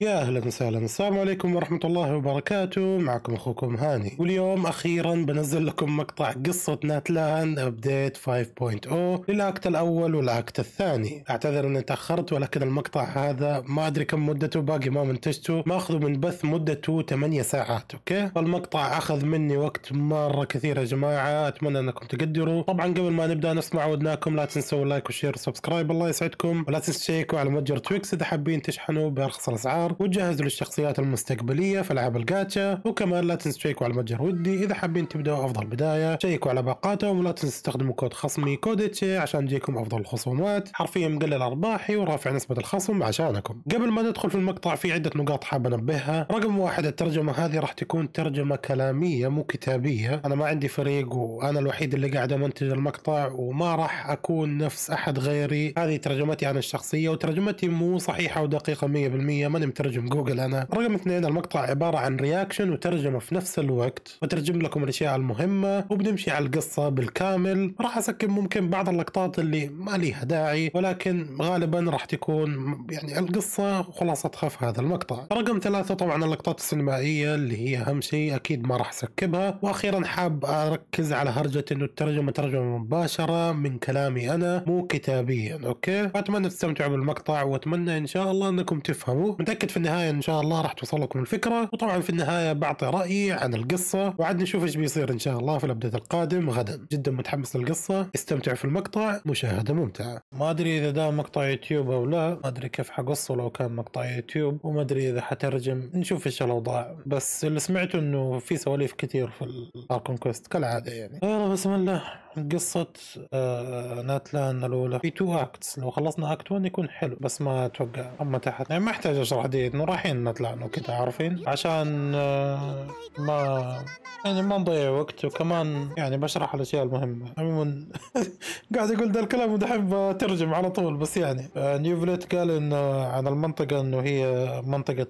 يا أهلا وسهلا. السلام عليكم ورحمة الله وبركاته. معكم أخوكم هاني. واليوم أخيرا بنزل لكم مقطع قصة ناتلان update 5.0 لل act الأول وال act الثاني. أعتذر إني تأخرت ولكن المقطع هذا ما أدري كم مدته باقي ما منتجته. مأخذه من بث مدته 8 ساعات أوكي؟ فالمقطع أخذ مني وقت مرة كثير يا جماعة. أتمنى أنكم تقدروا. طبعا قبل ما نبدأ نفس ما عودناكم لا تنسوا ال like وال share وال subscribe الله يسعدكم. ولا تنسوا تشيكوا على متجر تويكس إذا حابين تشحنوا بأرخص الأسعار. وتجهزوا للشخصيات المستقبلية في ألعاب الجاتشا. وكمان لا تنسوا تشيكوا على متجر ودي. إذا حابين تبدأوا أفضل بداية شيكوا على باقاتهم. ولا تنسوا تستخدموا كود خصمي كوديتشي عشان تجيكم أفضل الخصومات. حرفيا مقلل أرباحي ورافع نسبة الخصم عشانكم. قبل ما ندخل في المقطع في عدة نقاط حاب أنبهها. رقم واحد الترجمة هذه راح تكون ترجمة كلامية مو كتابية. أنا ما عندي فريق وأنا الوحيد اللي قاعد أمنتج المقطع وما راح أكون نفس أحد غيري. هذه ترجمتي أنا الشخصية وترجمتي مو صحيحة ودقيقة 100% ماني مترجم جوجل أنا. رقم اثنين المقطع عبارة عن reaction وترجمة في نفس الوقت. وترجم لكم الأشياء المهمة وبنمشي على القصة بالكامل. راح أسكب ممكن بعض اللقطات اللي ما ليها داعي ولكن غالبا راح تكون يعني القصة خلاصتها في هذا المقطع. رقم ثلاثة طبعا اللقطات السينمائية اللي هي أهم شيء أكيد ما راح أسكبها. وأخيرا حاب أركز على هرجة إنه الترجمة ترجمة مباشرة من كلامي أنا مو كتابيا أوكي؟ أتمنى تستمتعوا بالمقطع وأتمنى إن شاء الله أنكم تفهموا متأكد في النهاية إن شاء الله راح توصل لكم الفكرة. وطبعا في النهاية بعطي رأيي عن القصة. وعاد نشوف إيش بيصير إن شاء الله في ال update القادم غدا. جدا متحمس للقصة. استمتعوا في المقطع. مشاهدة ممتعة. ما أدري إذا ده مقطع يوتيوب أو لا. ما أدري كيف حأقصه لو كان مقطع يوتيوب. وما أدري إذا حترجم. نشوف إيش الأوضاع. بس اللي سمعته إنه في سواليف كثير في ال Archon Quest كالعادة يعني. يلا بسم الله. قصة آه ناتلان الأولى. في two acts لو خلصنا act 1 يكون حلو بس ما أتوقع أما تحت. يعني ما أحتاج أشرح دي إنه رايحين ناتلان وكذا عارفين؟ عشان آه ما يعني ما نضيع وقت وكمان يعني بشرح الأشياء المهمة. عموما قاعد أقول ذا الكلام ودحين بترجم على طول بس يعني آه نيوفيليت قال إنه عن المنطقة إنه هي منطقة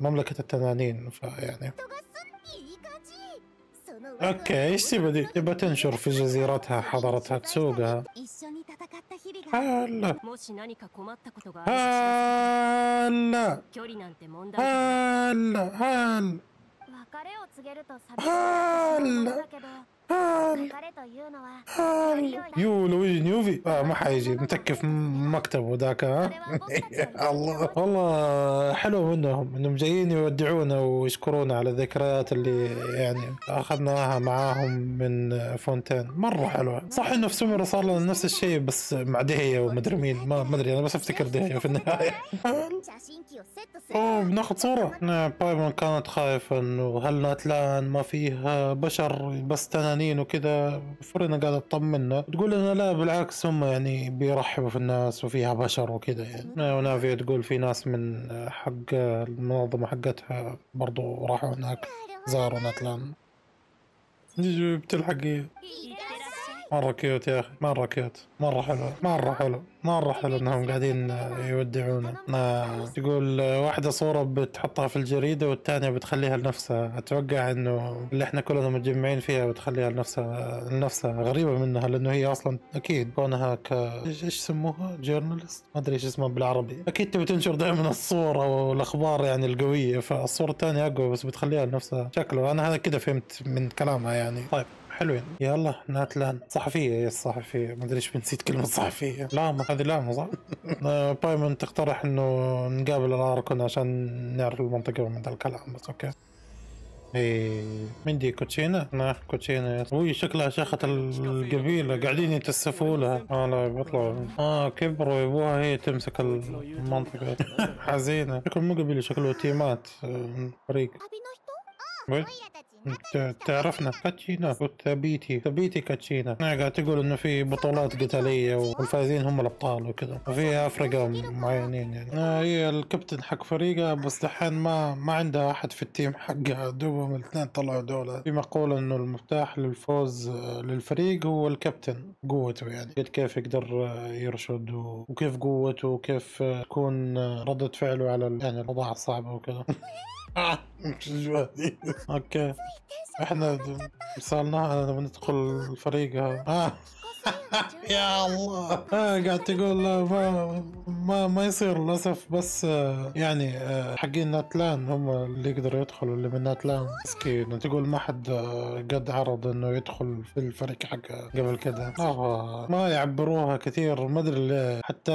مملكة التنانين فيعني. أوكي إيش تبى دي؟ تبى تنشر في جزيرتها حضرتها تسوقها. هلا. هلا. هلا. هلا. هلا. هلا يو لويجي نيوفي. آه ما حيجي. متكف مكتبه ذاك ها؟ الله. والله حلو منهم إنهم جايين يودعونا ويشكرونا على الذكريات اللي يعني أخذناها معاهم من فونتين. مرة حلوة. صح إنه في سمر صار لنا نفس الشيء بس مع دهية ومدري مين. ما أدري أنا بس أفتكر دهية في النهاية. أوه بناخذ صورة. بايمون كانت خايفة إنه هل ناتلان؟ ما فيها بشر بس تنانين وكذا فرنا قاعدة تطمنا تقول لنا لا بالعكس هم يعني بيرحبوا في الناس وفيها بشر وكذا يعني. ونافيا تقول في ناس من حق المنظمة حقتها برضو راحوا هناك زاروا ناتلان بتلحق مرة cute يا أخي مرة cute مرة حلو مرة حلو مرة حلو إنهم قاعدين يودعونا. آه. تقول واحدة صورة بتحطها في الجريدة والثانية بتخليها لنفسها. أتوقع إنه اللي إحنا كلنا متجمعين فيها بتخليها لنفسها لنفسها غريبة منها لأنه هي أصلا أكيد كونها ك إيش يسموها؟ journalist ما أدري إيش اسمها بالعربي. أكيد تبي تنشر دائما الصورة والأخبار يعني القوية فالصورة الثانية أقوى بس بتخليها لنفسها. شكله أنا هذا كذا فهمت من كلامها يعني. طيب. حلوين. يلا ناتلان صحفية هي الصحفية ما أدري إيش بنسيت كلمة صحفية. لاما هذه لاما صح؟ بايمون تقترح إنه نقابل الاركون عشان نعرف المنطقة من ذا الكلام بس أوكي. إيه من دي؟ كوتشينا؟ نعم كوتشينا وي شكلها شيخة القبيلة. قاعدين يتسفوا لها. آه لا بيطلعوا آه كبروا يبوها هي تمسك المنطقة. حزينة. شكله مو قبيلة شكله تيمات. فريق. تعرفنا كاتشينا وتابيتي تابيتي كاتشينا. قاعد تقول إنه في بطولات قتالية والفايزين هم الأبطال وكذا. وفي افرقه معينين يعني. آه هي الكابتن حق فريقها بس دحين ما ما عندها أحد في ال team حقها دوبهم الاثنين طلعوا دولة. في مقولة إنه المفتاح للفوز للفريق هو الكابتن قوته يعني. كيف يقدر يرشد وكيف قوته وكيف تكون ردة فعله على يعني الاوضاع الصعبة وكذا. أوكي. إحنا وصلنا ندخل الفريق. ها يا الله. آه قاعد تقول ما ما ما يصير للأسف بس آه يعني آه حقين ناتلان هم اللي يقدروا يدخلوا اللي من ناتلان. مسكين. تقول ما حد قد عرض إنه يدخل في الفريق حقه قبل كده. آه. ما يعبروها كثير. ما أدري ليه. حتى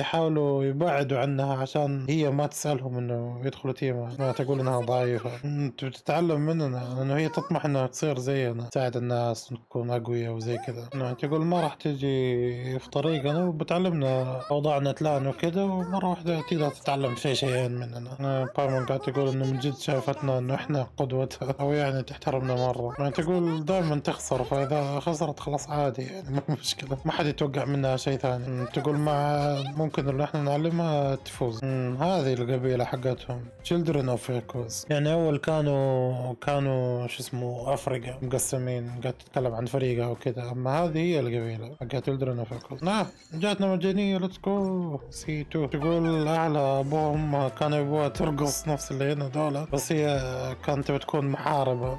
يحاولوا يبعدوا عنها عشان هي ما تسألهم إنه يدخلوا تيمها ما تقول إنها ضعيفة. انت بتتعلم مننا لأنه هي تطمح إنها تصير زينا تساعد الناس نكون أقوياء وزي كذا. إنه تقول ما راح تجي في طريقنا وبتعلمنا اوضاع نتلان وكذا ومرة واحدة تقدر تتعلم شيء شيئين مننا. بايمون قاعد تقول إنه من جد شافتنا إنه إحنا قدوتها أو يعني تحترمنا مرة. يعني تقول دائما تخسر فإذا خسرت خلاص عادي يعني ما مشكلة. ما حد يتوقع منها شيء ثاني. تقول مع ممكن اللي إحنا نعلمها تفوز. هذه القبيلة حقتهم. Children of Echoes يعني أول كانوا كانوا شو اسمه افريقيا مقسمين قاعد تتكلم عن فريقها وكذا أما هذه هي القبيلة حقت of Echoes نعم جاتنا مجانية ليتس جو سي 2 تقول أعلى ابوهم كانوا يبغوها ترقص نفس اللي هنا دولة بس هي كانت تكون محاربة.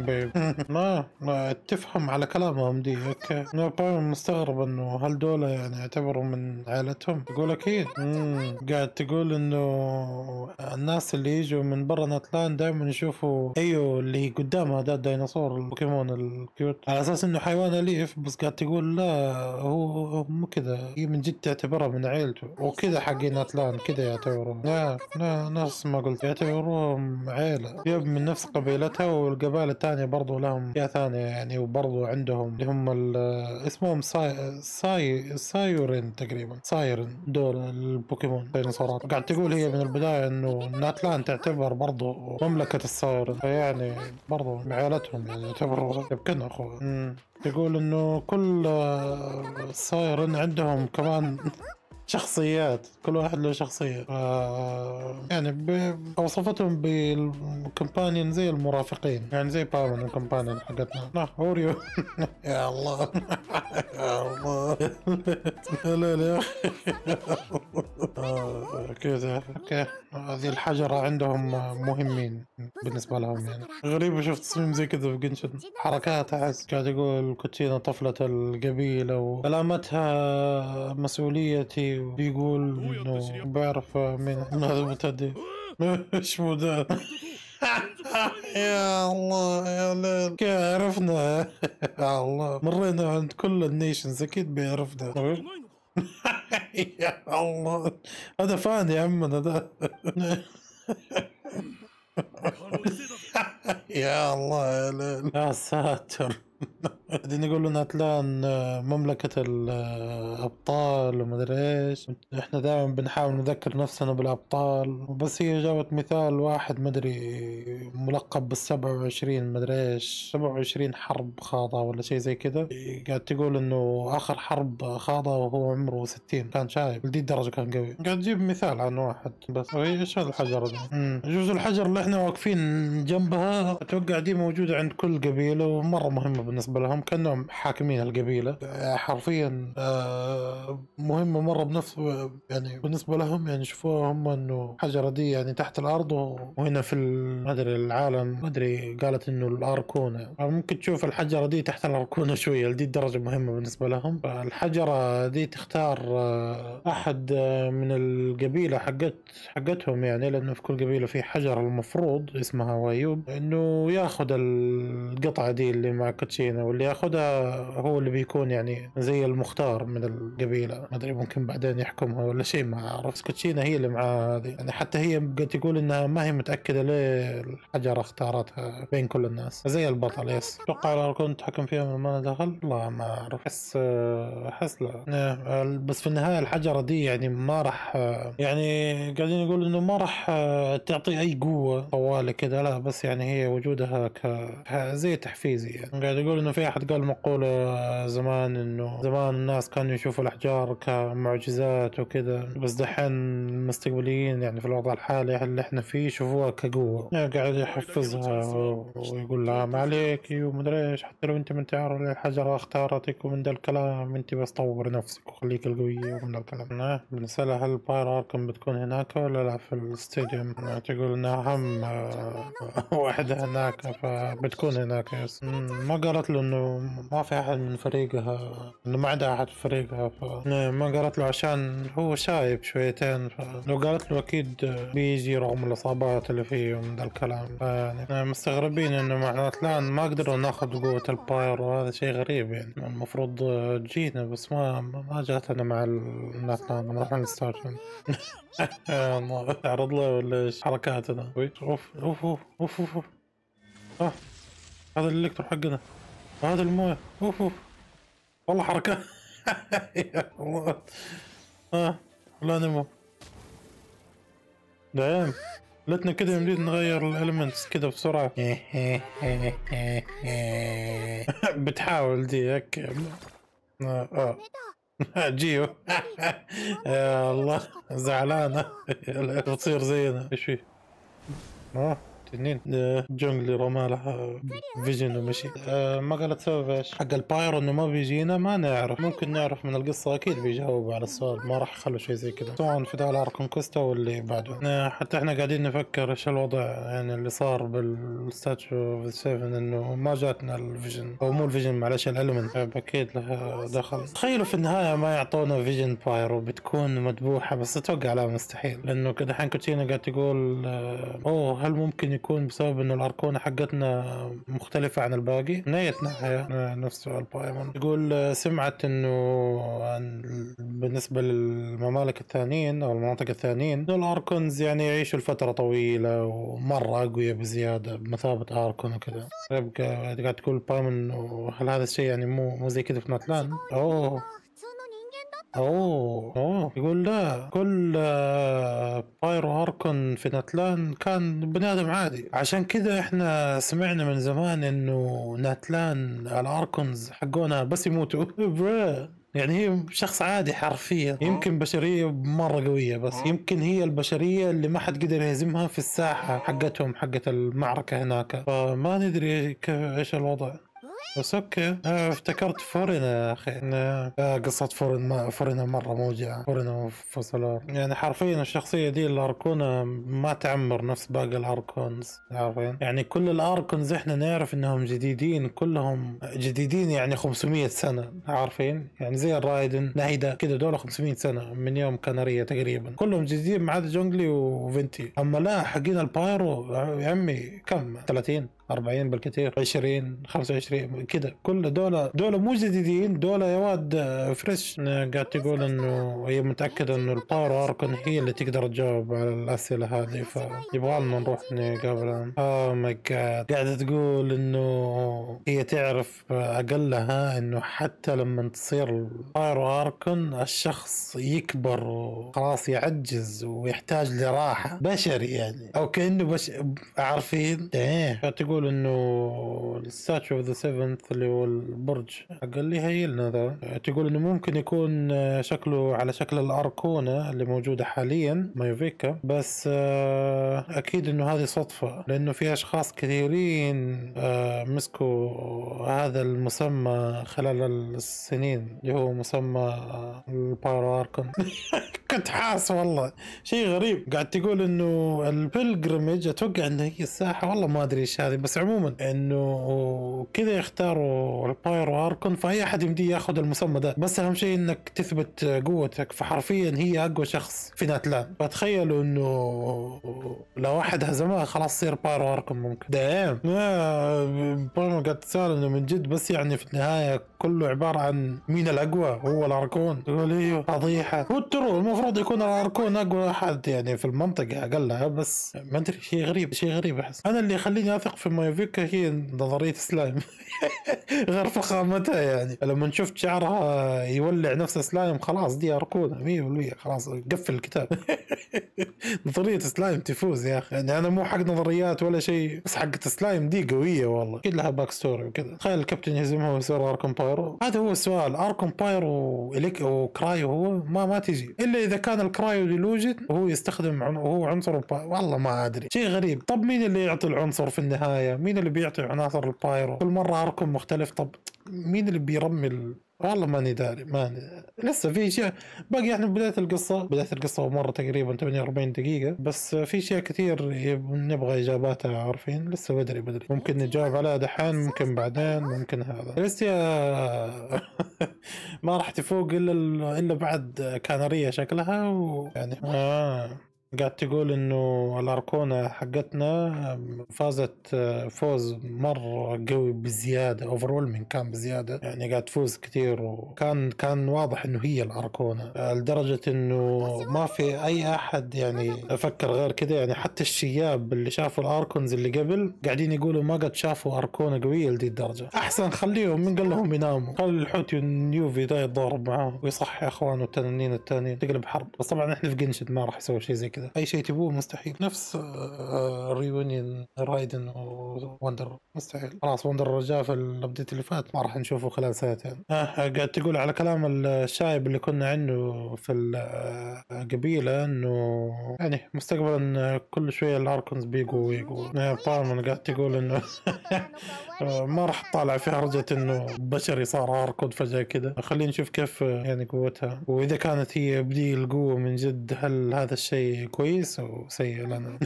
بيب ما ما تفهم على كلامهم دي. أوكي. أنا مستغرب إنه هل دول يعني يعتبروا من عائلتهم؟ يقول أكيد. قاعد تقول إنه الناس اللي يجوا من برا نتلان دائما يشوفوا أيوه اللي قدام هذا الديناصور البوكيمون الكيوت. على أساس إنه حيوان أليف بس قاعد تقول لا هو مو كذا. هي من جد تعتبرها من عيلته وكذا حقين ناتلان كذا يعتبروا لا لا نفس ما قلت. يعتبروهم عيلة. yep من نفس قبيلتها والقبائل الثانية برضو لهم أشياء ثانية يعني وبرضو عندهم اللي هم اسمهم ساي ساي سايورين تقريبا سايرن دول البوكيمون ديناصورات. قاعد تقول هي من البداية إنه ناتلان تعتبر برضو مملكة السايرن فيعني برضو عائلتهم يعني يعتبروا يمكن أخوة. تقول إنه كل سايرن عندهم كمان شخصيات كل واحد له شخصية. آه يعني أوصفتهم بالكمبانيون زي المرافقين. يعني زي باون الكمبانيون حقتنا. لا أوريو. يا الله. يا الله. يا ليل يا آه، كذا. أوكي. هذه الحجرة عندهم مهمين بالنسبة لهم يعني. غريبة شفت تصميم زي كذا في جنشن حركات أحس. قاعد يقول كوتشينا طفلة القبيلة وكلامتها مسؤوليتي وبيقول إنه بيعرف مين من هذا المتدي مو ده؟ يا الله يا ليل. كيف عرفنا؟ يا الله. مرينا عند كل النيشنز أكيد بيعرفنا. يا الله. هذا فان يا عمنا ده يا الله يا ليل يا ساتر. بعدين يقولوا ناتلان آه، مملكة الأبطال ومدري إيش. إحنا دائما بنحاول نذكر نفسنا بالأبطال. بس هي جابت مثال واحد مدري ملقب بالسبعة وعشرين مدري إيش. سبعة وعشرين حرب خاضها ولا شيء زي كذا. قاعد تقول إنه آخر حرب خاضها وهو عمره ستين. كان شايب لدي الدرجة كان قوي. قاعد تجيب مثال عن واحد بس. وهي إيش الحجر مم. جزء الحجر اللي إحنا واقفين جنبها. أتوقع دي موجودة عند كل قبيلة ومرة مهمة بالنسبة لهم كأنهم حاكمين القبيلة. آه، حرفيا آه، مهمة مرة بنفس يعني بالنسبة لهم يعني شوفوها هم إنه الحجرة دي يعني تحت الأرض وهنا في ما أدري العالم ما أدري قالت إنه الأركونة. ممكن تشوف الحجرة دي تحت الأركونة شوية دي الدرجة مهمة بالنسبة لهم. الحجرة دي تختار آه، أحد من القبيلة حقت حقتهم يعني لأنه في كل قبيلة في حجر المفروض اسمها وايوب. إنه ياخذ القطعة دي اللي مع كوتشينا واللي ياخذها هو اللي بيكون يعني زي المختار من القبيلة. ما أدري ممكن بعدين يحكمها ولا شيء ما اعرف كوتشينا هي اللي معاها هذه. يعني حتى هي قد تقول إنها ما هي متأكدة ليه الحجرة اختارتها بين كل الناس. زي البطل يس. أتوقع لو كنت حكم فيها ما دخل لا ما أعرف. احس أحس لا. آه، بس في النهاية الحجرة دي يعني ما راح آه، يعني قاعدين يقول إنه ما راح آه، تعطي أي قوة طوالي كذا لا. بس يعني هي وجودها ك زي تحفيزي يعني. قاعد يقول إنه في أحد قال مقولة آه، زمان إنه زمان الناس كانوا يشوفوا الأحجار كمعجزات وكذا بس دحين المستقبليين يعني في الوضع الحالي اللي إحنا فيه يشوفوها كقوة. يعني قاعد يحفزها ويقول لها ما عليك ومدري إيش حتى لو أنت ما تعرف ليه الحجرة اختارتك ومن ذا الكلام أنت بس طور نفسك وخليك القوية ومن ذا الكلام. بنسألها هل باير اركم بتكون هناك ولا لا في الاستاديوم تقول إنها أهم آه، واحدة هناك فبتكون هناك يس. ما قالت له إنه ما في أحد من فريقها إنه ما عندها أحد في فريقها فما قالت له عشان هو شايب شويتين فلو قالت له أكيد بيجي رغم الإصابات اللي فيه ومن ذا الكلام يعني مستغربين إنه مع ناتلان ما قدروا ناخذ قوة ال Pyro وهذا شيء غريب يعني. المفروض تجينا بس ما ما جاتنا مع الناتلان ما رحنا نستارشن يا الله تعرض له ولا إيش؟ حركاتنا أوف أوف أوف أوف أوف آه هذا الإلكترو حقنا. هذا الموية. أوف أوف. والله حركة. يا الله. آه لا نمو دايم لتنا كده يمدينا نغير الاليمنتس كده بسرعة. بتحاول دي هيك آه, آه. جيو. يا الله زعلانة. بتصير زينا إيش في؟ آه تنين رمى لها vision ومشي. أه ما قالت سبب إيش؟ حق ال Pyro إنه ما بيجينا ما نعرف. ممكن نعرف من القصة أكيد بيجاوبوا على السؤال. ما راح يخلوا شيء زي كذا سواء في دا Archon Quest دا واللي بعده. أه حتى إحنا قاعدين نفكر إيش الوضع يعني اللي صار بال Statue of Seven إنه ما جاتنا ال vision. أو مو ال vision معلش ال element أكيد لها دخل. تخيلوا في النهاية ما يعطونا vision Pyro بتكون مذبوحة بس أتوقع لا مستحيل. لأنه كده الحين كاتشينا قاعد تقول أوه هل ممكن يكون بسبب إنه الاركونه حقتنا مختلفة عن الباقي. من اي ناحيه نفس سؤال بايمون. يقول سمعت إنه بالنسبة للممالك الثانيين أو المناطق الثانيين إنه الأركونز يعني يعيشوا لفترة طويلة ومرة أقوياء بزيادة بمثابة أركون وكذا. يبقى قاعد تقول بايمون هل هذا الشيء يعني مو مو زي كذا في ناتلان أوه. أوه. أوه. يقول لا كل Pyro Archon في ناتلان كان بني آدم عادي. عشان كذا إحنا سمعنا من زمان إنه ناتلان ال Archons حقونا بس يموتوا. bro. يعني هي شخص عادي حرفيا. يمكن بشرية مرة قوية بس يمكن هي البشرية اللي ما حد قدر يهزمها في الساحة حقتهم حقت المعركة هناك. فما ندري كيف إيش الوضع. بس okay. آه افتكرت فورينا يا أخي. آه قصة فورن فورينا مرة موجعة. فورينا وفوكالور يعني حرفيا الشخصية دي ال Archon ما تعمر نفس باقي ال Archons. عارفين؟ يعني كل الأركونز إحنا نعرف إنهم جديدين. كلهم جديدين يعني 500 سنة. عارفين؟ يعني زي الرايدن. نهيدا كده دول 500 سنة. من يوم كاينريا تقريبا. كلهم جديدين. ما عدا جونغلي وفنتي أما لا حقين ال Pyro. يا عمي كم؟ 30 40 بالكثير 20 25 كذا كل دول دول مو جديدين دول يا واد fresh قاعد تقول إنه هي متأكدة إنه ال Pyro Archon هي اللي تقدر تجاوب على الأسئلة هذه فيبغى لنا نروح نقابلها. oh my god قاعدة تقول إنه هي تعرف أقلها إنه حتى لما تصير ال Pyro Archon الشخص يكبر وخلاص يعجز ويحتاج لراحة بشري يعني. أو كأنه بش عارفين؟ إيه. تقول يقول إنه ال Statue of the Seventh اللي هو البرج حق اللي هيلنا ذا تقول إنه ممكن يكون شكله على شكل ال Archon اللي موجودة حاليا مافويكا. بس أكيد إنه هذه صدفة لأنه في أشخاص كثيرين مسكوا هذا المسمى خلال السنين اللي هو مسمى ال Pyro Archon كنت حاس والله. شيء غريب. قاعد تقول إنه ال Pilgrimage أتوقع إنه هي الساحة. والله ما أدري إيش هذه. بس عموما إنه كذا يختاروا ال Pyro Archon فأي أحد يمدي ياخذ المسمى ده. بس أهم شيء إنك تثبت قوتك فحرفيا هي أقوى شخص في ناتلان فتخيلوا إنه لو واحد هزمها خلاص يصير Pyro Archon ممكن. بايمون قاعد تسأل إنه من جد بس يعني في النهاية كله عبارة عن مين الأقوى؟ هو ال Archon. تقول أيوه فضيحة. و true المفروض يكون ال Archon أقوى أحد يعني في المنطقة أقلها بس ما أدري شيء غريب شيء غريب أحس. أنا اللي يخليني أثق في مافويكا هي نظرية سلايم. غير فخامتها يعني. لما شفت شعرها يولع نفس سلايم خلاص دي Archon 100% خلاص قفل الكتاب. نظرية سلايم تفوز يا أخي. يعني أنا مو حق نظريات ولا شيء بس حقت سلايم دي قوية والله. أكيد لها backstory وكذا. تخيل الكابتن يهزمها ويصير Archon Pyro هذا هو السؤال. Archon Pyro Electro Cryo هو ما ما تجي. إلا إذا كان ال Cryo Delusion وهو يستخدم وهو عنصر والله ما أدري. شيء غريب. طب مين اللي يعطي العنصر في النهاية؟ مين اللي بيعطي عناصر ال Pyro؟ كل مرة Archon مختلف. طب مين اللي بيرمي ال... والله ماني داري ماني. لسه في أشياء. باقي إحنا بداية القصة. بداية القصة مرة تقريبا 48 دقيقة. بس في أشياء كثير نبغى إجاباتها عارفين. لسه بدري بدري. ممكن نجاوب عليها دحين ممكن بعدين ممكن هذا. لسه ما راح تفوق إلا ال- إلا بعد كانارية شكلها ويعني آه. قاعد تقول إنه الأركونا حقتنا فازت فوز مرة قوي بزيادة اوفر كان بزيادة. يعني قاعد تفوز كثير وكان كان واضح إنه هي الأركونا. لدرجة إنه ما في أي أحد يعني أفكر غير كذا يعني حتى الشياب اللي شافوا الأركونز اللي قبل قاعدين يقولوا ما قد شافوا أركونا قوية لدي الدرجة. أحسن خليهم من قال لهم يناموا. خلي الحوت يوفي ده يتضارب معاه ويصحي إخوانه التنانين الثانيين تقلب حرب. بس طبعا إحنا في جنشد ما راح يسوي شيء زي كذا أي شيء تبوه مستحيل. نفس reunion رايدن ووندر مستحيل. خلاص وندر جاء في ال update اللي فات ما راح نشوفه خلال سنتين. آه قاعد تقول على كلام الشايب اللي كنا عنده في القبيله إنه يعني مستقبلا كل شوية ال Archons بيقوا ويقوا بايمون قاعد تقول إنه ما راح تطالع في هرجة إنه بشري صار اركض فجأة كذا خلينا نشوف كيف يعني قوتها. وإذا كانت هي بدي القوة من جد هل هذا الشيء كويس أو سيء لنا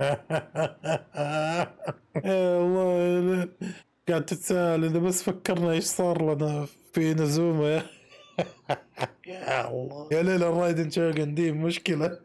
الله قاعد تتساءل إذا بس فكرنا إيش صار لنا في نزومة. يا الله. يا ليل الرايدن شوغن دي مشكلة.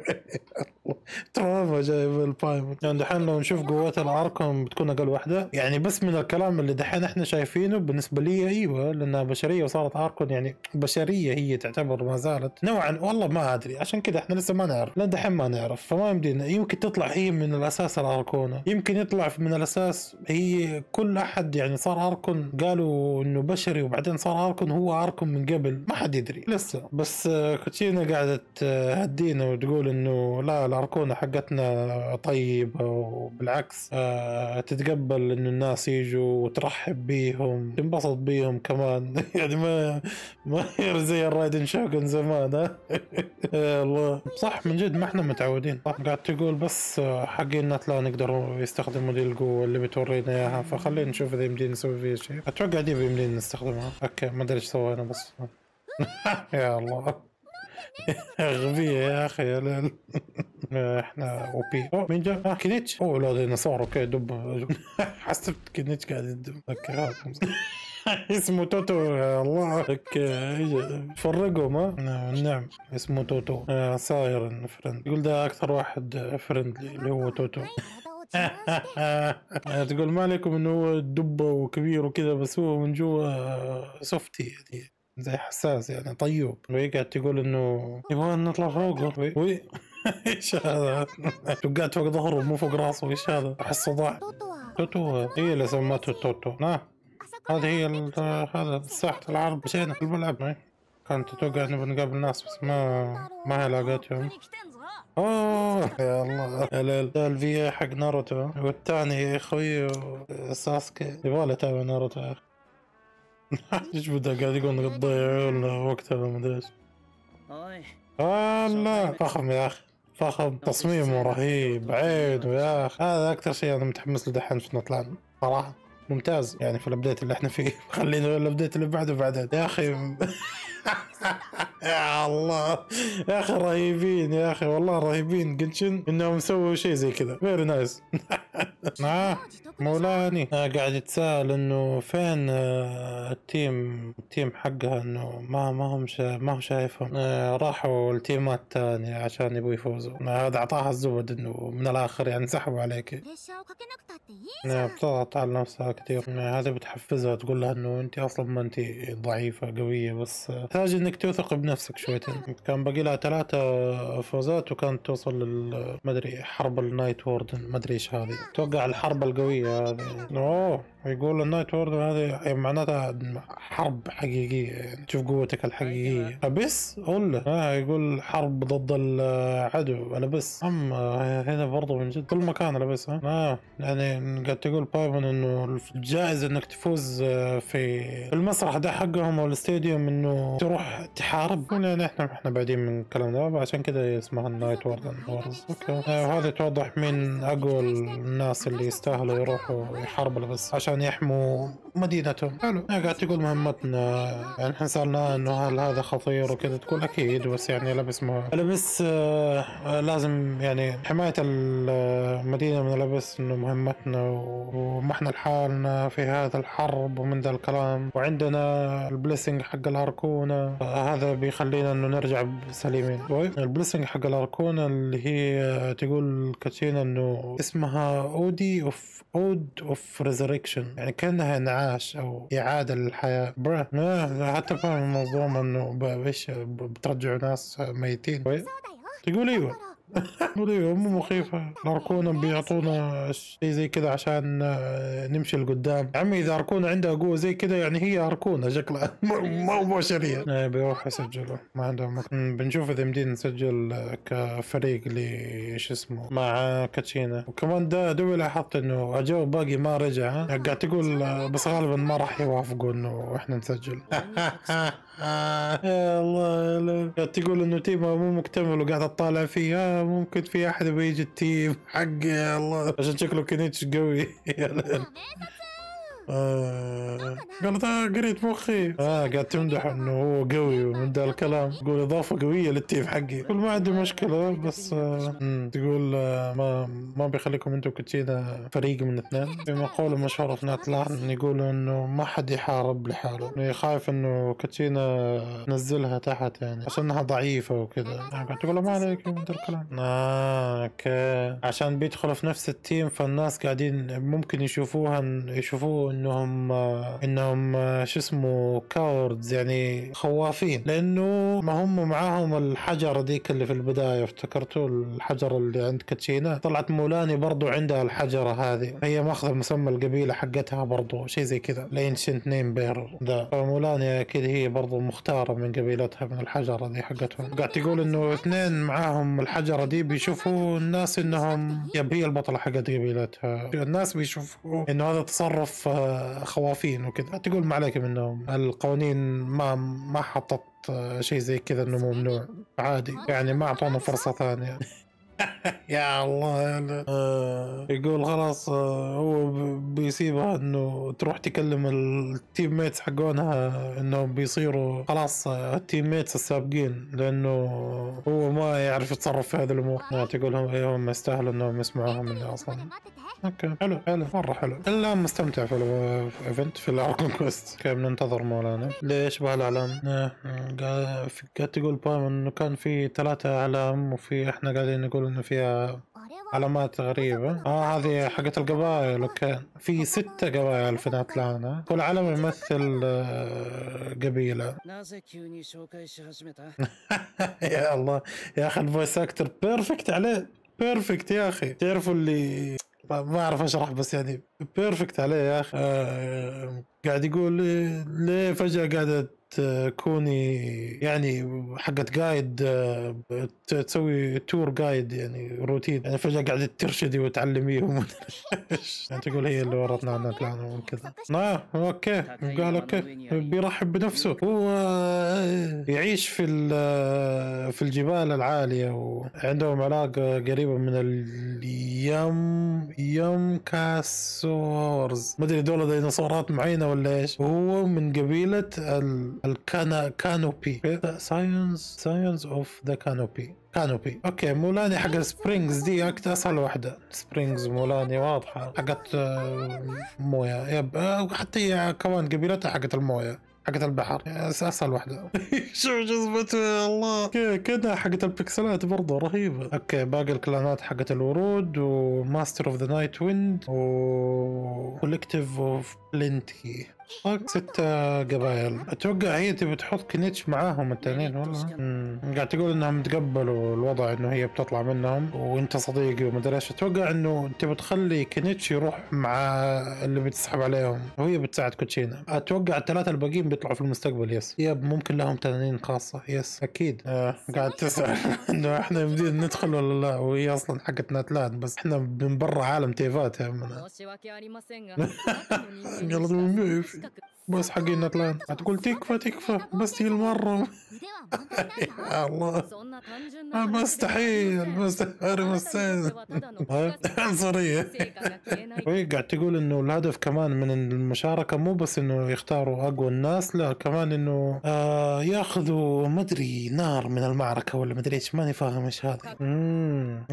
تراما جايب البايمون يعني دحين لو نشوف قوات الاركم بتكون أقل واحدة يعني بس من الكلام اللي دحين إحنا شايفينه بالنسبة لي أيوه لانها بشرية وصارت اركون يعني بشرية هي تعتبر ما زالت. نوعا والله ما أدري. عشان كذا إحنا لسه ما نعرف. لأن دحين ما نعرف. فما يمدينا يمكن تطلع هي من الأساس الاركونة يمكن يطلع من الأساس هي كل أحد يعني صار اركون قالوا إنه بشري وبعدين صار اركون هو اركون من قبل. ما حد يدري. لسه بس آه، كوتشينا قاعدة تهدينا وتقول إنه لا الاركونة حقتنا طيبة وبالعكس آه، تتقبل إنه الناس يجوا وترحب بيهم تنبسط بيهم كمان. يعني ما ما زي الرايدن شوغن زمان ها؟ الله. صح من جد ما إحنا متعودين. صح قاعد تقول بس آه، حقين لا نقدروا يستخدموا دي القوة اللي بتورينا إياها. فخلينا نشوف إذا يمدينا نسوي فيها شيء. أتوقع دي يمدينا نستخدمها. أوكي ما أدري إيش سوينا بس. يا الله. غبية يا أخي يا ليل. إحنا OP اوه مين جا؟ آه كينيتش. اوه لا ديناصور okay دب حسبت كينيتش قاعد يدب. هذا. اسمه توتو. يا الله. okay فرقوا ما نعم اسمه توتو. آه، صاير friend يقول ده أكثر واحد friendly اللي هو توتو. تقول ما عليكم إنه هو دبة وكبير وكذا بس هو من جوا softy يعني. زي حساس يعني طيوب وهي قاعد تقول إنه يبغى نطلع فوقه وي- وي إيش هذا؟ توقعت فوق ظهره مو فوق راسه إيش هذا؟ أحس ضاع. توتو. هي اللي سمته توتو. نعم هذه هي ال- هذا ساحة العرض مشينا في الملعب. إيه. كانت تتوقع إنه بنقابل ناس بس ما ما هي لقيتهم اوه يا الله. يا ليل ده الفي حق ناروتو. والثاني يا أخوي ساسكي. يبغى تابع ناروتو. يا أخي إيش بدا قاعد يقول تضيعوا لنا وقتنا ما ادري إيش أوي آه لا فخم يا أخي فخم تصميمه رهيب عين يا أخي هذا أكثر شيء أنا متحمس له دحين في نطلع صراحة ممتاز يعني في ال update اللي إحنا فيه خلينا ال update اللي بعده بعدين يا أخي يا الله. يا أخي رهيبين يا أخي والله رهيبين. Genshin إنهم سووا شيء زي كذا. very nice ها؟ مولاني قاعد يتساءل إنه فين آه، ال team ال team حقها إنه ما ما هم شا ما هو شايفهم. آه، راحوا التيمات الثانية عشان يبغوا يفوزوا. آه، هذا أعطاها الزبدة إنه من الآخر يعني انسحبوا عليك. نعم، بتضغط على نفسها كثير. هذه بتحفزها تقول لها إنه أنت أصلا ما أنت ضعيفة قوية بس تحتاج إنك توثق بنفسك شويتين كان باقي لها ثلاثة فوزات وكانت توصل لل ما أدري حرب ال Night Warden ما أدري إيش هذه. أتوقع الحرب القوية هذه. أوه. يقول ال Night Warden هذه معناتها حرب حقيقية يعني. تشوف قوتك الحقيقية. بس ولا آه يقول حرب ضد العدو. أنا بس. اما هنا برضو من جد. كل مكان أنا بس ها آه يعني قاعد تقول بايمون إنه الجائزة إنك تفوز آه، في المسرح ده حقهم أو ال stadium إنه تروح تحارب. يعني إحنا إحنا بعيدين من الكلام ده. عشان كذا اسمها ال Night Wars okay آه، وهذا توضح مين أقوى الناس اللي يستاهلوا يروحوا يحاربوا بس. عشان يحموا مدينتهم. حلو. آه، قاعد تقول مهمتنا يعني إحنا سالناه إنه هل هذا خطير وكذا تقول أكيد بس يعني Abyss مه... Abyss آه آه، لازم يعني حماية المدينة من ال Abyss إنه مهمتنا وما إحنا لحالنا في هذا الحرب ومن ذا الكلام. وعندنا ال blessing حق ال Archon آه، هذا بيخلينا إنه نرجع سليمين. ال blessing حق ال Archon اللي هي تقول كاتشينا إنه اسمها Ode of Ode of Resurrection يعني كأنها معاش أو إعادة للحياة. بره حتى فاهم المنظومه إنه إيش بترجعوا ناس ميتين. تقول إيوه. هم مخيفة. الأركون بيعطونا شيء زي كذا عشان آه، نمشي لقدام. عمي إذا أركونا عندها قوة زي كذا يعني هي أركونا شكلها. ما هو بشرية بيروح يسجلوا. ما عندهم بنشوف إذا مدين نسجل آه، كفريق ليش اسمه مع كاتشينا. وكمان ده دوبي لاحظت إنه أجاوب باقي ما رجع قاعد تقول آه، بس غالبا ما راح يوافقوا إنه إحنا نسجل. الله لا. قاعد تقول إنه تيمه مو مكتمل وقاعد تطالع فيه آه ممكن في أحد بيجي التيم حق يا الله عشان شكله كنيتش قوي يا لا. آه. قالت آه قريت مخي. آه قاعد تمدح إنه هو قوي ومن ذا الكلام. تقول إضافة قوية لل team حقي. تقول ما عندي مشكلة بس آه. تقول آه ما ما بيخليكم أنتم كتشينا فريق من اثنين. في مقولة مشهوره في ناتلان يقولوا إنه ما حد يحارب لحاله. إنه خايف إنه كتشينا نزلها تحت يعني عشان إنها ضعيفة وكذا. آه، قاعد تقول ما عليك من ذا الكلام. آه okay. عشان بيدخلوا في نفس ال team فالناس قاعدين ممكن يشوفوها يشوفوه انهم انهم شو اسمه cowards يعني خوافين. لأنه ما هم معاهم الحجر ديك اللي في البداية افتكرتوا الحجر اللي عند كاتشينا؟ طلعت مولاني برضو عندها الحجرة هذه. هي ماخذة مسمى القبيلة حقتها برضو شيء زي كذا ال ancient name bearer ده فمولاني أكيد هي برضو مختارة من قبيلتها من الحجرة دي حقتهم. قاعد تقول إنه اثنين معاهم الحجرة دي بيشوفوا الناس إنهم yep هي البطلة حقت قبيلتها. الناس بيشوفوا إنه هذا تصرف آه، خوافين وكذا. تقول ما عليك منهم القوانين ما ما حطت شيء زي كذا إنه ممنوع؟ عادي. يعني ما أعطونا فرصة. ثانية. يا الله يعني آه يقول خلاص آه هو بيسيبها إنه تروح تكلم ال teammates حقونها إنهم بيصيروا خلاص آه، ال teammates السابقين لأنه هو ما يعرف يتصرف في هذه الأمور. يعني تقول هم إيه، هم يستاهلوا إنهم يسمعوها مني أصلا. okay حلو حلو مرة حلو. الا مستمتع في ال event في ال Archon Quest okay بننتظر مولانا؟ ليش بهالاعلام؟ الاعلام؟ آه، آه، قاعد تقول بايمون إنه كان في ثلاثة أعلام وفي إحنا قاعدين نقول تقول إنه فيها علامات غريبة. آه هذه حقت القبائل. okay. في ستة قبائل في ناتلانا كل علم يمثل آه، قبيلة. يا الله. يا أخي ال voice actor perfect عليه. perfect يا أخي. تعرفوا اللي ما أعرف أشرح بس يعني perfect عليه يا أخي. آه قاعد يقول ليه فجأة قاعدة تكوني يعني حقت guide آه، تسوي tour guide يعني روتين. يعني فجأة قاعدة ترشدي وتعلميهم. يعني تقول هي اللي ورطنا عن نتلانا وكذا آه okay. قال okay. بيرحب بنفسه. هو آه، يعيش في ال- في الجبال العالية. وعندهم علاقة قريبة من ال Yum Yumkasaurs. ما أدري دول ديناصورات معينة ولا إيش. وهو من قبيلة ال- الكانا Canopy Scions Scions of the Canopy Canopy okay مولاني حق Springs دي أكتر أسهل واحدة. Springs مولاني واضحة. حقت آه، موية yep آه، حتى هي كمان قبيلتها حقت الموية حقت البحر. أسهل واحدة. شوف جذبته يا الله. كده حقت البكسلات برضه رهيبة. okay باقي الكلانات حقت الورود و Masters of the Night-Wind و Collective of Plenty ستة قبائل أتوقع هي تبي تحط كنيتش معاهم التانيين والله. مم. قاعد تقول إنهم تقبلوا الوضع إنه هي بتطلع منهم وإنت صديقي ومدري إيش. أتوقع إنه تبي تخلي كنيتش يروح مع اللي بتسحب عليهم وهي بتساعد كوتشينا. أتوقع الثلاثة الباقيين بيطلعوا في المستقبل yes. yep ممكن لهم تنانين خاصة yes. أكيد. آه قاعد تسأل إنه إحنا يمدينا ندخل ولا لا؟ وهي أصلا حقت ناتلان بس إحنا من برا عالم تيفات يا عمنا. 近く بس حقين طلعت هتقول تكفى تكفى بس هي المرة يا الله. آه، مستحيل مستحيل مستحيل. عنصرية وهي قاعد تقول إنه الهدف كمان من المشاركة مو بس إنه يختاروا أقوى الناس لا كمان إنه آه ياخذوا مدري نار من المعركة ولا مدري إيش ماني فاهم إيش هذا.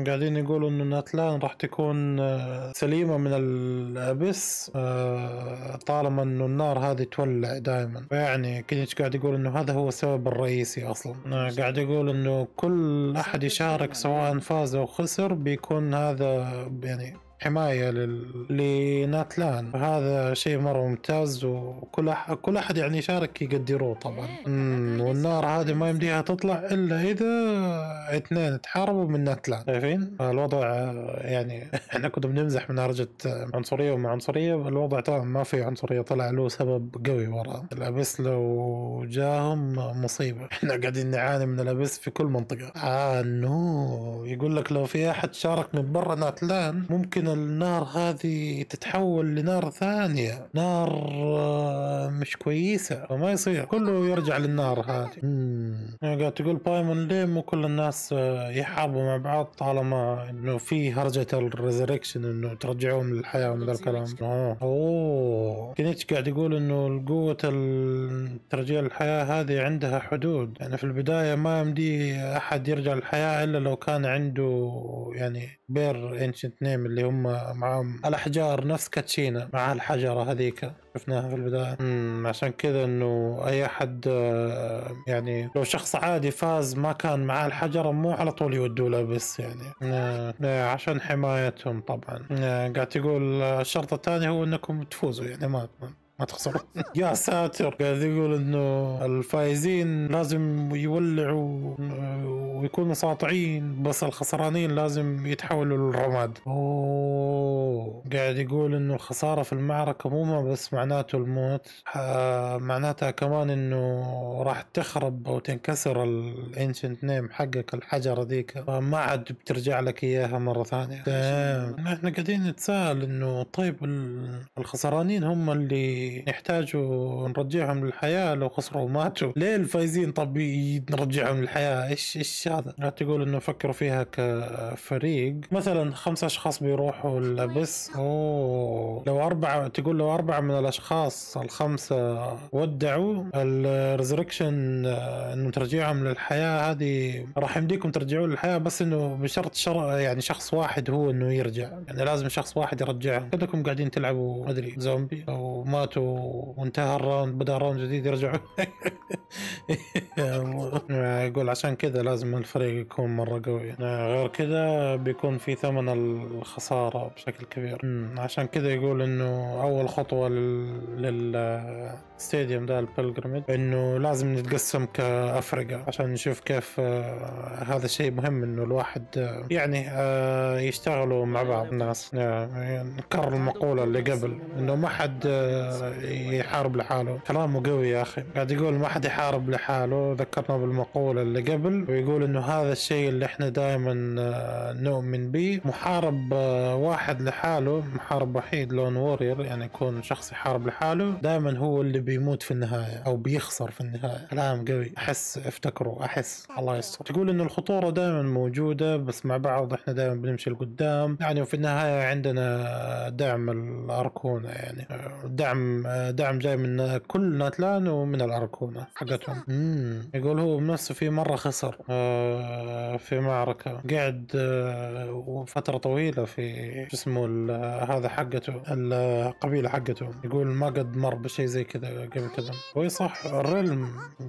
قاعدين يقولوا إنه ناتلان راح تكون آه، سليمة من الابس آه طالما إنه النار هذه تولع دائما يعني كنيتش قاعد يقول إنه هذا هو السبب الرئيسي أصلا. آه قاعد يقول إنه كل أحد يشارك سواء فاز أو خسر بيكون هذا يعني حماية لل... لناتلان. هذا شيء مرة ممتاز وكل أح... كل أحد يعني يشارك يقدروه طبعا. مم. والنار هذه ما يمديها تطلع إلا إذا اثنين تحاربوا من ناتلان. شايفين؟ الوضع يعني إحنا كنا بنمزح من درجة عنصرية وما عنصرية. الوضع طبعا ما في عنصرية طلع له سبب قوي وراه. الأبس لو جاهم مصيبة. إحنا قاعدين نعاني من الأبس في كل منطقة. آه نو يقول لك لو في أحد شارك من برا ناتلان ممكن النار هذه تتحول لنار ثانية. نار آه، مش كويسة فما يصير. كله يرجع للنار هذه. مم. قاعد تقول بايمون ليه مو كل الناس آه، يحاربوا مع بعض طالما إنه في هرجة ال resurrection إنه ترجعوهم للحياة من ذا الكلام. اوه أوه. كينيتش قاعد يقول إنه قوة ترجيع الحياة هذه عندها حدود. يعني في البداية ما يمدي أحد يرجع للحياة إلا لو كان عنده يعني بير Ancient Name اللي هم معهم الأحجار نفس كاتشينا مع الحجرة هذيك شفناها في البداية. امم عشان كذا إنه أي أحد آه، يعني لو شخص عادي فاز ما كان معاه الحجرة مو على طول يودوا له بس يعني. آه، آه، عشان حمايتهم طبعا. قاعد تقول الشرط الثاني هو إنكم تفوزوا يعني ما ما تخسروا يا ساتر قاعد يقول إنه الفايزين لازم يولعوا ويكونوا ساطعين بس الخسرانين لازم يتحولوا للرماد. أوه قاعد يقول إنه الخسارة في المعركة مو ما بس معناته الموت معناتها كمان إنه راح تخرب أو تنكسر ال Ancient Name حقك الحجرة ذيك. فما عاد بترجع لك إياها مرة ثانية. Damn. إحنا قاعدين نتساءل إنه طيب ال- الخسرانين هم اللي يحتاجوا نرجعهم للحياة لو خسروا وماتوا. ليه الفايزين طب نرجعهم للحياة إيش إيش هذا؟ لا تقول إنه فكروا فيها كفريق. مثلا خمسة أشخاص بيروحوا ال Abyss. أوه. لو أربعة تقول لو أربعة من الأشخاص الخمسة ودعوا ال resurrection إنه ترجعهم للحياة. هذه راح يمديكم ترجعوا للحياة بس إنه بشرط شر يعني شخص واحد هو إنه يرجع. يعني لازم شخص واحد يرجعهم. كلكم قاعدين تلعبوا ما أدري زومبي أو ماتوا وانتهى ال round بدأ round جديد يرجعوا الله. يقول عشان كذا لازم الفريق يكون مرة قوي غير كذا بيكون في ثمن الخسارة بشكل كبير. عشان كذا يقول إنه أول خطوة لل للستاديوم ده البلجرمج إنه لازم نتقسم كأفرقة عشان نشوف كيف آه، هذا شيء مهم إنه الواحد آه، يعني آه، يشتغلوا مع بعض الناس يعني نكرر المقولة اللي قبل إنه ما حد يحارب لحاله. كلامه قوي يا أخي. قاعد يقول ما حد يحارب لحاله ذكرنا بالمقولة اللي قبل ويقول إنه هذا الشيء اللي إحنا دائما نؤمن به. محارب واحد لحاله محارب وحيد لون وورير يعني يكون شخص يحارب لحاله دائما هو اللي بيموت في النهاية أو بيخسر في النهاية. كلام قوي. أحس افتكروا أحس الله يستر. تقول انه الخطورة دائما موجودة بس مع بعض إحنا دائما بنمشي لقدام. يعني وفي النهاية عندنا دعم الأركونة يعني. دعم دعم جاي من كل ناتلان ومن الأركونة حقتهم. مم. يقول هو بنفسه في مرة خسر آه، في معركة. قعد آه، فترة طويلة في شو اسمه هذا حقته القبيلة حقته يقول ما قد مر بشيء زي كذا. قبل كذا وي صح الرلم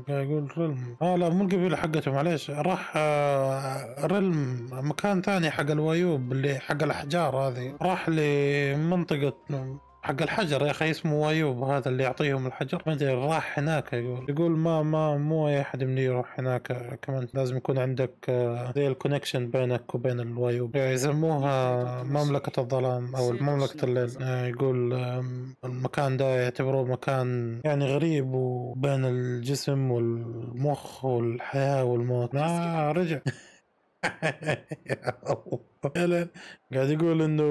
يقول رلم آه لا مو القبيلة حقته معليش. راح آه، رلم مكان ثاني حق الوايوب اللي حق الأحجار هذه. راح لمنطقة حق الحجر يا أخي اسمه وايوب هذا اللي يعطيهم الحجر. ما أدري راح هناك يقول. يقول ما ما مو أي أحد يمدي يروح هناك. كمان لازم يكون عندك آه، زي ال connection بينك وبين الوايوب يعني يسموها مملكة الظلام أو مملكة الليل آه، يقول المكان ده يعتبروه مكان يعني غريب وبين الجسم والمخ والحياة والموت. آه رجع. قاعد يقول إنه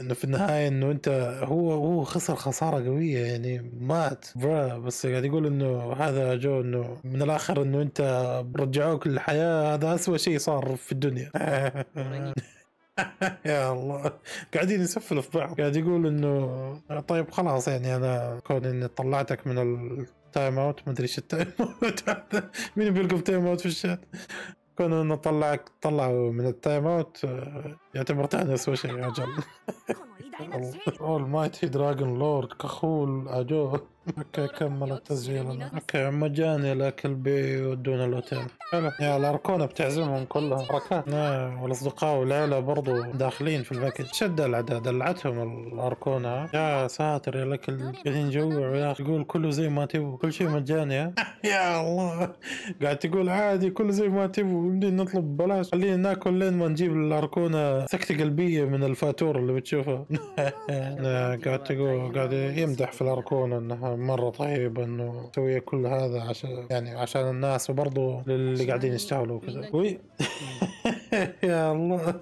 إنه في النهاية إنه أنت هو هو خسر خسارة قوية يعني مات برا. بس قاعد يقول إنه هذا جو إنه من الآخر إنه أنت رجعوك للحياة هذا اسوء شيء صار في الدنيا. يا الله. قاعدين يسفلوا في بعض. قاعد يقول إنه طيب خلاص يعني أنا كون إني طلعتك من ال timeout ما أدري إيش ال timeout هذا. مين بيلقى timeout في الشات؟ كنا نطلعك طلعوا من التايم اوت آه، يعتبر تحدث وشي يا رجل اول مايتي دراجون لورد كخول اجو أوكي كمل التسجيل. أوكي مجاني الاكل بيودونا الأوتيل. حلو يا الاركونة بتعزمهم كلهم. بركات نعم والأصدقاء والعيلة برضو داخلين في الباكج. شد العدد دلعتهم الاركونة يا ساتر يا الاكل قاعدين نجوع يا أخي. يقول كله زي ما تبغوا. كل شيء مجاني ها. يا الله. قاعد تقول عادي كله زي ما تبغوا. يمدينا نطلب ببلاش. خلينا ناكل لين ما نجيب الاركونة سكتة قلبية من الفاتورة اللي بتشوفها. قاعد تقول قاعد يمدح في الأركونة انها مرة طيبة إنه تسوي كل هذا عشان يعني عشان الناس وبرضه للي قاعدين يشتغلوا وكذا. وي. يا الله.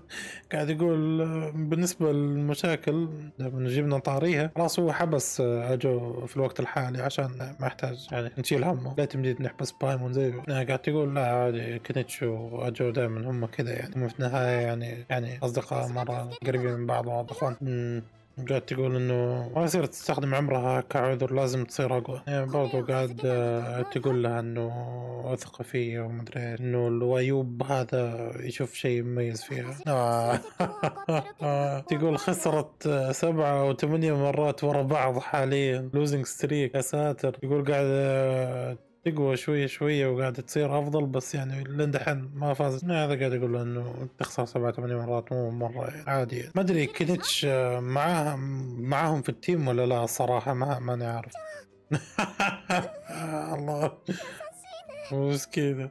قاعد يقول بالنسبة للمشاكل لما جبنا طاريها. خلاص هو حبس أجو في الوقت الحالي عشان ما يحتاج يعني نشيل همه. لا تمديد نحبس بايمون آه، قاعد تقول لا عادي كينيتش وأجو دائما هم كذا يعني. هم في النهاية يعني يعني أصدقاء مرة قريبين من بعض واخوان. قاعد تقول إنه ما يصير تستخدم عمرها كعذر لازم تصير أقوى يعني برضو قاعد آه، تقول لها إنه أثق فيا ومدري إيه، إنه الويوب هذا يشوف شيء مميز فيها آه. تقول خسرت آه، سبعة أو ثمانية مرات ورا بعض حاليا losing streak يا ساتر يقول قاعد تقوى شوية شوية وقاعدة تصير أفضل بس يعني لين دحين ما فازت هذا قاعد يقول له إنه تخسر سبعة ثمانية مرات مو مرة عادي يعني. ما أدري كنتش معاهم معاهم في التيم ولا لا الصراحة ما ماني عارف الله مسكينة نعم.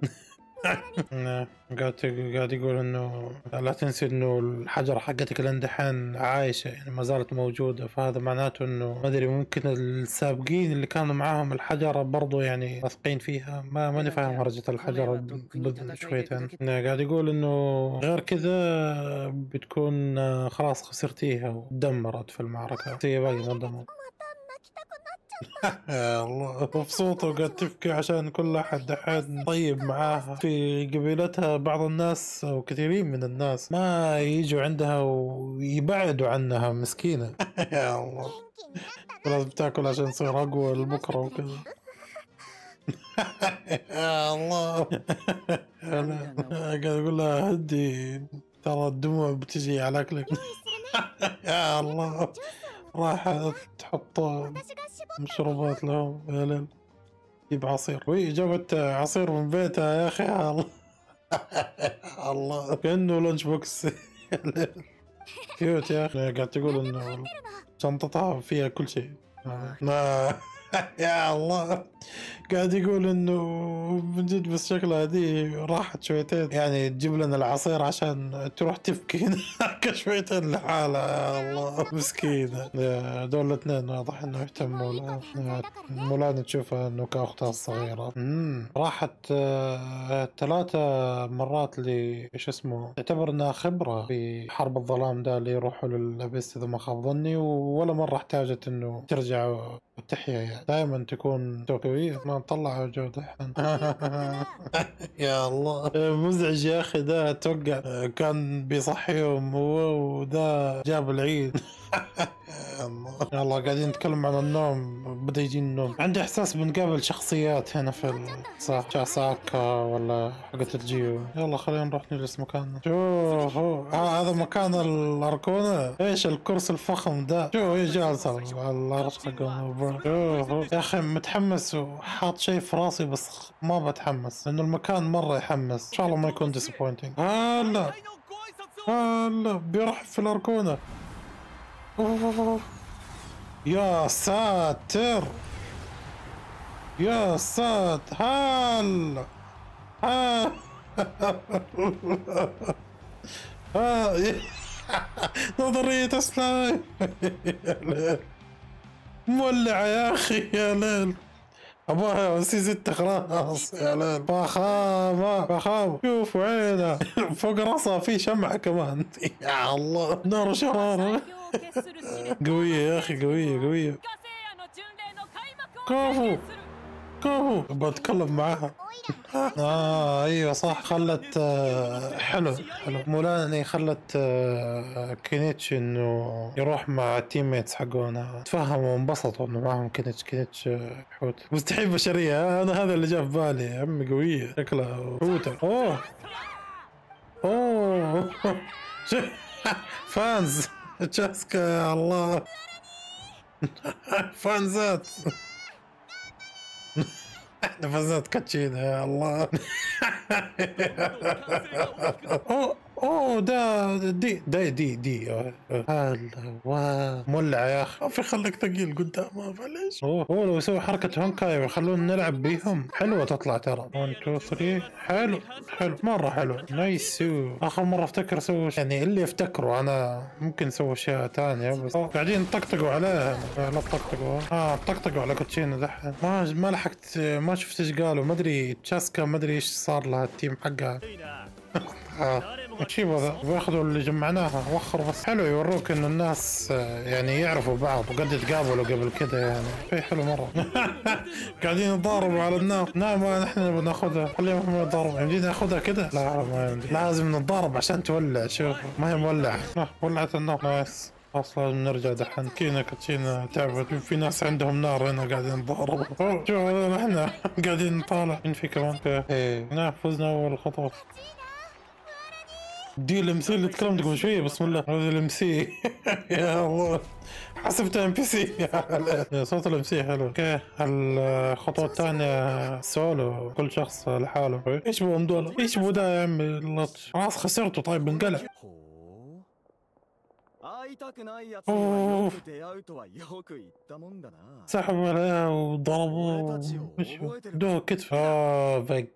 قاعد قاعد يقول إنه لا تنسي إنه الحجره حقتك لين دحين عايشة يعني ما زالت موجودة. فهذا معناته إنه ما أدري ممكن السابقين اللي كانوا معاهم الحجرة برضو يعني واثقين فيها. ما ماني فاهم هرجه الحجرة شويتين. قاعد يقول إنه غير كذا بتكون خلاص خسرتيها ودمرت في المعركة. هي باقي ما دمرت الله مبسوطة وقاعد تبكي عشان كل أحد أحد. طيب معاها في قبيلتها بعض الناس أو كثيرين من الناس ما يجوا عندها ويبعدوا عنها مسكينة. يا الله. لازم تاكل عشان تصير أقوى لبكرة وكذا. يا الله. أنا قاعد أقول لها هدي ترى الدموع بتجي على أكلك. يا الله. راح تحط مشروبات لهم ليل جيب عصير. وي جابت عصير من بيتها يا أخي. الله. الله. كأنه lunch box cute يا أخي. قاعد تقول إنه شنطتها فيها كل شيء. آه. ما. يا الله. قاعد يقول إنه من جد بس شكلها دي راحت شويتين. يعني تجيب لنا العصير عشان تروح تبكي. هناك شويتين لحالها. يا الله. مسكينة يا دول الاثنين واضح إنه يهتموا. لها مولانا تشوفها إنه كأختها الصغيرة. امم راحت آه، ثلاثة مرات ل إيش اسمه تعتبر إنها خبرة في حرب الظلام ده اللي يروحوا للأبيس إذا ما خاب ظني ولا مرة احتاجت إنه ترجع وتحيا يعني دائما تكون توكوية ما نطلع جودة الحين يا الله. مزعج يا أخي ده أتوقع كان بيصحيهم هو وده جاب العيد. يلا قاعدين نتكلم عن النوم. بدا يجي النوم. عندي إحساس بنقابل شخصيات هنا في صح جاساكا ولا حقت الجيو؟ يلا خلينا نروح نجلس مكاننا. شوف هو ها- هذا مكان الاركونة إيش الكرسي الفخم ده؟ شوف هي جالسة على شوف يا أخي متحمس وحاط شيء في راسي بس ما بتحمس. لأنه المكان مرة يحمس. إن شاء الله ما يكون disappointing. هلا هلا بيرحب في الاركونة يا ساتر. يا ساتر هلا هلا نظرية اسماء مولعة يا أخي يا ليل. ابوها سي ستة خلاص يا ليل. فخامة فخامة شوفوا عينه. فوق راسها في شمعة كمان. يا الله. نار شرارة. قوية يا أخي قوية قوية كفو كفو بتكلم معاها آه أيوه صح خلت آه حلو حلو مولاني خلت آه كينيتش انه يروح مع التيم ميتس حقونا تفهموا وانبسطوا انه معهم كينيتش كينيتش حوت مستحيل بشريه أنا هذا اللي جاء في بالي يا عمي قويه شكلها حوته اوه اوه فانز تشاسكا يا الله فانزات إحنا فانزات كاتشينا يا الله أوه ده دي ده دي دي. wow مولع يا أخي. ما في خليك ثقيل قدامها معليش اوه اوه لو يسوي حركة هونكاي ويخلونا نلعب بيهم حلوة تطلع ترى. 1 2 3 حلو حلو مرة حلو nice آخر مرة أفتكر سووا يعني اللي افتكره أنا ممكن سووا اشياء ثانية بس قاعدين يطقطقوا عليها. لا تطقطقوا. آه طقطقوا على كاتشينا دحين. ما ما لحقت ما شفت إيش قالوا. ما أدري تشاسكا ما أدري إيش صار لها ال team حقها. ذا بياخذوا اللي جمعناها وخر بس حلو يوروك إنه الناس آه، يعني يعرفوا بعض وقد يتقابلوا قبل كذا يعني. شيء حلو مرة. قاعدين يتضاربوا على النار لا ما نحن نبغى ناخذها. خليهم هم يتضاربوا يمدي ناخذها كذا لا ما يمدي لازم نتضارب عشان تولع. شوف ما هي مولعة. ولعت النار. nice خلاص لازم نرجع دحين. كينا كاتشينا تعبت. في ناس عندهم نار هنا قاعدين أوه، شوف إحنا قاعدين نطالع. مين في كمان. إيه. فزنا أول خطوة. دي ال MC اللي تكلمت قبل شوية بسم الله. هذا ال MC يا الله. حسبتها NPC صوت ال MC حلو. okay الخطوة الثانية سولو كل شخص لحاله. إيش بهم دول إيش بو ده يا عمي؟ اللطش خلاص خسرته. طيب う会いたくないやつにはよく出会うとはよく言ったもんだな سحبوا عليها وضربوه وش دوه كتف اه بقى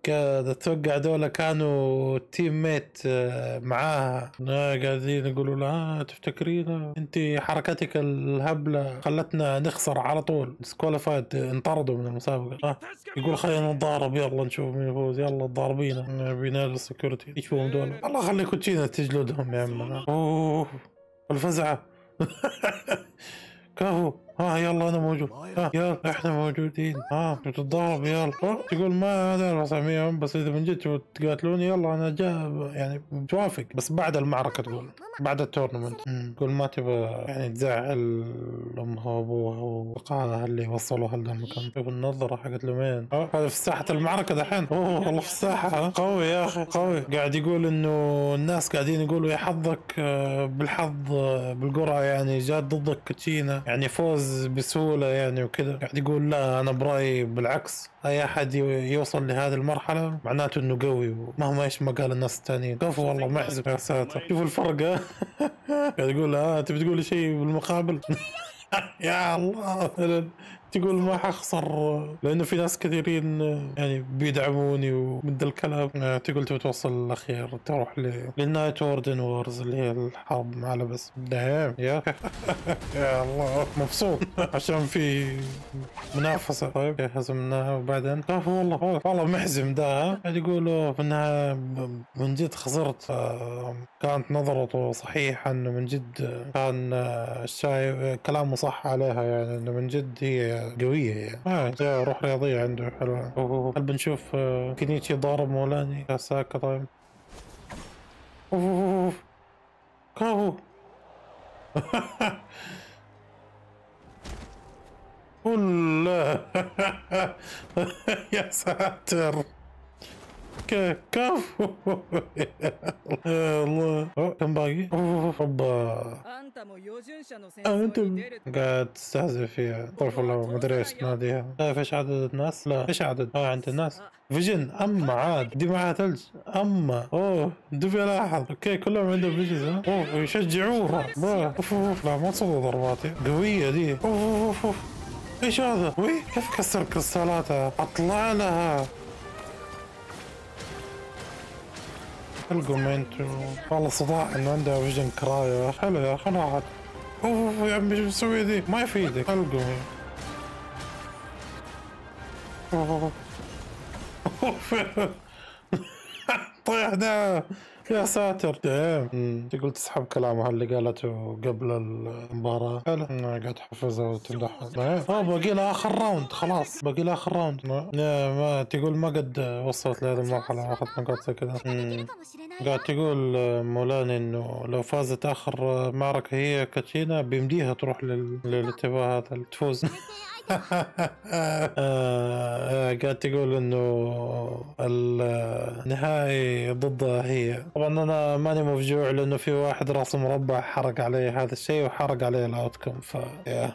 اتوقع دول كانوا تيم ميت آه، معاها آه، قاعدين يقولوا لها آه تفتكرين انت حركتك الهبله خلتنا نخسر على طول ديسكواليفايد انطردوا من المسابقه آه. يقول خلينا نتضارب يلا نشوف مين يفوز يلا تضاربينا بينادي السكيورتي ايش فيهم دول الله خليكم تجينا تجلدهم يا عمنا اوه الفزعه كفو ها يلا أنا موجود. ها يلا إحنا موجودين. ها تتضارب يلا. تقول ما هذا اساميهم بس إذا من جد تقاتلوني يلا أنا جا يعني بتوافق بس بعد المعركة تقول بعد التورنمنت. تقول ما تبغى يعني تزعل امها وابوها وقاها اللي وصلوها لهالمكان شوف النظرة حقت لمين هذا في ساحة المعركة دحين. أوه والله في الساحه؟ قوي يا أخي قوي. قاعد يقول إنه الناس قاعدين يقولوا يا حظك آه، بالحظ آه، بالقرعة يعني جات ضدك كوتشينا يعني فوز بسهولة يعني وكذا. قاعد يقول لا أنا برأيي بالعكس. أي أحد يوصل لهذه المرحلة معناته إنه قوي ومهما إيش ما قال الناس الثانيين كفو والله محزن يا ساتر شوفوا الفرق. ها قاعد يقول آه تبي تقول شيء بالمقابل؟ يا الله. تقول ما حخسر لأنه في ناس كثيرين يعني بيدعموني ومن ذا الكلام آه، تقول تبي توصل الأخير تروح ل- لل Night Warden Wars اللي هي الحرب مع ال Abyss دايم. يا. يا الله. مبسوط. عشان في منافسة. طيب هزمناها وبعدين؟ آه والله والله محزم ده يقولوا ب- من جد خسرت آه، كانت نظرته صحيحة إنه من جد كان آه، الشاي كلامه صح عليها يعني إنه من جد هي قوية يعني. آه يا روح رياضية عنده حلوة هل بنشوف آه، كينيتشي ضارب مولاني يا ساكا طيب. اوف ولا يا ساتر. كفو يا الله كم باقي؟ أوبا. انت قاعد تستهزئ فيها. طرف الله ما أدري إيش تناديها شايف طيب، إيش عدد الناس؟ لا. إيش عدد؟ آه عند الناس. vision أما عاد. دي معاها ثلج أما. أوه دبي لاحظ. okay كلهم عندهم visions أوه يشجعوها. اوف أوف. لا ما تصدق ضرباتي. قوية دي. أوف أوف أوف. إيش هذا؟ وي كيف كسر كريستالاتها؟ اطلع لها القوا انتو والله صداع إنه عندها vision Cryo حلو يا أخي راحت اوف يا عمي إيش مسوي ذي؟ ما يفيدك. القوا طيحنا. يا ساتر. تقول تسحب كلامها اللي قالته قبل المباراة؟ حلو قاعد تحفزها وتمدحها إيه. آه باقي لها آخر round خلاص. باقي لها آخر round ما. تقول ما قد وصلت لهذه المرحلة أخذت نقاط زي كذا. قاعد تقول مولاني إنه لو فازت آخر معركة هي كاتشينا بيمديها تروح للانتباه هذا تفوز. قاعد تقول إنه النهائي ضدها هي. طبعا أنا ماني مفجوع لأنه في واحد رأسه مربع حرق عليه هذا الشيء وحرق عليه ال outcome ف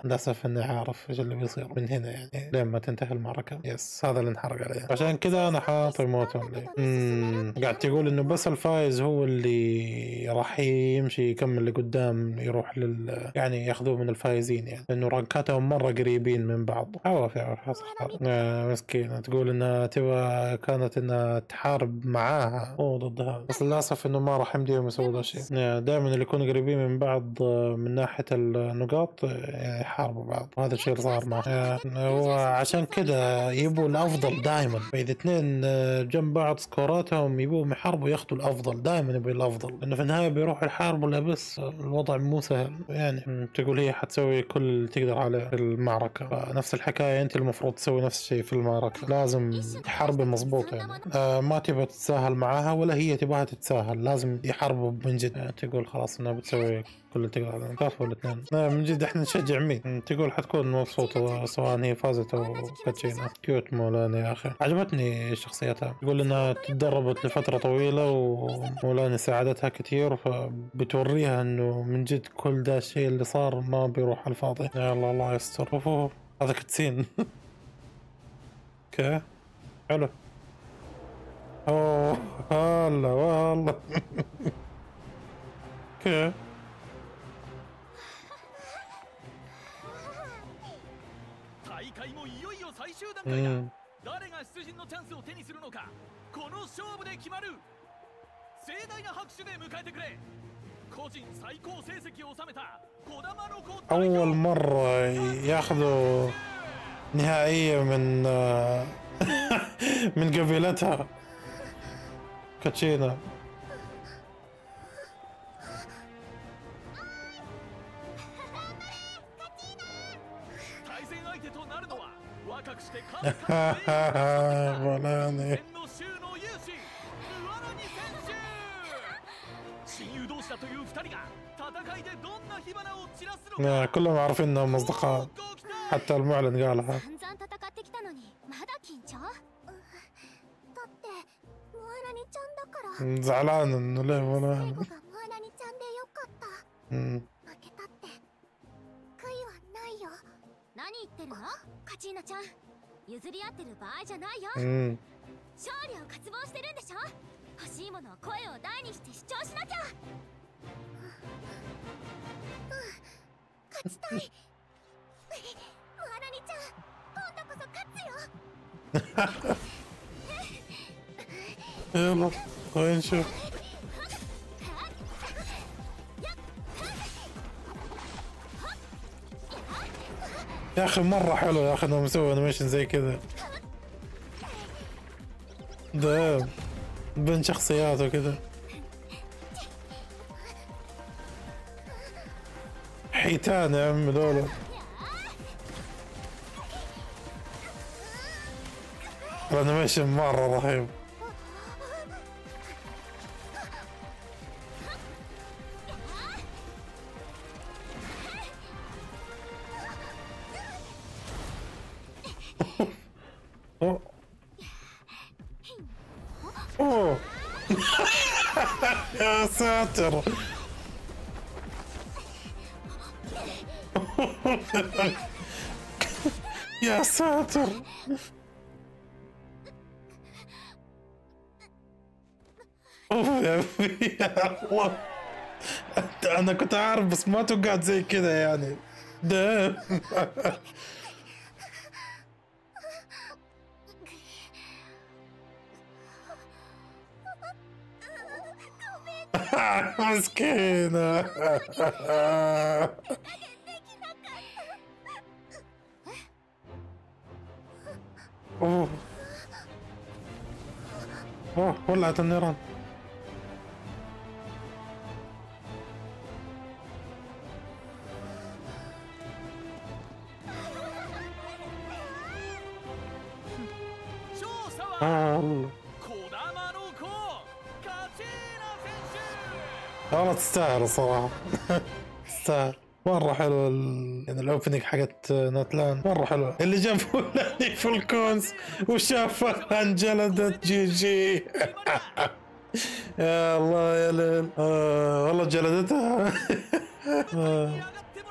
للأسف إني عارف إيش اللي بيصير من هنا يعني لين ما تنتهي المعركة. yes هذا اللي انحرق عليه. عشان كذا أنا حاط يموت ولا أمم، قاعد تقول إنه بس الفايز هو اللي راح يمشي يكمل لقدام يروح لل يعني ياخذوه من الفايزين يعني. لأنه رانكاتهم مرة قريبين من بعض عوف يا عوف صح آه مسكينه تقول انها تبغى كانت انها تحارب معاها مو ضدها بس للاسف انه ما راح يمديهم يسووا ذا الشيء دائما اللي يكونوا قريبين من بعض آه، من ناحيه النقاط آه، يعني يحاربوا بعض وهذا الشيء اللي صار معه آه، وعشان كذا يبوا الافضل دائما فاذا اثنين آه، جنب بعض سكوراتهم يبوا يحاربوا ياخذوا الافضل دائما يبوا الافضل لأنه في النهايه بيروحوا يحاربوا لا بس الوضع مو سهل يعني تقول هي حتسوي كل اللي تقدر عليه في المعركه فنفس الحكاية أنت المفروض تسوي نفس الشيء في المعركة. لازم تحاربي مضبوط يعني. آه ما تبغى تتساهل معاها ولا هي تبغاها تتساهل. لازم يحاربوا من جد. آه تقول خلاص إنها بتسوي اللي تقدر عليه كفو الاثنين آه من جد إحنا نشجع مين تقول حتكون مبسوطة سواء هي فازت أو كاتشينا cute مولانا يا أخي. عجبتني شخصيتها. يقول إنها تدربت لفترة طويلة ومولانا ساعدتها كثير فبتوريها إنه من جد كل ده الشيء اللي صار ما بيروح على الفاضي. يا الله الله يستر. هذا cutscene okay. حلو. أوه هلا والله أوكي. よ最終段う階だ、ん誰が出陣のチャンスを手にするのかこの勝負で決まる盛大な拍手で迎えてくれ個人最高成績を収めた児玉の子代表 أول مرة ياخذوا نهائية من من قبيلتها كاتشينا モアラニちゃんだから زعلان انه ليه 最 مولانا 後がモアラニちゃんでよかった مم. 負けたって悔いはないよ何言ってるのカチーナちゃん 譲り合ってる場合じゃないよ、うん、勝利を渇望してるんでしょ？欲しいものを声を大にして主張しなきゃ、うん、勝ちたい。モハラニちゃん今度こそ勝つよ。えー、もうこれしよう。يا أخي مرة حلو يا أخي انهم يسووا انيميشن زي كذا. ده بين شخصيات وكذا. حيتان يا عم دولة الانيميشن مرة رهيب. ساتر يا ساتر. أخي، يا الله. أنا كنت عارف بس ما توقعت زي كذا يعني. ده مسكينة. أوه. أوه ولعت النيران. آه والله. والله تستاهل الصراحة. تستاهل. مرة حلو ال... يعني ال opening حقت ناتلان مرة حلوة. اللي جاب فلاني في الكونز وشافها انجلدت GG. يا الله يا ليل. آه والله جلدتها آه.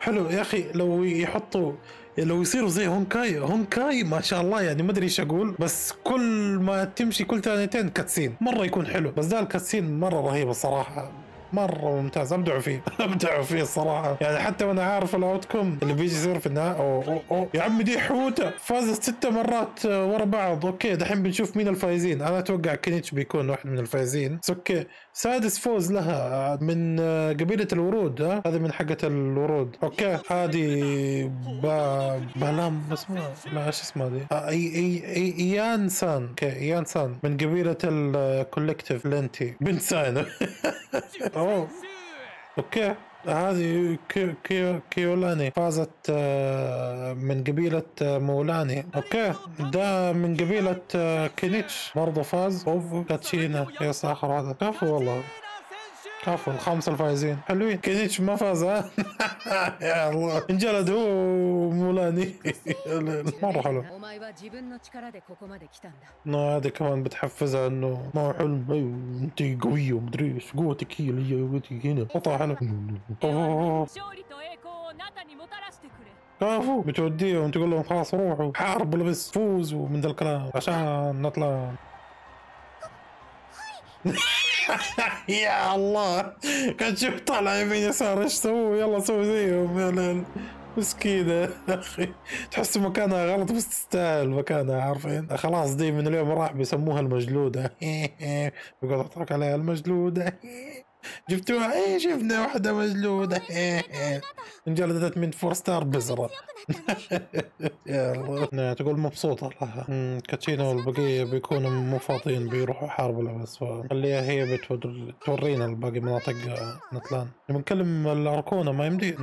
حلو يا أخي لو يحطوا لو يصيروا زي Honkai Honkai ما شاء الله يعني ما أدري إيش أقول بس كل ما تمشي كل ثانيتين cutscene مرة يكون حلو. بس ذا ال cutscene مرة رهيب الصراحة. مرة ممتاز أبدعوا فيه. أبدعوا فيه الصراحه يعني حتى وأنا عارف ال outcome اللي بيجي يصير في النهاية أوه أوه أوه. يا عمي دي حوتة. فازت ست مرات آه، ورا بعض. okay دحين بنشوف مين الفايزين. أنا أتوقع كينيتش بيكون واحد من الفايزين. okay سادس فوز لها آه، من آه، قبيلة الورود ها هذه من حقة الورود. okay هذه با بلام اسمها؟ لا إيش اسمها دي؟ اي اي اي إيان سان. أوكي إيان سان من قبيلة الكولكتيف لينتي. بنت ساين أوه. أوكي. هذه كي كي كيولاني فازت آه، من قبيلة آه، مولاني. أوكي. ده من قبيلة آه، كينيتش. برضه فاز. أوف. كاتشينا. يس اخر هذا كفو والله. كفو الخمسه الفايزين حلوين. كيزيتش ما فاز يا الله. انجلد هو مولاني. مرة حلو. هذه كمان بتحفزها إنه ما هو حلم أيوه، أنت قوية ومدري إيش. قوتك هي اللي هي قوتك هنا. قطع حلو. كفو بتوديهم. تقول لهم خلاص روحوا. حاربوا بس فوزوا من ذا الكلام. عشان نطلع. يا الله كان شوف طالع يمين يسار إيش سووا يلا سووا زيهم يا ليل مسكينة أخي تحس مكانها غلط بس تستاهل مكانها عارفين خلاص دي من اليوم راح بيسموها المجلودة بيقعد يضحك عليها المجلودة جبتوها. إيه شفنا واحدة مجلودة. انجلدت من four star بزرة. يا الله. إنها تقول مبسوطة لها أمم، كاتشينا والبقية بيكونوا مو فاضيين بيروحوا يحاربوا بس. خليها هي بتور- بتورينا الباقي مناطق آه، نتلان. بنكلم الأركونة ما يمدي.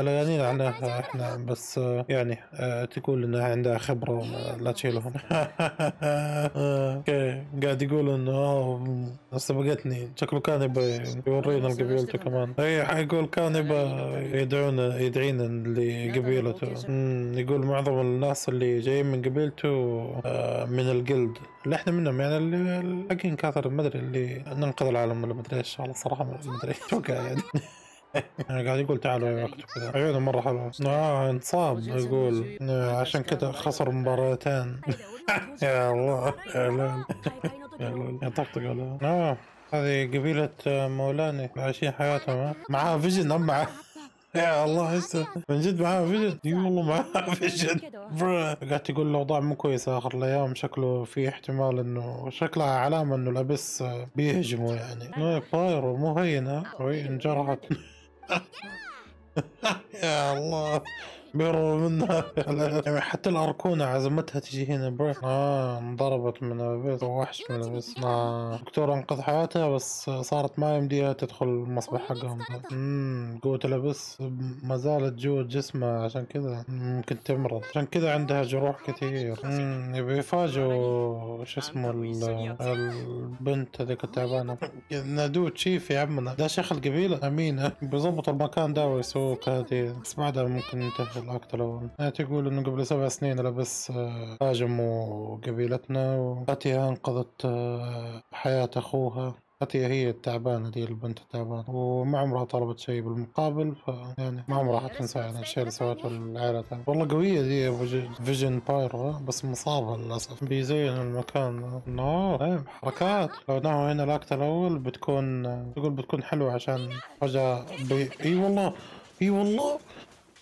قلقانين عنها إحنا بس آه، يعني آه، تقول انها عندها خبرة وما- لا تشيلهم. آه، أوكي قاعد يقول إنه آه سبقتني. شكله كان يبى يورينا قبيلته كمان. إي حيقول كان يبى يدعونا يدعينا لقبيلته يقول معظم الناس اللي جايين من قبيلته آه، من الجلد اللي إحنا منهم يعني اللي حقين كاثر ما أدري اللي ننقذ العالم ولا ما أدري إيش. والله صراحة ما أدري. أتوقع يعني يعني قاعد يقول تعالوا يا وقت عيونه مرة حلوة. آه انصاب يقول. آه، عشان كذا خسر مباراتين. يا الله يا ليل يطقطق عليه آه هذه قبيلة آه، مولاني. عايشين حياتهم ها؟ معاها vision أم معاه يا الله ده؟ من جد معاه vision؟ اي والله معاه vision. قاعد تقول الاوضاع مو كويسه آخر الأيام. شكله في احتمال إنه شكلها علامة إنه ال Abyss آه، بيهجموا يعني. إيه، Pyro مو هينه وهي انجرحت يا الله بيروا منها. حتى الأركونة عزمتها تجي هنا بري آه انضربت من ال Abyss. وحش من ال Abyss. آه. دكتور أنقذ حياتها بس صارت ما يمديها تدخل المسبح حقهم. امم قوة ال Abyss. ما زالت جوا جسمها عشان كذا ممكن تمرض. عشان كذا عندها جروح كثير. امم يبي يفاجئوا شو اسمه ال- البنت هذيك التعبانة. نادوه تشيف يا عمنا. ده شيخ القبيلة. أمينة. بيظبط المكان ده ويسووك هذه بس بعدها ممكن ينتهي الأول يعني تقول إنه قبل سبع سنين لبس آه، هاجموا قبيلتنا وأتيها أنقذت آه، حياة أخوها. أتيها هي التعبانة دي البنت التعبانة. وما عمرها طلبت شيء بالمقابل فيعني ما عمرها حتنسى يعني الشيء اللي سوته العائلة تاني. والله قوية دي أبو vision Pyro بس مصابة للأسف. بيزين المكان. نو إيه، حركات. لو نهوا هنا ال act الأول بتكون تقول بتكون حلوة عشان فجأة بي... إي والله إي والله.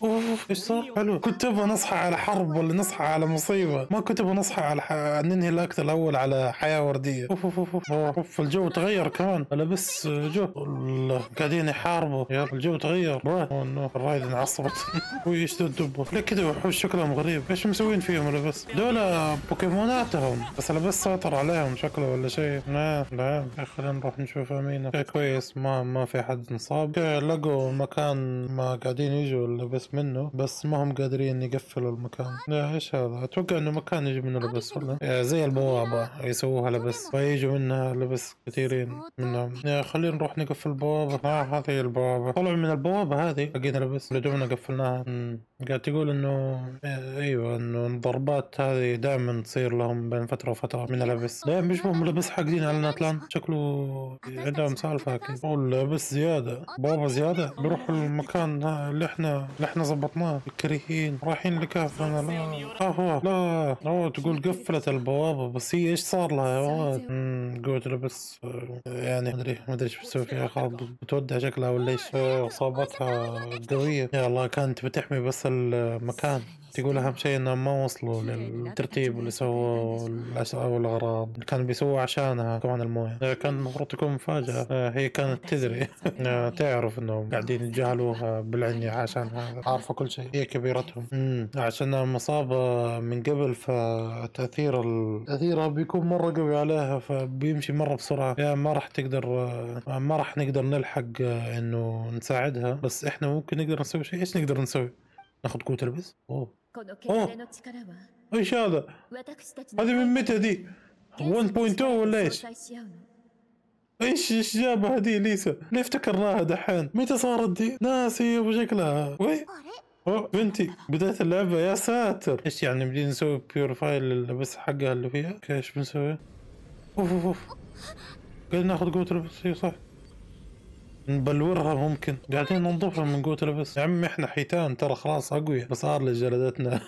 أوف إيش صار؟ حلو. كنت أبغى نصحى على حرب ولا نصحى على مصيبة؟ ما كنت أبغى نصحى على ح... ننهي ال act الأول على حياة وردية. أوف أوف أوف, أوف, الجو تغير كمان. أنا بس جو ال- قاعدين يحاربوا. يا الجو تغير. أوه نو الرايد انعصبت. ويش الدبه ليه كذا وحوش شكلهم غريب. إيش مسوين فيهم ولا بس؟ دول بوكيموناتهم. بس أنا بس سيطر عليهم شكله ولا شيء. لا لا. خلينا نروح نشوف أمينة. كويس ما ما في حد انصاب. لقوا مكان ما قاعدين يجوا الا منه بس ما هم قادرين يقفلوا المكان. لا إيش هذا؟ أتوقع إنه مكان يجي منه لبس ولا؟ زي البوابة يسووها لبس. فيجوا منها لبس كثيرين منهم. خلينا نروح نقفل البوابة. آه هذه البوابة. طلعوا من البوابة هذه لقينا لبس. دوبنا قفلناها. قاعد تقول إنه أيوه إنه الضربات هذه دائما تصير لهم بين فترة وفترة من اللبس لا بيشبهوا لبس حاقدين على ناتلان شكله عندهم سالفة أكيد واللبس زيادة. بوابه زيادة بيروحوا المكان اللي إحنا اللي إحنا ظبطناه الكريهين رايحين لكافرنا لا قهوه لا أوه تقول قفلت البوابة بس هي إيش صار لها يا ولد قوة لبس آه، يعني ما أدري ما أدري إيش بتسوي فيها خلاص بتودع شكلها ولا إيش؟ آه، اصابتها قوية. يا الله كانت بتحمي بس المكان. تقول أهم شيء إنهم ما وصلوا للترتيب اللي سووا الاشياء والاغراض اللي كانوا بيسووا عشانها كمان الموية. كان المفروض تكون مفاجأة آه، هي كانت تدري. آه، تعرف إنهم قاعدين يتجاهلوها بالعنية عشان هذا. عارفة كل شيء. هي كبيرتهم. عشان مصابة من قبل فتأثير ال- تأثيرها بيكون مرة قوي عليها فبيمشي مرة بسرعة. يعني ما راح تقدر آه، ما راح نقدر نلحق إنه نساعدها. بس إحنا ممكن نقدر نسوي شيء إيش نقدر نسوي؟ ناخذ قوة ال Abyss أوه أوه إيش هذا؟ هذه من متى دي؟ 1.2 ولا إيش؟ إيش إيش جابها دي ليسا؟ ليه افتكرناها دحين؟ متى صارت دي؟ ناسي أبو شكلها وي أوه بنتي بداية اللعبة يا ساتر إيش يعني بدي نسوي purify لل Abyss حقها اللي فيها؟ أوكي إيش بنسوي؟ أوف أوف أوف قلنا ناخذ قوة البث إيه، صح نبلورها ممكن. قاعدين ننظفها من قوة البس يا عمي إحنا حيتان ترى خلاص أقوياء. بس ارلي جلدتنا.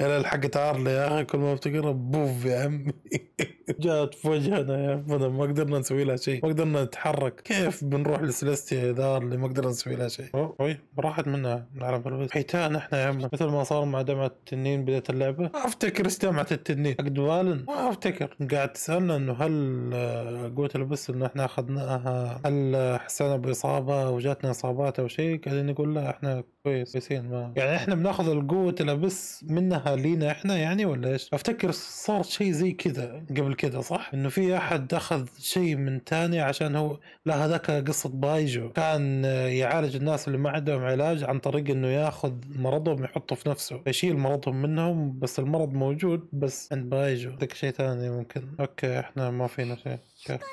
يا حقت ارلي يا أخي كل ما أفتكرها بوف يا عمي. جات في وجهنا يا ابدا ما قدرنا نسوي لها شيء. ما قدرنا نتحرك. كيف بنروح لسلستيا اذا ارلي ما قدرنا نسوي لها شيء؟ أوي. راحت منها. نعلم بالبس حيتان إحنا يا عمي. مثل ما صار مع دمعة التنين بداية اللعبة. ما أفتكر إيش دمعة التنين. حق ما أفتكر. قاعد تسألنا إنه هل آه، قوة البس إنه إحنا أخذناها هل آه، حسينا بإصابة أو جاتنا إصابات أو شيء؟ قاعدين نقول لا إحنا كويس. كويسين ما. يعني إحنا بناخذ القوة ال Abyss منها لينا إحنا يعني ولا إيش؟ أفتكر صار شيء زي كذا قبل كذا صح؟ إنه في أحد أخذ شيء من تاني عشان هو لا هذاك قصة بايجو. كان يعالج الناس اللي ما عندهم علاج عن طريق إنه ياخذ مرضهم يحطه في نفسه. يشيل مرضهم منهم بس المرض موجود بس عند بايجو. ذاك شيء ثاني ممكن؟ أوكي إحنا ما فينا شيء.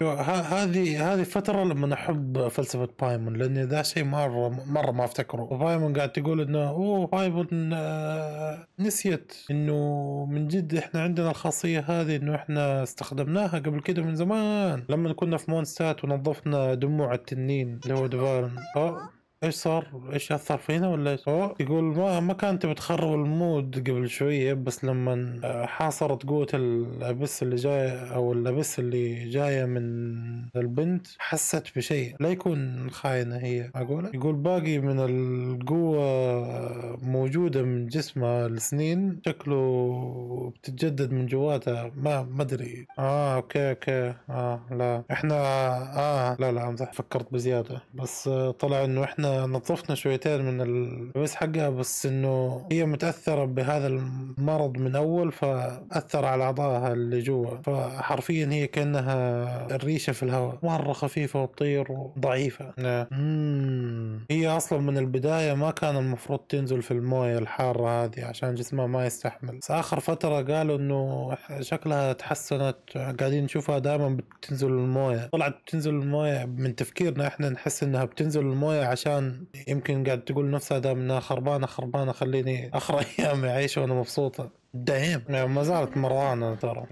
هذه هذه فترة لما احب فلسفة بايمون لأن ذا شيء مرة مرة ما أفتكره. وبايمون قاعد تقول إنه أوه بايمون آه، نسيت إنه من جد إحنا عندنا الخاصية هذه إنه إحنا استخدمناها قبل كده من زمان. لما كنا في مونستات ونظفنا دموع التنين اللي هو آه إيش صار؟ إيش أثر فينا ولا إيش؟ أوه. يقول ما ما كانت بتخرب ال mood قبل شوية بس لما حاصرت قوة ال Abyss اللي جاية أو ال Abyss اللي جاية من البنت حست بشيء. لا يكون خاينة هي. معقولة؟ يقول باقي من القوة موجودة من جسمها لسنين شكله بتتجدد من جواتها. ما ما أدري. آه أوكي أوكي. آه لا. إحنا آه لا لا امزح فكرت بزيادة. بس آه طلع إنه إحنا نظفنا شويتين من البس حقها بس إنه هي متأثرة بهذا المرض من أول فأثر على أعضائها اللي جوا. فحرفيا هي كأنها الريشة في الهواء. مرة خفيفة وتطير وضعيفة. هي أصلا من البداية ما كان المفروض تنزل في الموية الحارة هذه عشان جسمها ما يستحمل. بس آخر فترة قالوا إنه شكلها تحسنت. قاعدين نشوفها دائما بتنزل الموية. طلعت بتنزل الموية من تفكيرنا إحنا نحس إنها بتنزل الموية عشان يمكن قاعد تقول نفسها دام انها خربانه خربانه خليني آخر ايامي أعيش وأنا مبسوطه دايم. يعني ما زالت مرضانة ترى.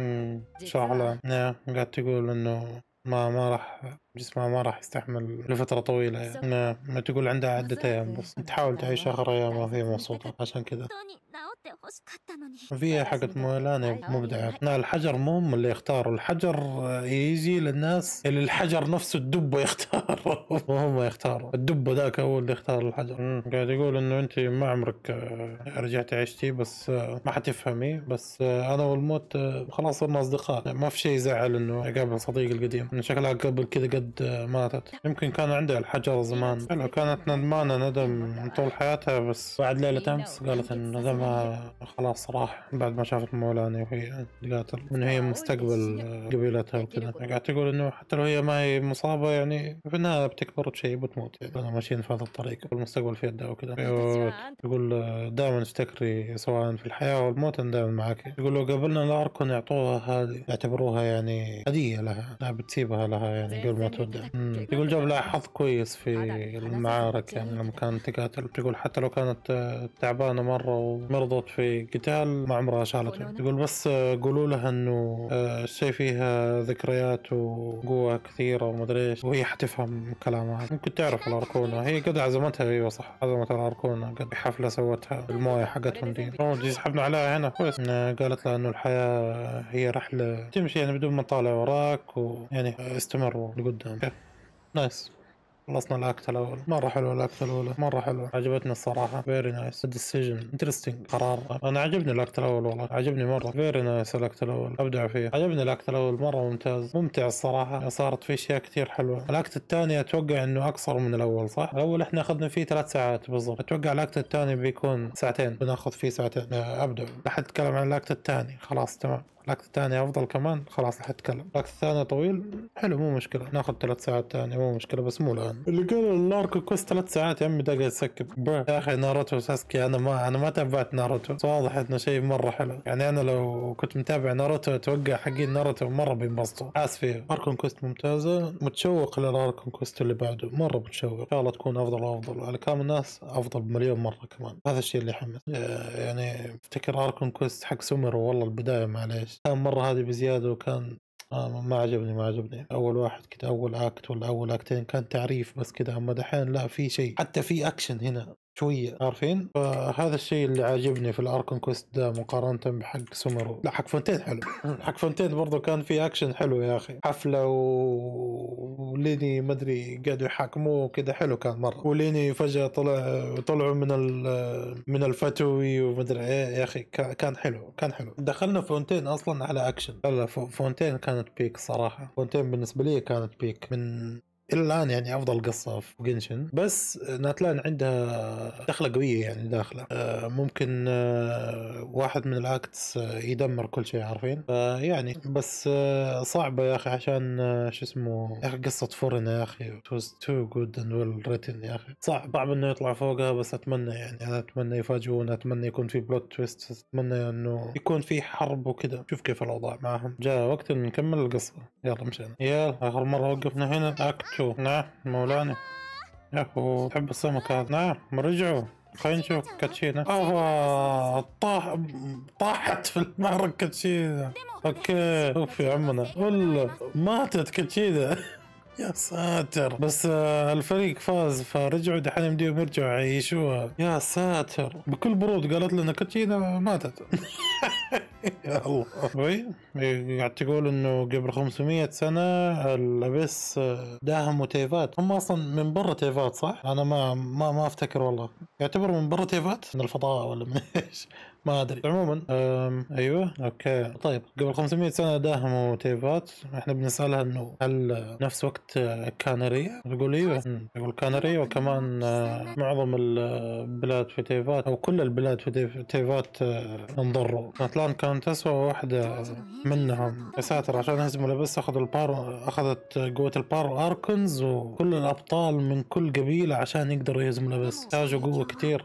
شغله نعم. قاعد تقول إنه ما ما راح جسمها ما راح يستحمل لفترة طويلة يعني. ما, ما تقول عندها عدة أيام يعني، بس تحاول تعيش آخر أيام وهي مبسوطة عشان كذا. فيها حقة مولانا مبدعة. لا الحجر مو هم اللي يختاروا. الحجر يجي للناس اللي الحجر نفسه الدبة يختاره. وهم يختاروا. الدب ذاك هو اللي يختار الحجر. قاعد يقول إنه أنت ما عمرك آه، رجعت عشتي بس آه، ما حتفهمي بس آه، أنا والموت خلاص صرنا أصدقاء. ما في شيء يزعل إنه اقابل صديقي القديم. شكلها قبل كذا قد ماتت. يمكن كان عندها الحجر زمان. حلو كانت ندمانة ندم طول حياتها بس بعد ليلة أمس قالت إن ندمها خلاص راح. بعد ما شافت مولاني وهي تقاتل وان هي مستقبل قبيلتها وكذا. قاعد تقول إنه حتى لو هي ما هي مصابة يعني في النهاية بتكبر بشيء بتموت. يعني ماشيين في هذا الطريق والمستقبل في يدها وكذا. يقول دائما افتكري سواء في الحياة والموت أنا دائما معك. يقول لو قابلنا الاركون يعطوها هذه يعتبروها يعني هدية لها لا بتسيبها لها يعني قبل ما تودع مم. يقول جاب لها حظ كويس في المعارك يعني لما كانت تقاتل تقول حتى لو كانت تعبانة مرة ومرضت في قتال ما عمرها شالته يقول بس قولوا لها إنه آه، الشيء فيها ذكريات وقوة كثيرة ومدري إيش وهي حتفهم كلامها. ممكن تعرف الاركونة هي قد عزمتها أيوه صح عزمت الاركونة قد حفلة سوتها الموية حقتهم دي. سحبنا عليها هنا. كويس. قالت لها إنه الحياة هي رحلة تمشي يعني بدون ما تطالع وراك ويعني استمروا. لقدام nice. خلصنا ال act الأول. مرة حلو ال act الأولى. مرة حلو عجبتني الصراحة. very nice decision interesting قرار. أنا عجبني ال act الأول والله. عجبني مرة. very nice ال act الأول. أبدع فيه عجبني ال act الأول. مرة ممتاز. ممتع الصراحة. صارت فيه أشياء كثير حلوة. ال act الثاني أتوقع إنه أقصر من الأول صح؟ الأول إحنا أخذنا فيه ثلاث ساعات بالضبط. أتوقع ال act الثاني بيكون ساعتين. بناخذ فيه ساعتين. ابدا لا حد يتكلم عن ال act الثاني. خلاص تمام. ال act الثاني أفضل كمان. خلاص راح أتكلم. ال act الثاني طويل. حلو مو مشكلة. ناخذ ثلاث ساعات ثانية مو مشكلة بس مو الآن. اللي قال ال Archon quest ثلاث ساعات يا عمي ده قاعد ي skip. يا أخي ناروتو ساسكي أنا ما أنا ما تابعت ناروتو. بس واضح إنه شيء مرة حلو. يعني أنا لو كنت متابع ناروتو أتوقع حقين ناروتو مرة بينبسطوا. حاس فيه Archon quest ممتازة. متشوق لل Archon quest اللي بعده. مرة متشوق. إن شاء الله تكون أفضل وأفضل. على كلام الناس أفضل بمليون مرة كمان. هذا الشيء اللي يحمس. يعني أفتكر Archon quest حق سومر والله البداية معليش. كان مرة هذه بزيادة وكان آه ما عجبني ما عجبني. أول واحد كده أول act ولا أول act ين كان تعريف بس كده أما دحين لا في شيء. حتى في اكشن هنا. شوية. عارفين؟ فهذا الشيء اللي عاجبني في ال Archon quest ده مقارنة بحق سومرو. لا حق فونتين حلو. حق فونتين برضو كان في أكشن حلو يا أخي. حفلة و... وليني ما أدري قاعدوا يحاكموه كده حلو كان مرة. وليني فجأة طلع طلعوا من ال... من الفتوي وما أدري إيه. يا أخي كا- كان حلو كان حلو. دخلنا فونتين أصلا على أكشن. لا لا فو- فونتين كانت peak صراحة. فونتين بالنسبة لي كانت peak من إلى الآن يعني أفضل قصة في جنشن بس ناتلان عندها دخلة قوية يعني داخلة. آه، ممكن آه، واحد من ال acts آه، يدمر كل شيء عارفين يعني بس صعبة يا أخي عشان شو اسمه يا أخي قصة فونتين يا أخي. Was too good and well written يا أخي. صعب صعب إنه يطلع فوقها بس أتمنى يعني أنا أتمنى يفاجئونا أتمنى يكون في plot twist أتمنى إنه يكون في حرب وكذا شوف كيف الأوضاع معهم. جاء وقت نكمل القصة. يلا مشينا. يلا آخر مرة وقفنا هنا. act 2 نعم مولانا. يا اخو تحب السمك هذا؟ نعم رجعوا. خلينا نشوف كاتشينا. أوه طاح طاحت في المعركة كاتشينا. أوكي شوف يا عمنا. ولا ماتت كاتشينا. يا ساتر. بس آه، الفريق فاز فرجعوا دحين يمديهم يرجعوا يعيشوها. يا ساتر. بكل برود قالت لنا كاتشينا ماتت. يا الله. وي قاعد تقول إنه قبل 500 سنة ال Abyss داهموا تيفات هم أصلا من برا تيفات صح؟ أنا ما ما ما أفتكر والله. يعتبروا من برا تيفات؟ من الفضاء ولا من إيش؟ ما أدري. عموما أيوه okay. طيب قبل 500 سنة داهموا تيفات إحنا بنسألها إنه هل نفس وقت كانريا؟ تقول أيوه. تقول كانريا وكمان آه، معظم البلاد في تيفات أو كل البلاد في تيف- تيفات آه، انضروا. ناتلان كانت اسوء واحدة منهم. يا ساتر عشان يهزموا بس أخذوا البار أخذت قوة البار أركنز وكل الأبطال من كل قبيلة عشان يقدروا يهزموا بس. احتاجوا قوة كثير.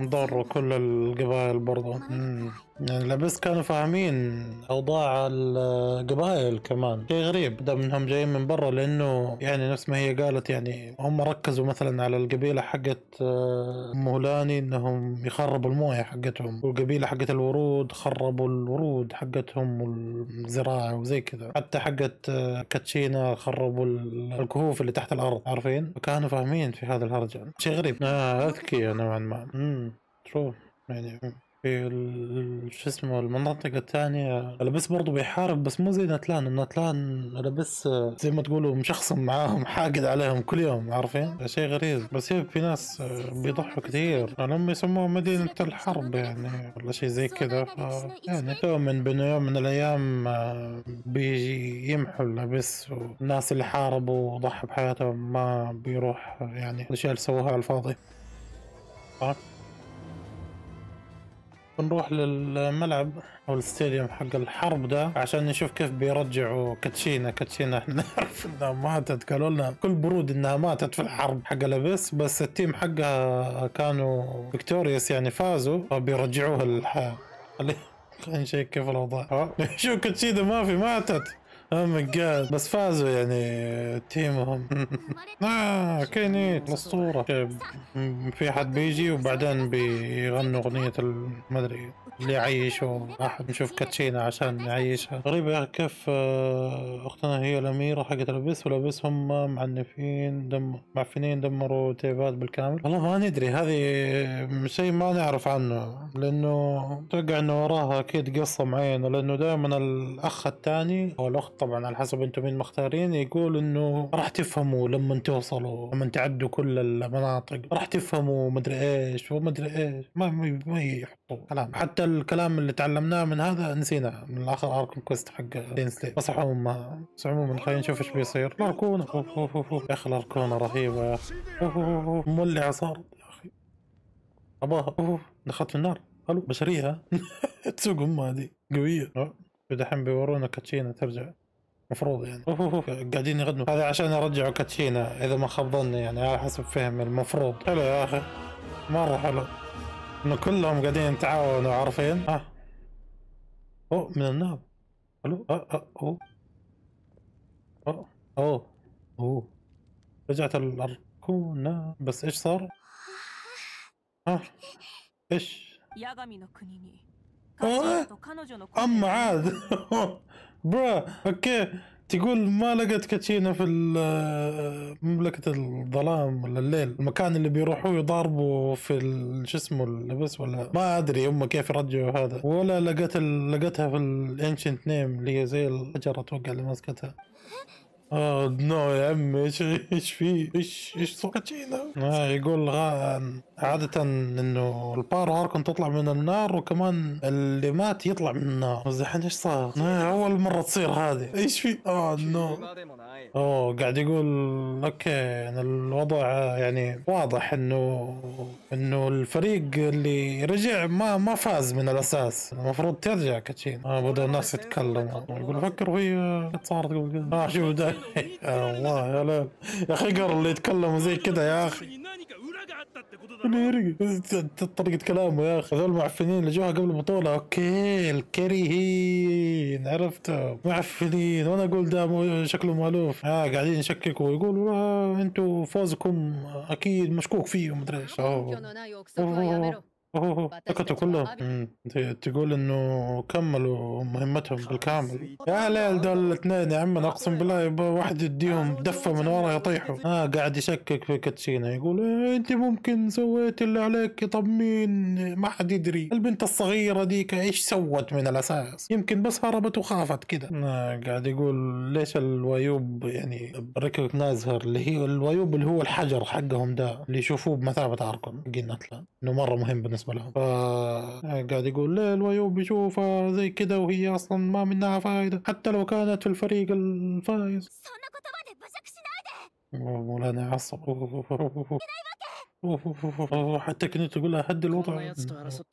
ضروا كل القبائل برضو مم. يعني لبس كانوا فاهمين أوضاع القبائل كمان. شيء غريب دام إنهم جايين من برا لأنه يعني نفس ما هي قالت يعني هم ركزوا مثلا على القبيلة حقت آه، مولاني إنهم يخربوا الموية حقتهم والقبيلة حقت الورود خربوا الورود حقتهم والزراعة وزي كذا. حتى حقت آه، كاتشينا خربوا ال- الكهوف اللي تحت الأرض عارفين؟ فكانوا فاهمين في هذا الهرجه شيء غريب. آه اذكياء نوعا ما. امم شو يعني في شو اسمه المناطق الثانية لبس برضو بيحارب بس مو زي نتلان نتلان لبس آه، زي ما تقولوا مشخصم معاهم حاقد عليهم كل يوم عارفين؟ شيء غريب. بس هي في ناس آه، بيضحوا كثير لما يسموها مدينة الحرب يعني ولا شيء زي كذا ف- يعني يوم من بين يوم من الأيام آه، بيجي يمحوا اللبس والناس اللي حاربوا وضحوا بحياتهم ما بيروح آه، يعني الأشياء اللي سووها على الفاضي. ف- بنروح للملعب أو الستاديوم حق الحرب ده عشان نشوف كيف بيرجعوا كاتشينا. كاتشينا إحنا نعرف إنها ماتت. قالوا لنا كل برود إنها ماتت في الحرب حق ال Abyss بس ال team حقها كانوا victorious يعني فازوا فبيرجعوها للحياة خلي- خلينا نشيك كيف الاوضاع أه، شوف كاتشينا ما في ماتت. oh my God بس فازوا يعني team هم. آه كينيت الاسطورة. طيب، في حد بيجي وبعدين بيغنوا أغنية المدري اللي يعيشوا راح نشوف كاتشينا عشان يعيشها غريبة أخي كيف آه، أختنا هي الأميرة حقت لبس ولبس هم معنفين دم معفنين دمروا تيبات بالكامل. والله ما ندري. هذه شيء ما نعرف عنه لأنه أتوقع إنه وراها أكيد قصة معينة لأنه دائما الأخ الثاني أو الأخت طبعا على حسب أنتم مين مختارين يقول إنه راح تفهموا لما توصلوا لما تعدوا كل المناطق. راح تفهموا مدري إيش ومدري إيش. ما ما ما كلام. حتى الكلام اللي تعلمناه من هذا نسيناه من الآخر Archon quest حق Dainsleif بس عموما بس عموما خلينا نشوف إيش بيصير. أوف. يا أخي الاركونة رهيبة يا أخي. مولعة صارت يا أخي. أباها. اوف دخلت في النار. ألو بشرية ها؟ تسوق ام هذه قوية أه. دحين بيورونا كاتشينا ترجع. مفروض يعني. أوف أوف. قاعدين يغنوا هذا عشان يرجعوا كاتشينا إذا ما خاب ظني يعني. على حسب فهمي المفروض. حلو يا أخي. مرة حلو. إنه كلهم قاعدين يتعاونوا عارفين؟ آه. ها أو من النار ألو آه آه أو آه، أو أو رجعت الاركونة بس إيش صار؟ ها إيش؟ آه؟ اما عاد. برا أوكي. تقول ما لقيت كاتشينا في مملكة الظلام ولا الليل المكان اللي بيروحوا يضاربوا في شو اسمه ال Abyss ولا؟ ما أدري هم كيف يرجعوا هذا. ولا لقيت لقيتها في ال Ancient Name اللي هي زي الحجرة أتوقع اللي ماسكتها. oh no يا عمي إيش إيش في؟ إيش إيش كاتشينا؟ آه يقول عادة إنه ال Pyro Archon تطلع من النار وكمان اللي مات يطلع من النار. بس الحين إيش صار؟ آه أول مرة تصير هذه. إيش في؟ oh no أوه قاعد يقول okay يعني الوضع آه، يعني واضح انه إنه الفريق اللي رجع ما ما فاز من الأساس. المفروض ترجع كاتشينا آه بدا الناس يتكلموا. يقول فكروا فيها صارت قبل كذا. آه شوف الله يا لال يا أخي قر اللي يتكلموا زي كذا يا أخي. طريقة كلامه يا أخي. هذول معفنين اللي جوها قبل البطولة. okay الكريهين. عرفتهم معفنين. وأنا أقول ده شكله مألوف. ها قاعدين يشككوا. يقولوا أنتوا فوزكم أكيد مشكوك فيه. ومدري إيش. اوه كله تقول إنه كملوا مهمتهم بالكامل. يا ليل دول الاثنين يا عم أقسم بالله يبغى واحد يديهم دفة من ورا يطيحوا. آه قاعد يشكك في كاتشينا يقول إيه أنت ممكن سويت اللي عليك طب مين؟ ما حد يدري. البنت الصغيرة ديك إيش سوت من الأساس؟ يمكن بس هربت وخافت كده. آه قاعد يقول ليش ال Wayob يعني recognize her اللي هي ال Wayob اللي هو الحجر حقهم ده اللي يشوفوه بمثابة Archon قلنا إنه مرة مهم بالنسبة بالنسبة لهم. فقاعد يقول ليه الويو بيشوفها زي كذا وهي أصلا ما منها فائده حتى لو كانت في الفريق الفائز مولاني عصبت. أوف أوف أوف أوف. حتى كنت تقول لها هدي الوضع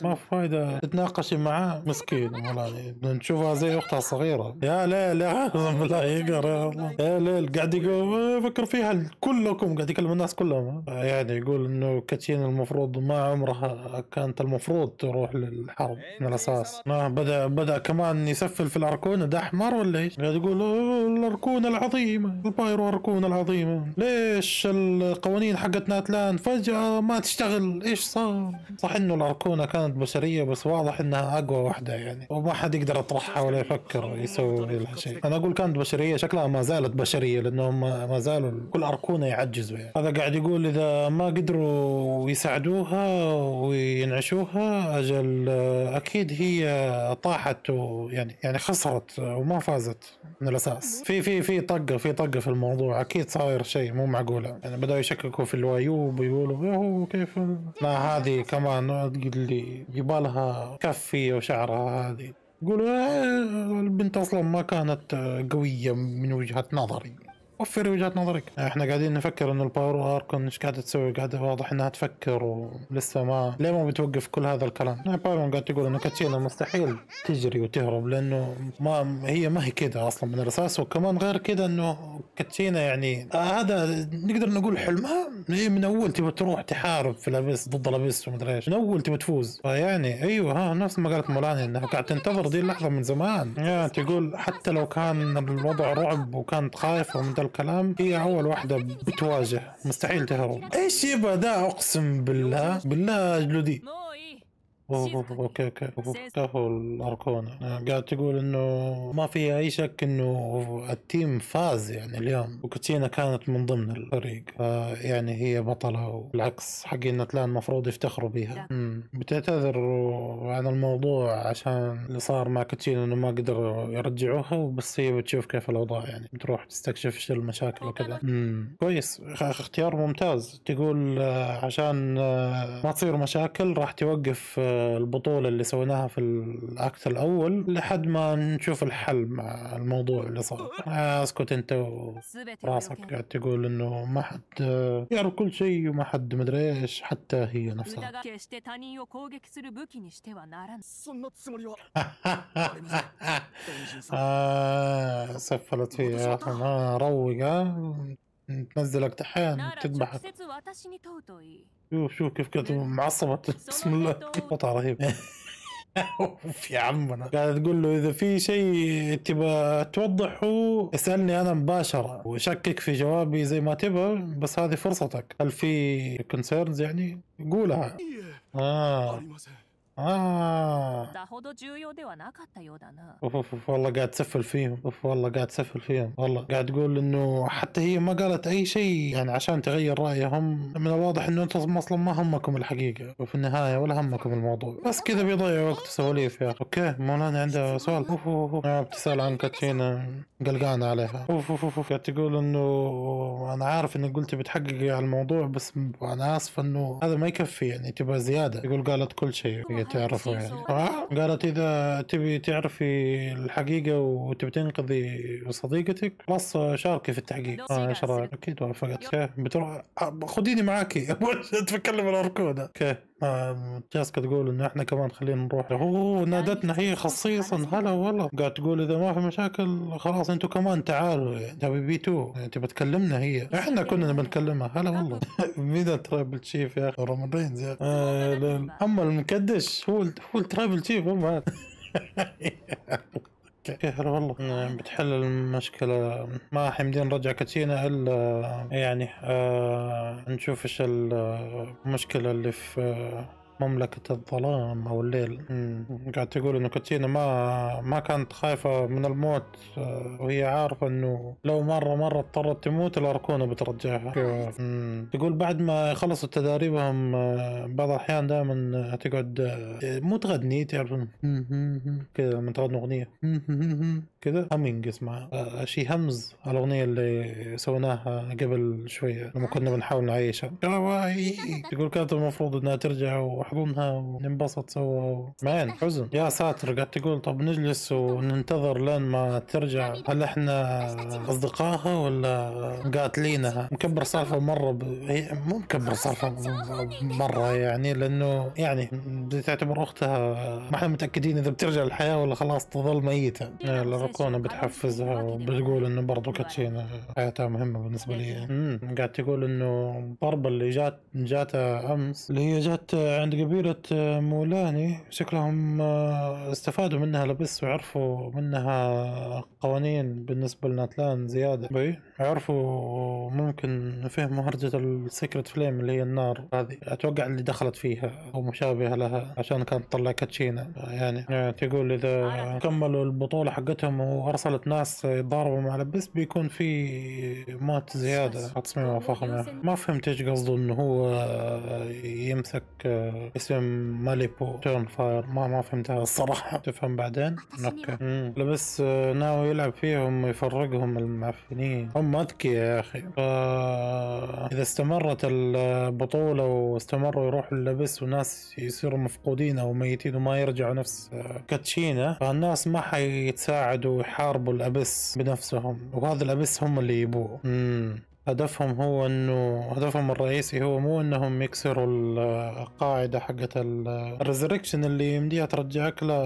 ما في فايدة. تتناقشي معاه مسكين والله نشوفها زي أختها الصغيرة. يا ليل يا بالله يقهر يا الله يا ليل قاعد يقول فكر فيها كلكم قاعد يكلم الناس كلهم. يعني يقول إنه كاتشينا المفروض ما عمرها كانت المفروض تروح للحرب من الأساس. ما بدأ بدأ كمان يسفل في الأركونة ده أحمر ولا إيش؟ قاعد يقول "أوه، الأركونة العظيمة ال Pyro أركونة العظيمة. ليش القوانين حقت ناتلان فجأة ما تشتغل إيش صار؟ صح إنه الأركونة كانت بشرية بس واضح إنها أقوى واحدة يعني. وما حد يقدر يطرحها ولا يفكر يسوي لها شيء. أنا أقول كانت بشرية شكلها ما زالت بشرية لأنهم ما زالوا كل أركونة يعجزوا يعني. هذا قاعد يقول إذا ما قدروا يساعدوها وينعشوها أجل آه، أكيد هي طاحت ويعني يعني خسرت وما فازت من الأساس. في في في طقة في طقة في الموضوع. أكيد صاير شيء مو معقولة. يعني بدأوا يشككوا في ال Wayob ويقولوا يا هو كيف؟ لا هذه كمان اللي يبالها كفي وشعرها هذه. يقولوا "آه، البنت أصلا ما كانت قوية من وجهة نظري. وفري وجهة نظرك. إحنا قاعدين نفكر إنه ال Pyro Archon إيش قاعدة تسوي؟ قاعدة واضح إنها تفكر ولسه ما ليه ما بتوقف كل هذا الكلام؟ Pyro قاعد تقول إنه كاتشينا مستحيل تجري وتهرب لأنه ما هي ما هي كده أصلا من الأساس وكمان غير كده إنه كاتشينا يعني آه هذا نقدر نقول حلمها هي من أول تبغى تروح تحارب في ال Abyss ضد ال Abyss ومدري إيش. من أول تبغى تفوز. فيعني أيوه ها نفس ما قالت مولاني إنها قاعد تنتظر دي اللحظة من زمان. يعني تقول حتى لو كان الوضع رعب وكانت خايفة ومن الكلام هي أول واحدة بتواجه. مستحيل تهرب. إيش يبغى ده أقسم بالله بالله جلودي. okay okay. كفو ال Archon آه، قاعد تقول إنه ما في أي شك إنه ال team فاز يعني اليوم. وكاتشينا كانت من ضمن الفريق. آه، يعني هي بطلة والعكس. حقين ناتلان المفروض يفتخروا بها بتعتذر عن الموضوع عشان اللي صار مع كاتشينا إنه ما قدر يرجعوها بس هي بتشوف كيف الأوضاع يعني. بتروح تستكشف إيش المشاكل وكذا. كويس. اختيار ممتاز. تقول آه، عشان ما تصير مشاكل راح توقف البطولة اللي سويناها في الأكت الأول لحد ما نشوف الحل مع الموضوع اللي صار. آه، اسكت أنت وراسك قاعد تقول إنه ما حد آه، يعرف كل شيء وما حد مدري إيش حتى هي نفسها. آه، سفلت فيها آه روق تنزلك تحان تذبحك. شوف شوف كيف كانت معصبة. بسم الله. قطعه رهيبه أوف يا عم أنا. تقول له إذا في شيء تبغى توضحه اسألني أنا مباشرة. وشكك في جوابي زي ما تبغى بس هذه فرصتك. هل في concerns يعني؟ قولها. آه. آه. أوف أوف والله قاعد تسفل فيهم أوف والله قاعد تسفل فيهم والله قاعد تقول إنه حتى هي ما قالت أي شيء يعني عشان تغير رأيهم من الواضح إنه أنتم أصلا ما همكم الحقيقة وفي النهاية ولا همكم الموضوع. بس كذا بيضيع وقت سواليف يا أخي. أوكي مولانا عندها سؤال؟ أوف أوف أوف آه، بتسأل عن كاتشينا قلقانة عليها. أوف أوف أوف قاعد تقول إنه أنا عارف إنك قلتي بتحققي على الموضوع بس أنا آسف إنه هذا ما يكفي يعني تبغى زيادة. يقول قالت كل شيء. هي تعرفه يعني. آه، قالت إذا تبي تعرفي الحقيقة وتبي تنقذي صديقتك خلاص شاركي في التحقيق. آه إيش رايك؟ أكيد وافقت. أوكي بتروح آه، خديني معاكي. تتكلم الاركوده أوكي. آه، جاسكا تقول إنه إحنا كمان خلينا نروح. اوه نادتنا هي خصيصا. هلا والله. قاعد تقول إذا ما في مشاكل خلاص أنتوا كمان تعالوا. يعني تبي بي 2 يعني تبى تكلمنا هي. إحنا كنا بنكلمها هلا والله. مين ال tribal chief يا أخي. رومان رينز يا أخي. آه اما المكدش هو ال- هو ال tribal chief هو ما هلا والله. آه، بتحل المشكلة. ما حمدين نرجع كاتشينا إلا يعني آه نشوف إيش المشكلة اللي في آه، مملكة الظلام أو الليل. قاعد تقول إنه كاتشينا ما ما كانت خايفة من الموت آه، وهي عارفة إنه لو مرة مرة اضطرت تموت الأركونة بترجعها. تقول بعد ما يخلصوا تداريبهم آه، بعض الأحيان دائما تقعد آه، مو تغني تعرف كذا لما تغني أغنية. كذا. همينج اسمها. آه، شي همز الأغنية اللي سويناها قبل شوية لما كنا بنحاول نعيشها. كواي. تقول كانت المفروض إنها ترجع واحضنها وننبسط سوا مان حزن. يا ساتر قاعد تقول طب نجلس وننتظر لين ما ترجع. هل إحنا أصدقائها ولا قاتلينها؟ مكبر سالفه مرة ب... هي مو مكبر سالفه مرة يعني لأنه يعني دي تعتبر أختها ما إحنا متأكدين إذا بترجع للحياه ولا خلاص تظل ميتة. الركونه بتحفزها وبتقول إنه برضو كاتشينا حياتها مهمة بالنسبة لي. امم قاعد تقول إنه الضربه اللي جات جاتها أمس اللي هي جات عند قبيلة مولاني شكلهم آه، استفادوا منها لبس وعرفوا منها قوانين بالنسبة لناتلان زيادة. بي عرفوا ممكن فهموا هرجة السيكرت فليم اللي هي النار هذه. أتوقع اللي دخلت فيها أو مشابهة لها عشان كانت تطلع كاتشينا يعني, يعني تقول إذا كملوا البطولة حقتهم وارسلت ناس يتضاربوا مع لبس بيكون في موت زيادة تصميم فخمه ما فهمت إيش قصده إنه هو يمسك اسم ماليبو تيرن فاير. ما ما فهمتها الصراحة. تفهم بعدين؟ أوكي. لبس ناوي يلعب فيهم ويفرقهم المعفنين. هم اذكياء يا أخي. إذا استمرت البطولة واستمروا يروحوا اللبس وناس يصيروا مفقودين أو ميتين وما يرجعوا نفس كاتشينا فالناس ما حيتساعدوا ويحاربوا الأبس بنفسهم وهذا الأبس هم اللي يبوه. هدفهم هو إنه هدفهم الرئيسي هو مو إنهم يكسروا القاعدة حقت ال resurrection اللي يمديها ترجعك لا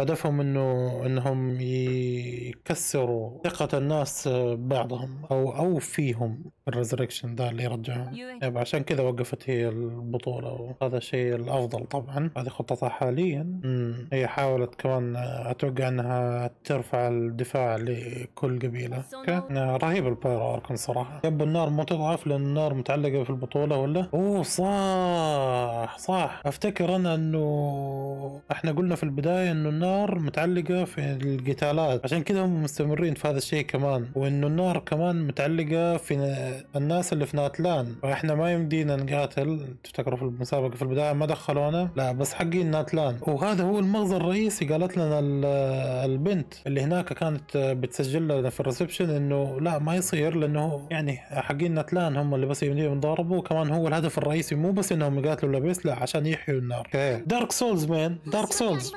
هدفهم إنه إنهم يكسروا ثقة الناس ببعضهم أو أو فيهم ال resurrection ذا اللي يرجعهم يعني عشان كذا وقفت هي البطولة وهذا الشيء الأفضل طبعا. هذه خطتها حاليا. مم. هي حاولت كمان أتوقع إنها ترفع الدفاع لكل قبيلة. رهيب البايرو أركن صراحة. يب النار مو تضعف لأن النار متعلقة في البطولة ولا؟ أوه صح صح. أفتكر أنا إنه إحنا قلنا في البداية إنه النار متعلقة في القتالات. عشان كذا هم مستمرين في هذا الشيء كمان. وإنه النار كمان متعلقة في الناس اللي في ناتلان. فاحنا ما يمدينا نقاتل. تفتكروا في المسابقة في البداية ما دخلونا؟ لا بس حقين ناتلان. وهذا هو المغزى الرئيسي قالت لنا البنت اللي هناك كانت بتسجل لنا في ال reception إنه لا ما يصير لأنه يعني حقين ناتلان هم اللي بس يمديهم ينضربوا وكمان هو الهدف الرئيسي مو بس إنهم يقاتلوا الأبس لا عشان يحيوا النار. أوكي. دارك سولز man دارك سولز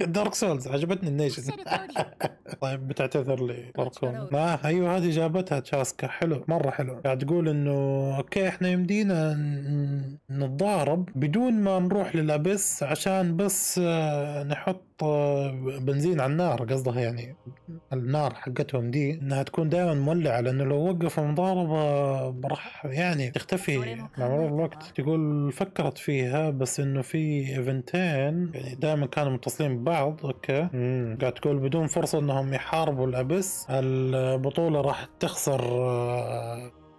دارك سولز عجبتني ال nation. طيب بتعتذر لي دارك سولز ما أيوه هذه جابتها تشاسكا. حلو مرة حلو. قاعد تقول إنه أوكي إحنا يمدينا نتضارب بدون ما نروح للابس عشان بس نحط بنزين على النار قصدها يعني. النار حقتهم دي إنها تكون دائما مولعة لأنه لو وقفوا مضاربة راح يعني تختفي. مع مرور الوقت تقول فكرت فيها بس إنه في إيفنتين يعني دائما كانوا متصلين ببعض أوكي؟ مم. قاعد تقول بدون فرصة إنهم يحاربوا الابس البطولة راح تخسر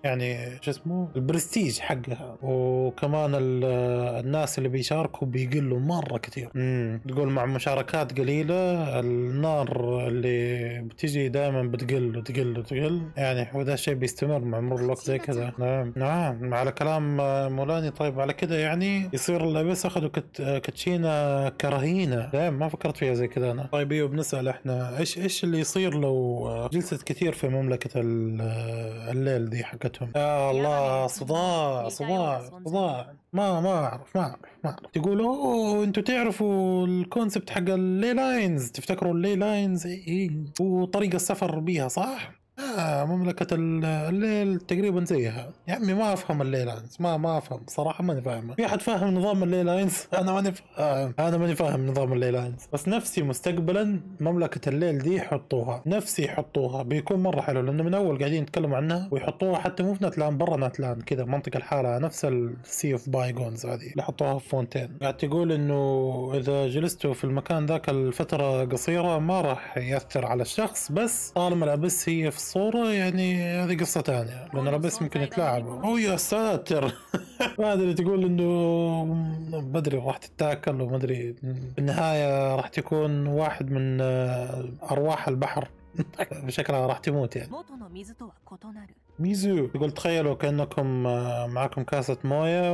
يعني شو اسمه البرستيج حقها. وكمان الناس اللي بيشاركوا بيقلوا مرة كثير. امم تقول مع مشاركات قليلة النار اللي بتجي دائما بتقل وتقل وتقل. يعني وهذا الشيء بيستمر مع مرور الوقت زي كذا. نعم. نعم. على كلام مولاني طيب على كذا يعني يصير الأبس أخذوا كت... كتشينا كرهينة. دائما ما فكرت فيها زي كذا أنا. طيب إيوه بنسأل إحنا إيش إيش اللي يصير لو جلست كثير في مملكة الليل دي حقت حقتهم يا الله صداع صداع صداع ما ما أعرف ما أعرف ما أعرف. تقولوا أوه أنتوا تعرفوا ال concept حق ال ley lines تفتكروا ال ley lines إيه. وطريقة السفر بيها صح؟ آه مملكة الليل تقريبا زيها. يا عمي ما أفهم ال ley lines ما ما أفهم. صراحة ماني فاهم في أحد فاهم نظام ال ley lines أنا ماني فاهم أنا ماني فاهم نظام ال ley lines بس نفسي مستقبلا مملكة الليل دي يحطوها. نفسي يحطوها. بيكون مرة حلو لأنه من أول قاعدين يتكلموا عنها ويحطوها حتى مو في ناتلان برا ناتلان كذا منطقة الحالة نفس ال Sea of Bygones هذه اللي حطوها في فونتين قاعد تقول إنه إذا جلستوا في المكان ذاك الفترة قصيرة ما راح يأثر على الشخص بس طالما الأبس هي في الصورة يعني هذه قصة ثانية لأن الابس ممكن يتلاعبوا أو يا ساتر ما أدري تقول إنه ما أدري راح تتاكل وما أدري. بالنهاية راح تكون واحد من أرواح البحر. بشكلها راح تموت يعني. ميزو يقول تخيلوا كأنكم آه، معكم كاسة موية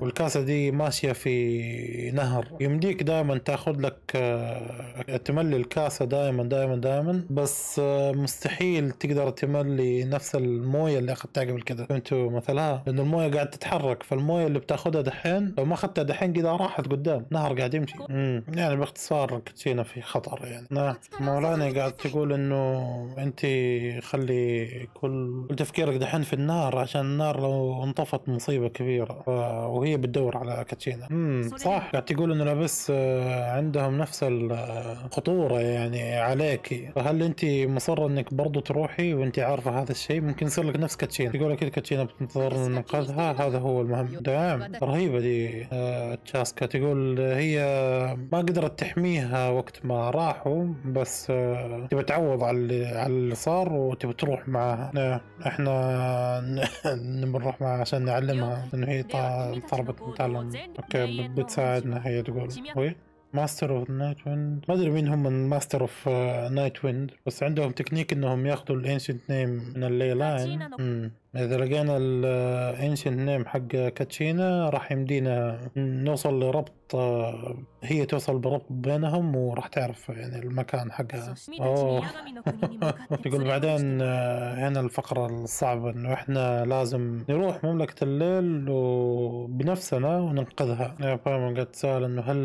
والكاسة دي ماشية في نهر. يمديك دائما تاخذ لك آه، تملي الكاسة دائما دائما دائما بس آه، مستحيل تقدر تملي نفس الموية اللي أخذتها قبل كده. فهمتوا مثلها لأن الموية قاعد تتحرك فالموية اللي بتاخذها دحين لو ما أخذتها دحين كده راحت قدام. نهر قاعد يمشي. امم يعني باختصار كاتشينا في خطر يعني. نعم. مولانا قاعد تقول إنه انت خلي كل تفكيرك دحين في النار عشان النار لو انطفت مصيبة كبيرة ف... وهي بتدور على كاتشينا امم صح. قاعد تقول إنه لابس آه، عندهم نفس الخطورة يعني عليكي فهل أنت مصرة إنك برضو تروحي وأنت عارفة هذا الشيء؟ ممكن يصير لك نفس كاتشينا تقول أكيد كاتشينا بتنتظر ننقذها هذا هو المهم. دعم رهيبة دي آه، تشاسكا تقول هي ما قدرت تحميها وقت ما راحوا بس آه، تبي تعوض على اللي على اللي صار وتبي تروح معاها آه، إحنا نروح معاها عشان نعلمها إنه هي طلبت نتعلم أوكي بتساعدنا هي تقول. وي؟ Master of Night Wind ما أدري مين هم ال Master of Night Wind بس عندهم تكنيك إنهم ياخذوا ال Ancient Name من ال ley line امم إذا لقينا ال Ancient Name حق كاتشينا راح يمدينا نوصل لربط هي توصل بربط بينهم وراح تعرف يعني المكان حقها. أوه. يقول بعدين آه، هنا الفقرة الصعبة إنه إحنا لازم نروح مملكة الليل وبنفسنا وننقذها. يعني فاهم قد سأل إنه هل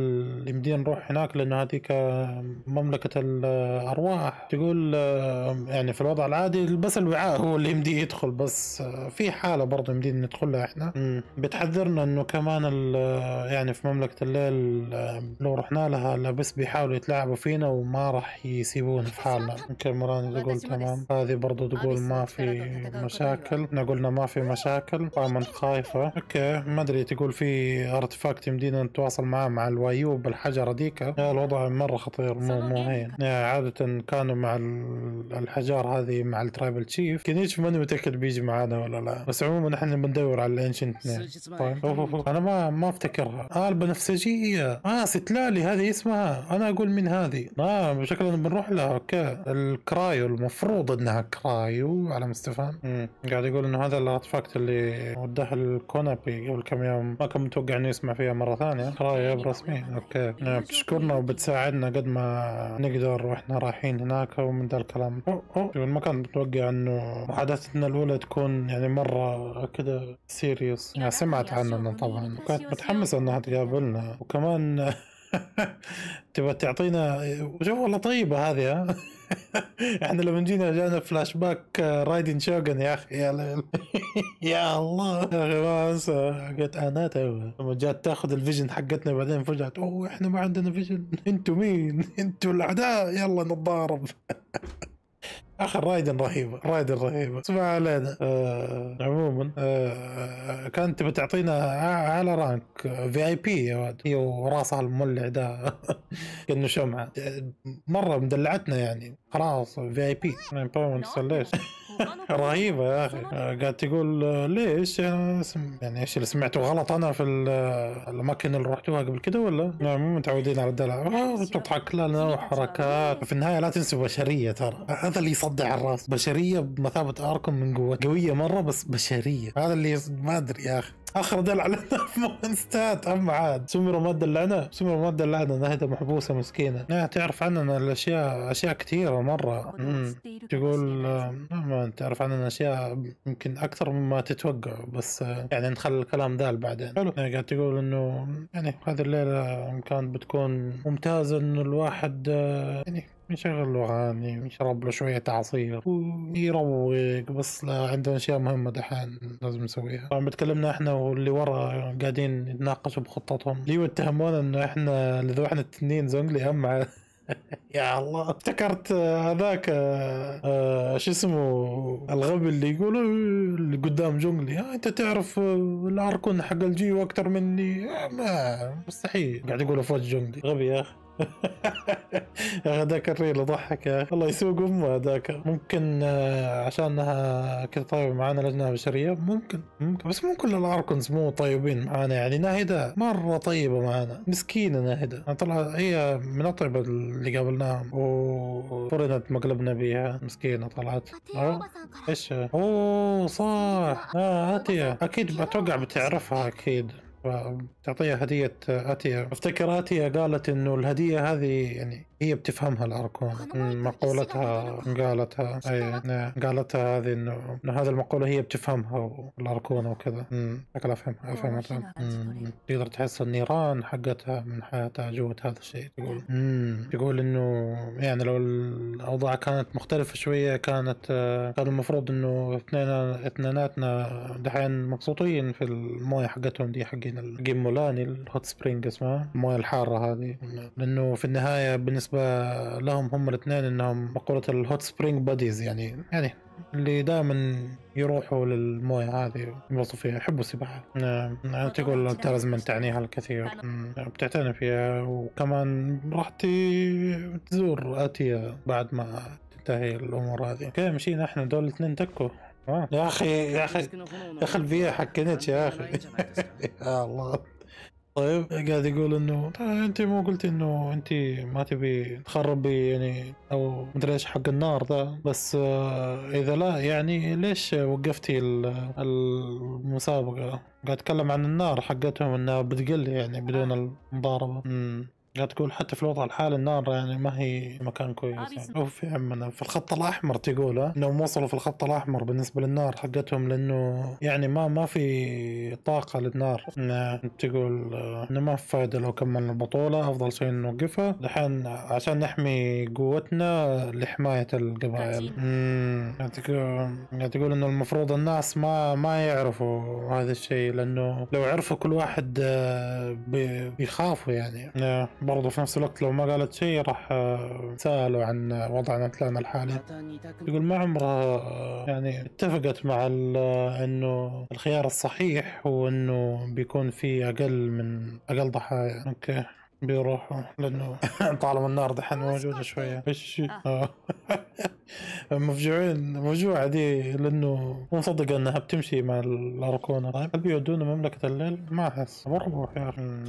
يمدينا نروح هناك؟ لأنه هذيك مملكة الأرواح. تقول آه، يعني في الوضع العادي بس الوعاء هو اللي يمدي يدخل. بس آه، في حالة برضه يمدينا ندخلها إحنا. بتحذرنا إنه كمان يعني في مملكة الليل لو رحنا لها ل Abyss بيحاولوا يتلاعبوا فينا وما راح يسيبونا في حالنا. يمكن مورا تقول تمام. هذه برضو تقول ما في مشاكل. إحنا قلنا ما في مشاكل. طبعا خايفة. okay. ما أدري تقول في artifact يمدينا نتواصل معاه مع الوايوب بالحجرة ذيك الوضع مرة خطير مو مو هين. عادة كانوا مع الحجار هذه مع ال tribal chief كينيتش ماني متأكد بيجي معانا ولا لا. بس عموما إحنا بندور على ال ancient طيب. أنا ما ما أفتكرها. آه البنفسجي. البنفسجيه آه سيتلالي هذه اسمها. أنا أقول من هذه. آه شكلنا بنروح لها. okay. ال cryo المفروض إنها cryo على مستفهم. قاعد يقول إنه هذا ال artifact اللي وداه الكونابي قبل كم يوم. ما كان متوقع انه يسمع فيها مرة ثانية. cryo برسمي. okay. آه، بتشكرنا وبتساعدنا قد ما نقدر وإحنا رايحين هناك ومن ذا الكلام. أوه أوه. يقول ما كان متوقع إنه محادثتنا الأولى تكون يعني مرة كذا serious يعني سمعت عننا طبعا. وكانت متحمسة إنها تقابلنا. وكمان تبغى تعطينا شغلة طيبة هذه ها؟ إحنا لما جينا جانا فلاش باك رايدن شوغن يا أخي. يا يا الله. يا أخي ما أنسى. قلت أنا تو لما جات تاخذ ال vision حقتنا بعدين فجأة أوه إحنا ما عندنا vision. أنتوا مين؟ أنتوا الأعداء. يلا نتضارب. آخر رايدن رهيبه رايدن رهيبه اسمع علينا. آه عموما. آه كانت تبي تعطينا اعلى rank VIP يا ولد هي وراسها المولع ده. كأنه شمعة. مرة مدلعتنا يعني. خلاص VIP ليش رهيبة يا أخي. آه، قاعد تقول آه، ليش يعني إيش اللي سمعته غلط أنا في آه، الأماكن اللي رحتوها قبل كده ولا؟ لا مو متعودين على الدلع. تضحك. لنا وحركات. في النهاية لا تنسوا بشرية ترى. هذا اللي يصدع الراس. بشرية بمثابة اركم من قوة. قوية مرة بس بشرية. هذا اللي ما أدري يا أخي. آخر دلع لنا مونستات ام عاد. سمره ما اللعنه سمره ما اللعنه نهدة محبوسة مسكينة. لا تعرف عننا الأشياء أشياء كثيرة مرة. تقول آه، ما تعرف عننا أشياء يمكن أكثر مما تتوقع بس آه، يعني نخلي الكلام ذا بعدين حلو. يعني قاعد تقول إنه يعني هذه الليلة كانت بتكون ممتازة إنه الواحد آه، يعني يشغل له اغاني ويشرب له شوية عصير ويروق بس عندنا أشياء مهمة دحين لازم نسويها. طبعا بتكلمنا إحنا واللي ورا قاعدين يتناقشوا بخطتهم ليه يتهمونا إنه إحنا اللي ذبحنا التنين زونجلي اما يا الله. افتكرت هذاك آه، آه، شو اسمه الغبي اللي يقول آه، اللي قدام جونجلي آه أنت تعرف آه، الأركون حق الجيو أكثر مني. آه، ما مستحيل. قاعد يقولوا فوق جونجلي. غبي يا أخي. هذاك الريل ضحك يا أخي. الله يسوق أمه هذاك. ممكن آه، عشانها كذا طيبة معانا لجنة بشرية. ممكن ممكن. بس مو كل الأركنز مو طيبين معانا يعني. ناهدة مرة طيبة معانا. مسكينة ناهدة. طلع هي من اطيب اللي قابلناهم. وفرنت مقلبنا بيها. مسكينة طلعت. آه. إيش؟ أوه صح. آه هاتيه أكيد بتوقع بتعرفها أكيد. تعطيها هدية اتيا افتكر اتيا قالت إنه الهدية هذه يعني هي بتفهمها الاركون مقولتها قالتها أي قالتها هذه إنه هذه المقولة هي بتفهمها الاركون وكذا. شكلها فهمها فهمتها تقدر تحس النيران حقتها من حياتها جوة هذا الشيء تقول. تقول إنه يعني لو الأوضاع كانت مختلفة شوية كانت آه، كان المفروض إنه اثنين اثنيناتنا دحين مبسوطين في الموية حقتهم دي حقين. الجيم موالاني ال hot spring اسمها المويه الحارة هذه. لأنه في النهاية بالنسبة لهم هم الاثنين إنهم مقولة ال hot spring buddies يعني يعني اللي دائما يروحوا للموية هذه ينبسطوا فيها يحبوا السباحة. نعم. نعم، تقول ترزمن تعنيها الكثير. بتعتني فيها. وكمان راح تزور آتية بعد ما تنتهي الأمور هذه. كذا مشينا إحنا؟ دول الاثنين تكوا. آه. يا أخي يا أخي يا أخي الفيا حكنت يا أخي. يا الله. طيب. قاعد يقول إنه "آه، أنت مو قلت إنه أنت ما تبي تخربي يعني أو مدري إيش حق النار ذا. بس آه، إذا لا يعني ليش وقفتي ال- المسابقة؟ قاعد أتكلم عن النار حقتهم إنها بتقل يعني بدون المضاربة. امم قاعد تقول حتى في الوضع الحالي النار يعني ما هي مكان كويس يعني. أو في عمنا في الخط الأحمر تقول ها؟ إنهم وصلوا في الخط الأحمر بالنسبة للنار حقتهم لأنه يعني ما ما في طاقة للنار. تقول آه، إنه ما في فائده لو كملنا البطولة أفضل شيء نوقفها. الحين عشان نحمي قوتنا لحماية القبائل. امم قاعد تقول إنه المفروض الناس ما ما يعرفوا هذا الشيء لأنه لو عرفوا كل واحد آه، بي- بيخافوا يعني. برضو في نفس الوقت لو ما قالت شيء راح آه، سألوا عن وضع ناتلان الحالي يقول ما عمرها آه، يعني اتفقت مع آه، إنه الخيار الصحيح هو انه بيكون في أقل من أقل ضحايا. okay. بيروحوا لأنه طالما النار دحين موجودة شوية. إيش؟ آه. مفجوعين مفجوعة دي لأنه مو مصدق إنها بتمشي مع ال archon ة. طيب هل بيودونا مملكة الليل؟ ما أحس. بروح يا أخي.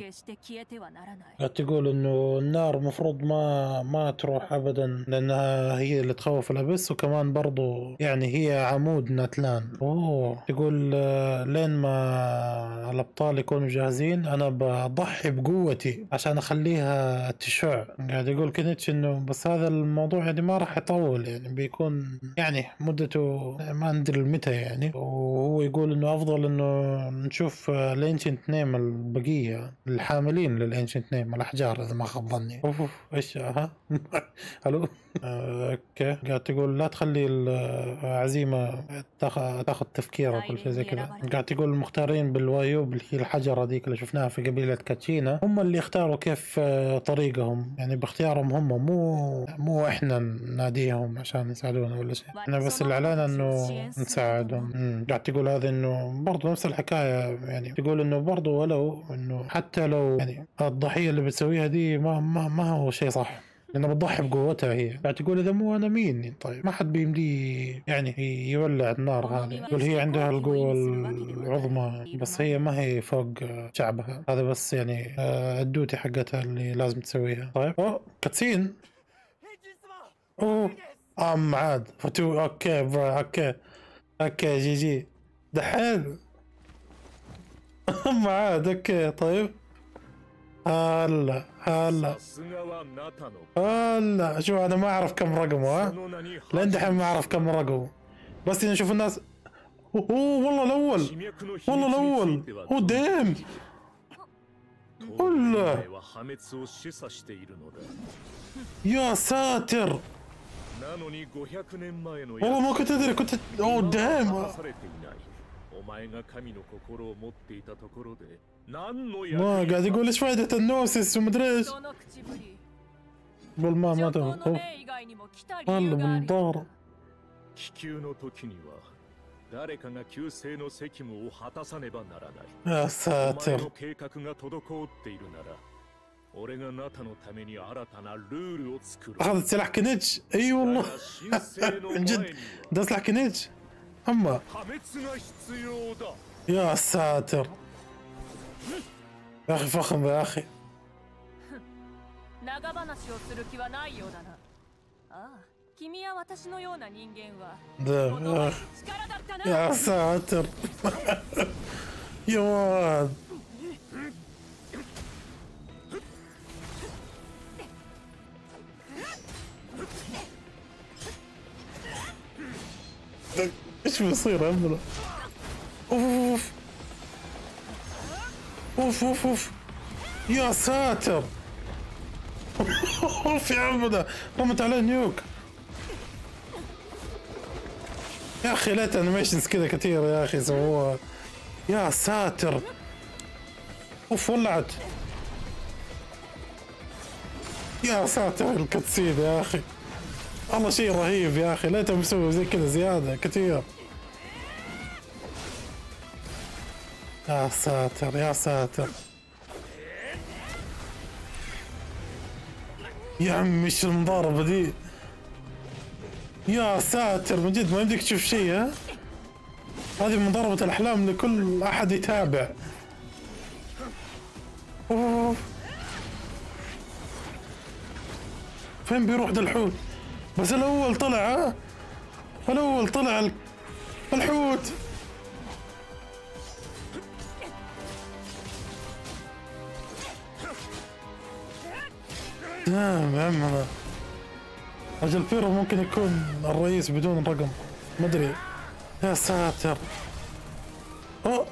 تقول إنه النار مفروض ما ما تروح ابدا لأنها هي اللي تخوف ال Abyss وكمان برضو يعني هي عمود ناتلان أوه. تقول آه، لين ما الأبطال يكونوا جاهزين أنا بضحي بقوتي عشان أخليها تشع قاعد يقول كينيتش إنه بس هذا الموضوع يعني ما راح يطول يعني بيكون يعني مدته ما ندري متى يعني. وهو يقول إنه أفضل إنه نشوف ال ancient name البقية الحاملين لل ancient name الأحجار إذا ما خاب ظني. أوف إيش ها ألو؟ أوكي قاعد تقول لا تخلي العزيمة تاخذ تفكيرك ولا شيء زي كذا. قاعد تقول المختارين بالوايوب اللي هي الحجره هذيك اللي شفناها في قبيلة كاتشينا هم اللي اختاروا كيف آه، طريقهم. يعني باختيارهم هم مو مو إحنا نناديهم عشان يساعدونا ولا شيء. إحنا بس اللي علينا إنه نساعدهم. قاعد تقول هذا إنه برضو نفس الحكاية يعني تقول إنه برضو ولو إنه حتى لو يعني الضحية اللي بتسويها دي ما ما, ما هو شيء صح. لانها بتضحي بقوتها هي. تقول إذا مو أنا مين؟ طيب ما حد بيمدي يعني يولع النار هذه. يقول هي عندها القوة العظمى بس هي ما هي فوق شعبها. هذا بس يعني آه، ال duty حقتها اللي لازم تسويها. طيب أوه cutscene. أوه أم عاد. فتو okay bro okay. okay GG. دحين. أم عاد okay طيب. هلا هلا. هلا. شوف أنا ما أعرف كم رقمه ها؟ لين دحين ما أعرف كم رقمه. بس نشوف الناس اوه والله الأول. والله الأول. أو ديم. والله يا ساتر. والله ما كنت أدري كنت اوه ديم. は دام 果たされていないお前が神の心を持っていたところで何の役 ما に قاعد 立 يقول ايش فائدة النوسس ومدري ايش その口ぶり قول ما 上 ما 皇 تبغى の اوه 命以外にも来た理 والله 由がある بالنظارة 気球の時には誰かが旧姓の責務を果たさねばならない يا お前 ساتر の計画が滞っているなら 俺がナタのために新たなルールを作る اخذت سلاح كنيتش اي だ والله が神聖の前 من に جد は ده سلاح كنيتش اما 破滅が必要だ يا ساتر Einfach im Wache. 長話をする気はないようだな。ああ、君や私のような人間は。だ、力だったな。Ja, Satan. Johann. Ich muss hier ran, Bruder. Uff. أوف أوف أوف. يا ساتر. اوف يا عمنا رمت عليه nuke. يا أخي ليت animations كذا كثير يا أخي سووها. يا ساتر. أوف ولعت. يا ساتر ال cutscene يا أخي. والله شيء رهيب يا أخي. ليتهم يسووا زي كذا زيادة كثير. يا ساتر يا ساتر يا عمي إيش المضاربة دي؟ يا ساتر من جد ما يمديك تشوف شيء ها؟ هذه من ضربة الأحلام لكل أحد يتابع. أوه. فين بيروح ده الحوت؟ بس الأول طلع ها؟ الأول طلع ال- الحوت. نعم يا عمنا أجل بيرو ممكن يكون الرئيس بدون رقم. ما أدري. يا ساتر. أوه.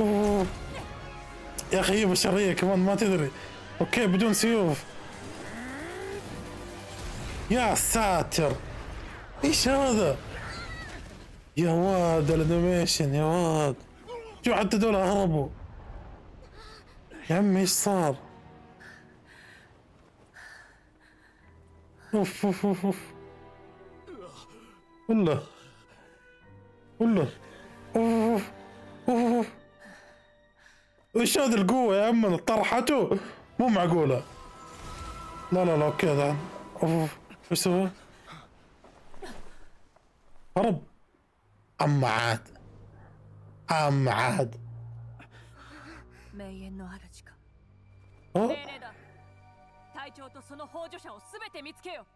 أوه. يا أخي هي بشرية كمان ما تدري. okay بدون سيوف. يا ساتر. إيش هذا؟ يا واد ال animation يا واد. شو حتى دول هربوا يا عمي إيش صار؟ أوف أوف أوف أوف. ولا ولا أوف أوف إيش هذه القوة يا عم طرحته؟ مو معقولة. لا لا لا أوكي ذا أوف إيش سوى؟ هرب. أما عاد أما عاد. 名園の主か أه؟ 命令だ。隊長とその幇助者を全て見つけよ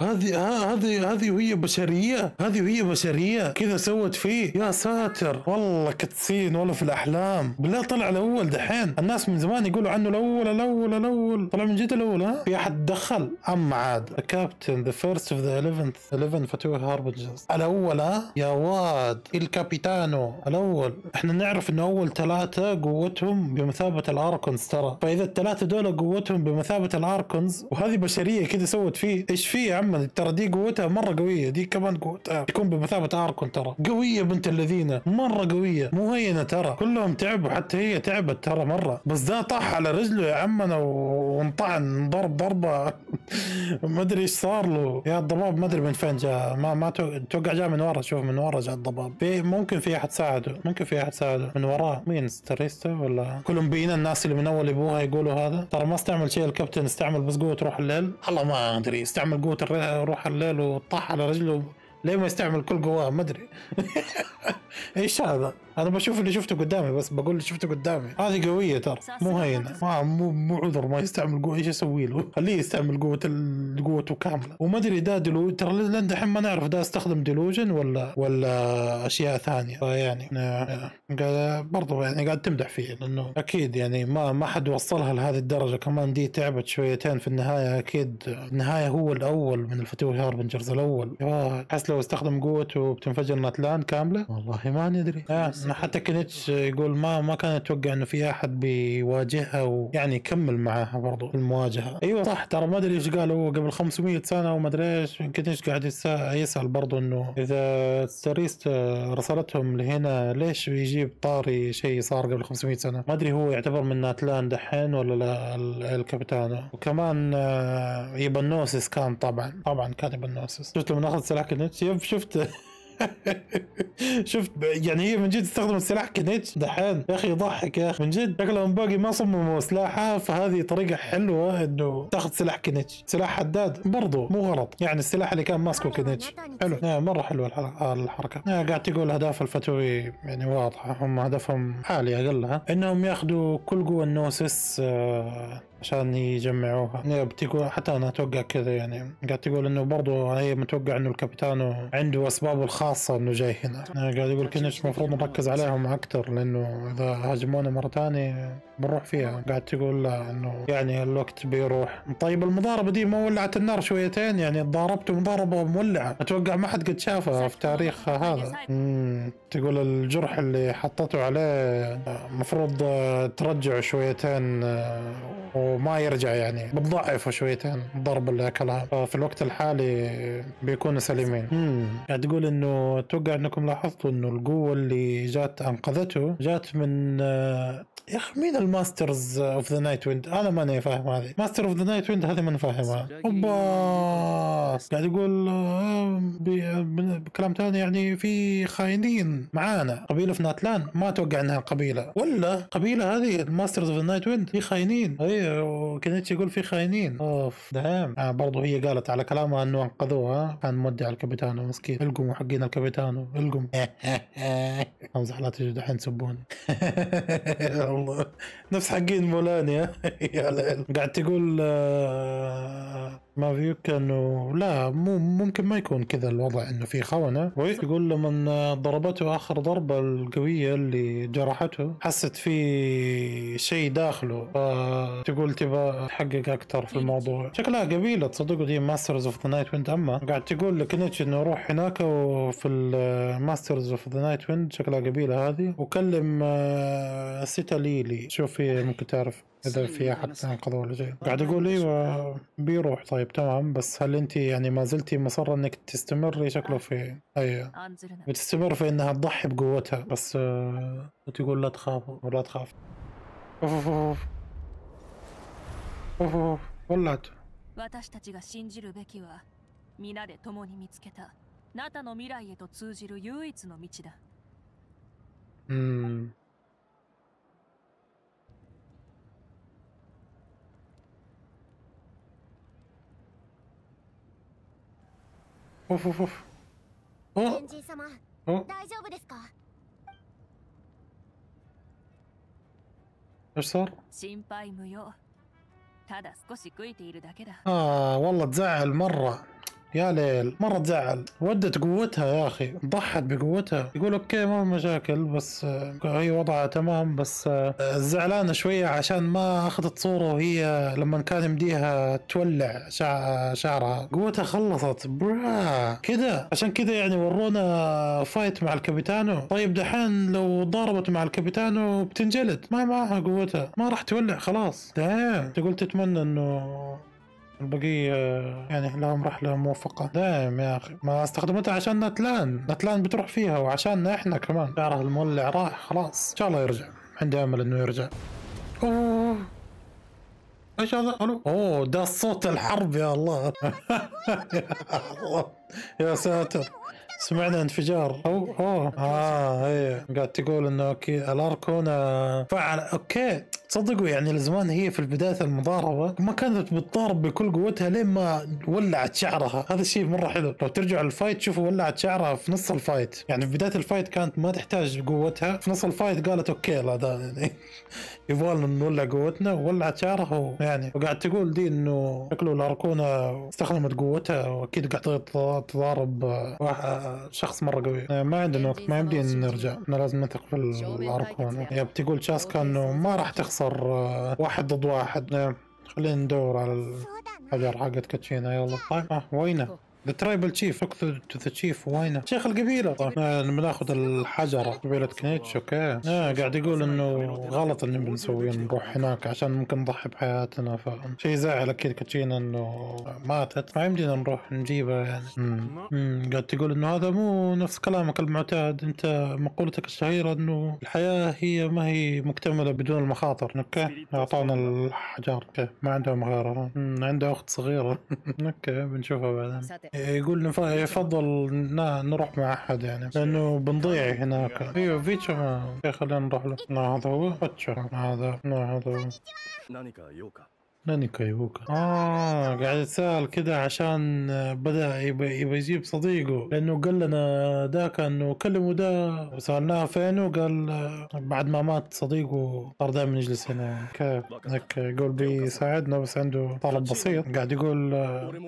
هذه ها- هذه هذه وهي بشرية هذه وهي بشرية. كذا سوت فيه. يا ساتر. والله cutscene ولا في الأحلام. بالله طلع الأول دحين. الناس من زمان يقولوا عنه الأول الأول الأول. طلع من جد الأول ها؟ في أحد دخل؟ أما عاد. كابتن the first of the 11 11 Fatui Harbingers الأول ها؟ يا واد. الكابيتانو الأول. إحنا نعرف إنه أول ثلاثة قوتهم بمثابة ال Archons ترى. فإذا الثلاثة دول قوتهم بمثابة ال Archons وهذه بشرية كذا سوت فيه إيش فيه عم ترى دي قوتها مرة قوية دي كمان قوتها تكون بمثابة Archon ترى. قوية بنت الذين مرة قوية مو هينة ترى. كلهم تعبوا حتى هي تعبت ترى مرة. بس ده طاح على رجله يا عمنا وانطعن ضرب ضربة. ما أدري إيش صار له. يا الضباب ما أدري من فين جاء ما ما تو- أتوقع جاء من ورا شوف من ورا جاء الضباب. في ممكن في أحد ساعده ممكن في أحد ساعده. من وراه مين ستريستا ولا؟ كلهم بينا الناس اللي من أول يبوها يقولوا هذا. ترى ما استعمل شيء الكابتن استعمل بس قوة روح الليل. والله ما أدري استعمل الر- روح الليل وطاح على رجله ليه ما يستعمل كل قواه ما أدري إيش هذا؟ أنا بشوف اللي شفته قدامي بس بقول اللي شفته قدامي. هذه قوية ترى. مو هينة. ما مو مو عذر. ما يستعمل قوة. إيش أسوي له؟ خليه يستعمل قوة قوته كاملة. وما أدري ده دلو ترى لين دحين ما نعرف ده استخدم delusion ولا ولا أشياء ثانية. فيعني برضو يعني قاعد تمدح فيه لأنه أكيد يعني ما ما حد وصلها لهذه الدرجة. كمان دي تعبت شويتين في النهاية. أكيد النهاية هو الأول من ال Fatui Harbingers الأول. احس لو استخدم قوته بتنفجر ناتلان كاملة؟ والله ما ندري. آه حتى كنتش يقول ما ما كان يتوقع إنه في أحد بيواجهها ويعني يكمل معها برضو المواجهة. أيوه صح ترى ما أدري إيش قال هو قبل 500 سنة وما أدري إيش كنتش قاعد يسا- يسأل برضو إنه إذا ستاريست رسلتهم لهنا ليش بيجيب طاري شيء صار قبل 500 سنة؟ ما أدري هو يعتبر من ناتلان دحين ولا لا ال- الكابيتانو وكمان آه، يبنوسس كان طبعا طبعا كان يبنوسس شفت لما أخذ سلاح كنتش يب شفت شفت يعني هي من جد استخدمت سلاح كنيتش؟ دحين. يا أخي يضحك يا أخي. من جد. شكلهم باقي ما صمموا سلاحها فهذه طريقة حلوة إنه تاخذ سلاح كنيتش. سلاح حداد برضو مو غلط. يعني السلاح اللي كان ماسكه كنيتش. حلو. آه مرة حلوة الحركة. آه قاعد تقول أهداف الفتوي يعني واضحة. هم هدفهم حالي اقلها إنهم ياخذوا كل قوة النوسس آه عشان يجمعوها. هي بتقول حتى أنا أتوقع كذا يعني. قاعد تقول إنه برضو هي متوقع إنه الكابيتانو عنده اسبابه الخاصة إنه جاي هنا. أنا قاعد يقول كنش المفروض نركز عليهم أكثر لأنه إذا هاجمونا مرة ثانية بنروح فيها. قاعد تقول لا إنه يعني الوقت بيروح. طيب المضاربة دي ما ولعت النار شويتين يعني ضاربته مضاربة مولعة. أتوقع ما حد قد شافها في تاريخ هذا. مم. تقول الجرح اللي حطته عليه المفروض ترجعه شويتين آه، وما يرجع يعني. بتضعفه شويتين الضربة اللي اكلها ففي الوقت الحالي بيكونوا سليمين. امم قاعد تقول إنه أتوقع إنكم لاحظتوا إنه القوة اللي جات أنقذته جات من آه، يا أخي مين ال Masters of the Night Wind؟ أنا ماني فاهم هذه، Master of the Night Wind هذه ماني فاهمها. أوبا! قاعد يقول آه، بكلام ثاني يعني في خاينين معانا، قبيلة في ناتلان؟ ما أتوقع إنها قبيلة، ولا قبيلة هذه الماسترز اوف ذا نايت ويند في خاينين، اي وكنت يقول في خاينين، أوف دام آه برضو هي قالت على كلامها إنه أنقذوها. كان مودي على الكابيتانو مسكين، القموا حقين الكابيتانو، القم. امزح لا تجي دحين تسبوني والله نفس حقين مولانيا يا ليل. قاعد تقول ما فيك انه لا مو ممكن ما يكون كذا الوضع إنه في خونة. يقول لما ضربته آخر ضربة القوية اللي جرحته حست في شيء داخله. فتقول تبغى تحقق أكثر في الموضوع. شكلها قبيلة تصدقوا دي Masters of the Night Wind أما قاعد تقول لكنيتش إنه روح هناك وفي ال Masters of the Night Wind شكلها قبيلة هذه. وكلم آه، سيتلالي. شوف هي ممكن تعرف. اذا في احد انقذه ولا شيء قاعد اقول ايوه بيروح طيب تمام بس هل انت يعني ما زلتي مصره انك تستمري شكله في اي 案ずるな بتستمر في انها تضحي بقوتها بس آه، تقول لا تخافوا ولا تخاف اوف اوف اوف اوف اوف ولعت 私たちが信じるべきは皆で共に見つけたナタの未来へと通じる唯一の道だ امم اوف اوف اوف اوه エンジン様 اوه 大丈夫ですか ايش صار؟ 心配無用ただ少し悔いているだけだ آه والله تزعل مرة يا ليل مرة تزعل. ودت قوتها يا أخي. ضحت بقوتها. يقول okay ما مشاكل بس آه، هي وضعها تمام بس آه، زعلانة شوية عشان ما أخذت صورة وهي لما كان يمديها تولع شع- شعرها. قوتها خلصت. برا. كذا عشان كذا يعني ورونا fight مع الكابيتانو طيب دحين لو ضاربت مع الكابيتانو بتنجلد. ما معها قوتها. ما راح تولع خلاص. دام تقول تتمنى إنه البقية يعني لهم رحلة موفقة دايم يا أخي. ما استخدمتها عشان نتلان نتلان بتروح فيها وعشاننا إحنا كمان. شعره المولع راح خلاص. إن شاء الله يرجع. عندي أمل إنه يرجع. أوه. إيش هذا؟ ألو. أوه ده صوت الحرب يا الله. يا الله. يا ساتر. سمعنا انفجار. أو أوه. آه إيه. قاعد تقول إنه okay ال Archon فعل okay. تصدقوا يعني لزمان هي في بدايه المضاربة ما كانت بتضارب بكل قوتها لين ما ولعت شعرها. هذا الشيء مرة حلو. لو ترجعوا لل fight شوفوا ولعت شعرها في نص ال fight. يعني في بداية ال fight كانت ما تحتاج قوتها. في نص ال fight قالت okay لا ده يعني يبغالنا نولع قوتنا. وولعت شعرها يعني وقاعد تقول دي إنه شكله ال Archon استخدمت قوتها. وأكيد قاعد تضارب واحد شخص مرة قوي. آه، ما عندنا وقت ما يمدي نرجع. إحنا لازم نثق في ال Archon يا بتقول تقول تشاسكا إنه ما راح تخسر آه، واحد ضد واحد. آه، خلينا ندور على الحجر حقت كاتشينا. يلا. طيب آه وينه؟ the tribal chief to the chief وينه؟ شيخ القبيله بناخذ الحجره قبيلة كنيتش. okay. آه قاعد يقول إنه غلط انه بنسوي نروح هناك عشان ممكن نضحي بحياتنا. ف شيء زعل أكيد كاتشينا إنه ماتت. ما يمدينا نروح نجيبها يعني. مم. مم. قاعد تقول إنه هذا مو نفس كلامك المعتاد. أنت مقولتك الشهيرة إنه الحياة هي ما هي مكتملة بدون المخاطر. okay. أعطانا الحجر. okay. ما عندهم غيرها. عنده أخت صغيرة. okay. بنشوفها بعدين. يقول يفضل نروح مع أحد يعني لأنه بنضيع هناك. أيوه فيتشا ما خلينا نروح له. هذا هو هذا هذا هو. ناني كايوكا آه قاعد يتساءل كده عشان بدأ يبي يجيب صديقه. لأنه قال لنا ذاك انه كلموا ده وسألناه فينه قال آه، بعد ما مات صديقه صار دائما يجلس هنا. كيف؟ يقول بيساعدنا بس عنده طلب بسيط. قاعد يقول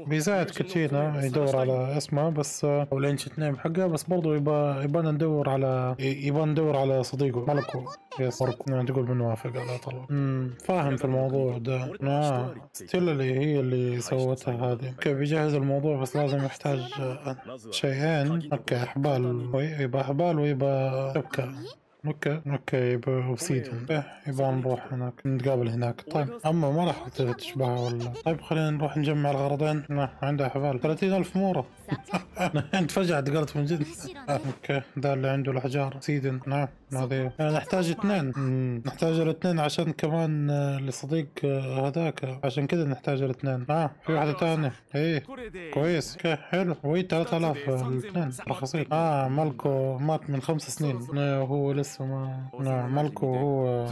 بيساعد كاتشينا يدور على اسمه بس آه، والانشت نيم حقه بس برضه يبى يبغى ندور على يبغى ندور على صديقه. ملكه. في صرب يعني تقول بنوافق على طلب. امم فاهم في الموضوع ده. آه. تيلا اللي هي اللي سوتها هذه. أوكي بيجهز الموضوع بس لازم يحتاج آه، شيئين. أوكي إحبال ويبقى إحبال ويبقى شبكة. أوكي أوكي يبقى وسيدهم به نروح هناك نتقابل هناك. طيب. طيب، أما ما راح تشبهها ولا؟ طيب خلينا نروح نجمع الغرضين. نعم عنده احفاد 30000 مورة أنت فجعت قالت من جد. okay ده اللي عنده الأحجار. سيدن. نعم هذه. نحتاج اثنين. نحتاج الاثنين عشان كمان آه، لصديق آه، هذاك. عشان كذا نحتاج الاثنين. آه في واحدة ثانية. إيه. كويس okay حلو. وي 3000 آه، الاثنين. رخصين آه مالكو مات من خمس سنين. هو لسه ما آه مالكو وهو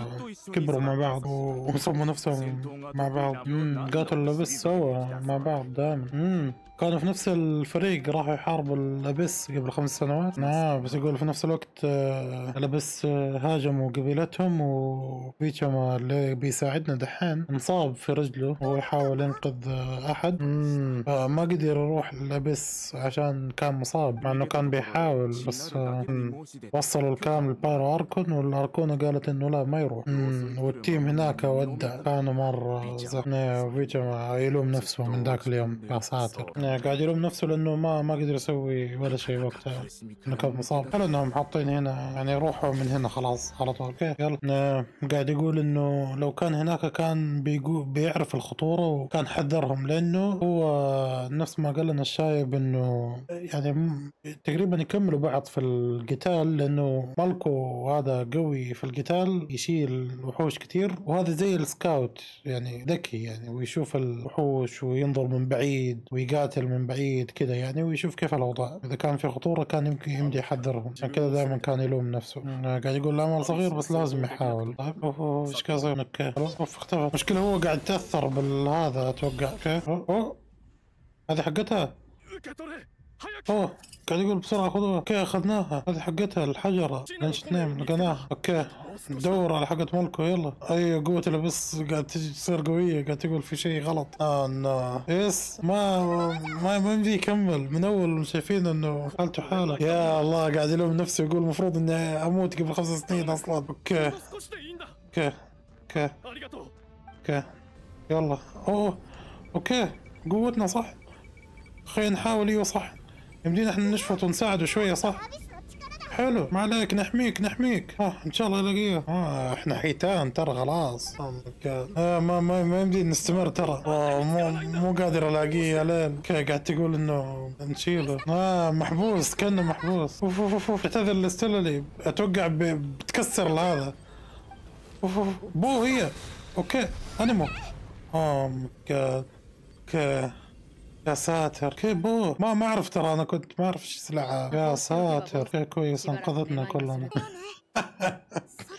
كبروا مع بعض و- وسموا نفسهم مع بعض. قاتلوا ال Abyss سوا مع بعض دائما. امم كانوا في نفس الفريق راحوا يحاربوا ال Abyss قبل خمس سنوات. آه بس يقول في نفس الوقت آه ال Abyss آه هاجموا قبيلتهم وفيتشا اللي بيساعدنا دحين. انصاب في رجله وهو يحاول ينقذ آه أحد. فما قدر يروح ال Abyss عشان كان مصاب مع إنه كان بيحاول بس. وصلوا الكلام لل Pyro Archon وال Archon قالت إنه لا ما يروح. وال team هناك ودع. كانوا مرة زحمه وفيجا يلوم نفسه من ذاك اليوم يا ساتر. آه، قاعد يلوم نفسه لأنه ما ما قدر يسوي ولا شيء وقتها. انه كان مصاب. حلو إنهم حاطين هنا يعني روحوا من هنا خلاص على طول. okay يلا. قاعد يقول إنه لو كان هناك كان بيقول بيعرف الخطورة وكان حذرهم لأنه هو نفس ما قال لنا الشايب إنه يعني تقريبا يكملوا بعض في القتال لأنه مالكو هذا قوي في القتال يشيل وحوش كتير وهذا زي ال scout يعني ذكي يعني ويشوف الوحوش وينظر من بعيد ويقاتل يرسل من بعيد كذا يعني ويشوف كيف الأوضاع. إذا كان في خطورة كان يمكن يمدي يحذرهم. عشان كذا دائما كان يلوم نفسه. قاعد يقول الامر صغير بس لازم يحاول. طيب إيش قاعد يصير أوف اختفى. المشكلة هو قاعد تاثر بالهذا أتوقع. okay. أوه. هذه حقتها؟ أوه. قاعد يقول بسرعة خذوها. okay أخذناها. هذه حقتها الحجرة. ليش تنام لقيناها okay. ندور على حقت ملكه يلا. أيوه قوة ال Abyss قاعد تجي تصير قوية قاعد تقول في شيء غلط. آه nice. ما ما ما يمدي يكمل. من أول شايفين إنه حالته حالة. يا الله قاعد يلوم نفسه يقول المفروض إني أموت قبل خمس سنين أصلا. okay. okay. okay. okay. يلا. أوه. okay. قوتنا صح. خلينا نحاول. أيوه صح. يمدينا إحنا نشفط ونساعده شوية صح؟ حلو. ما عليك نحميك نحميك. آه إن شاء الله الاقيه آه إحنا حيتان ترى خلاص. آه ما ما ما يمدينا نستمر ترى. آه مو مو قادر ألاقيه يا ليل. قاعد تقول إنه نشيله. آه محبوس كأنه محبوس. أوف أوف أوف اعتذر اللي أتوقع بتكسر هذا أوف أوف بو هي. أوكي. أنيمو. Oh جاد أوكي يا ساتر. كيف بو ما ما أعرف ترى أنا كنت ما أعرف إيش سلعة. يا ساتر. كيف كويس أنقذتنا كلنا.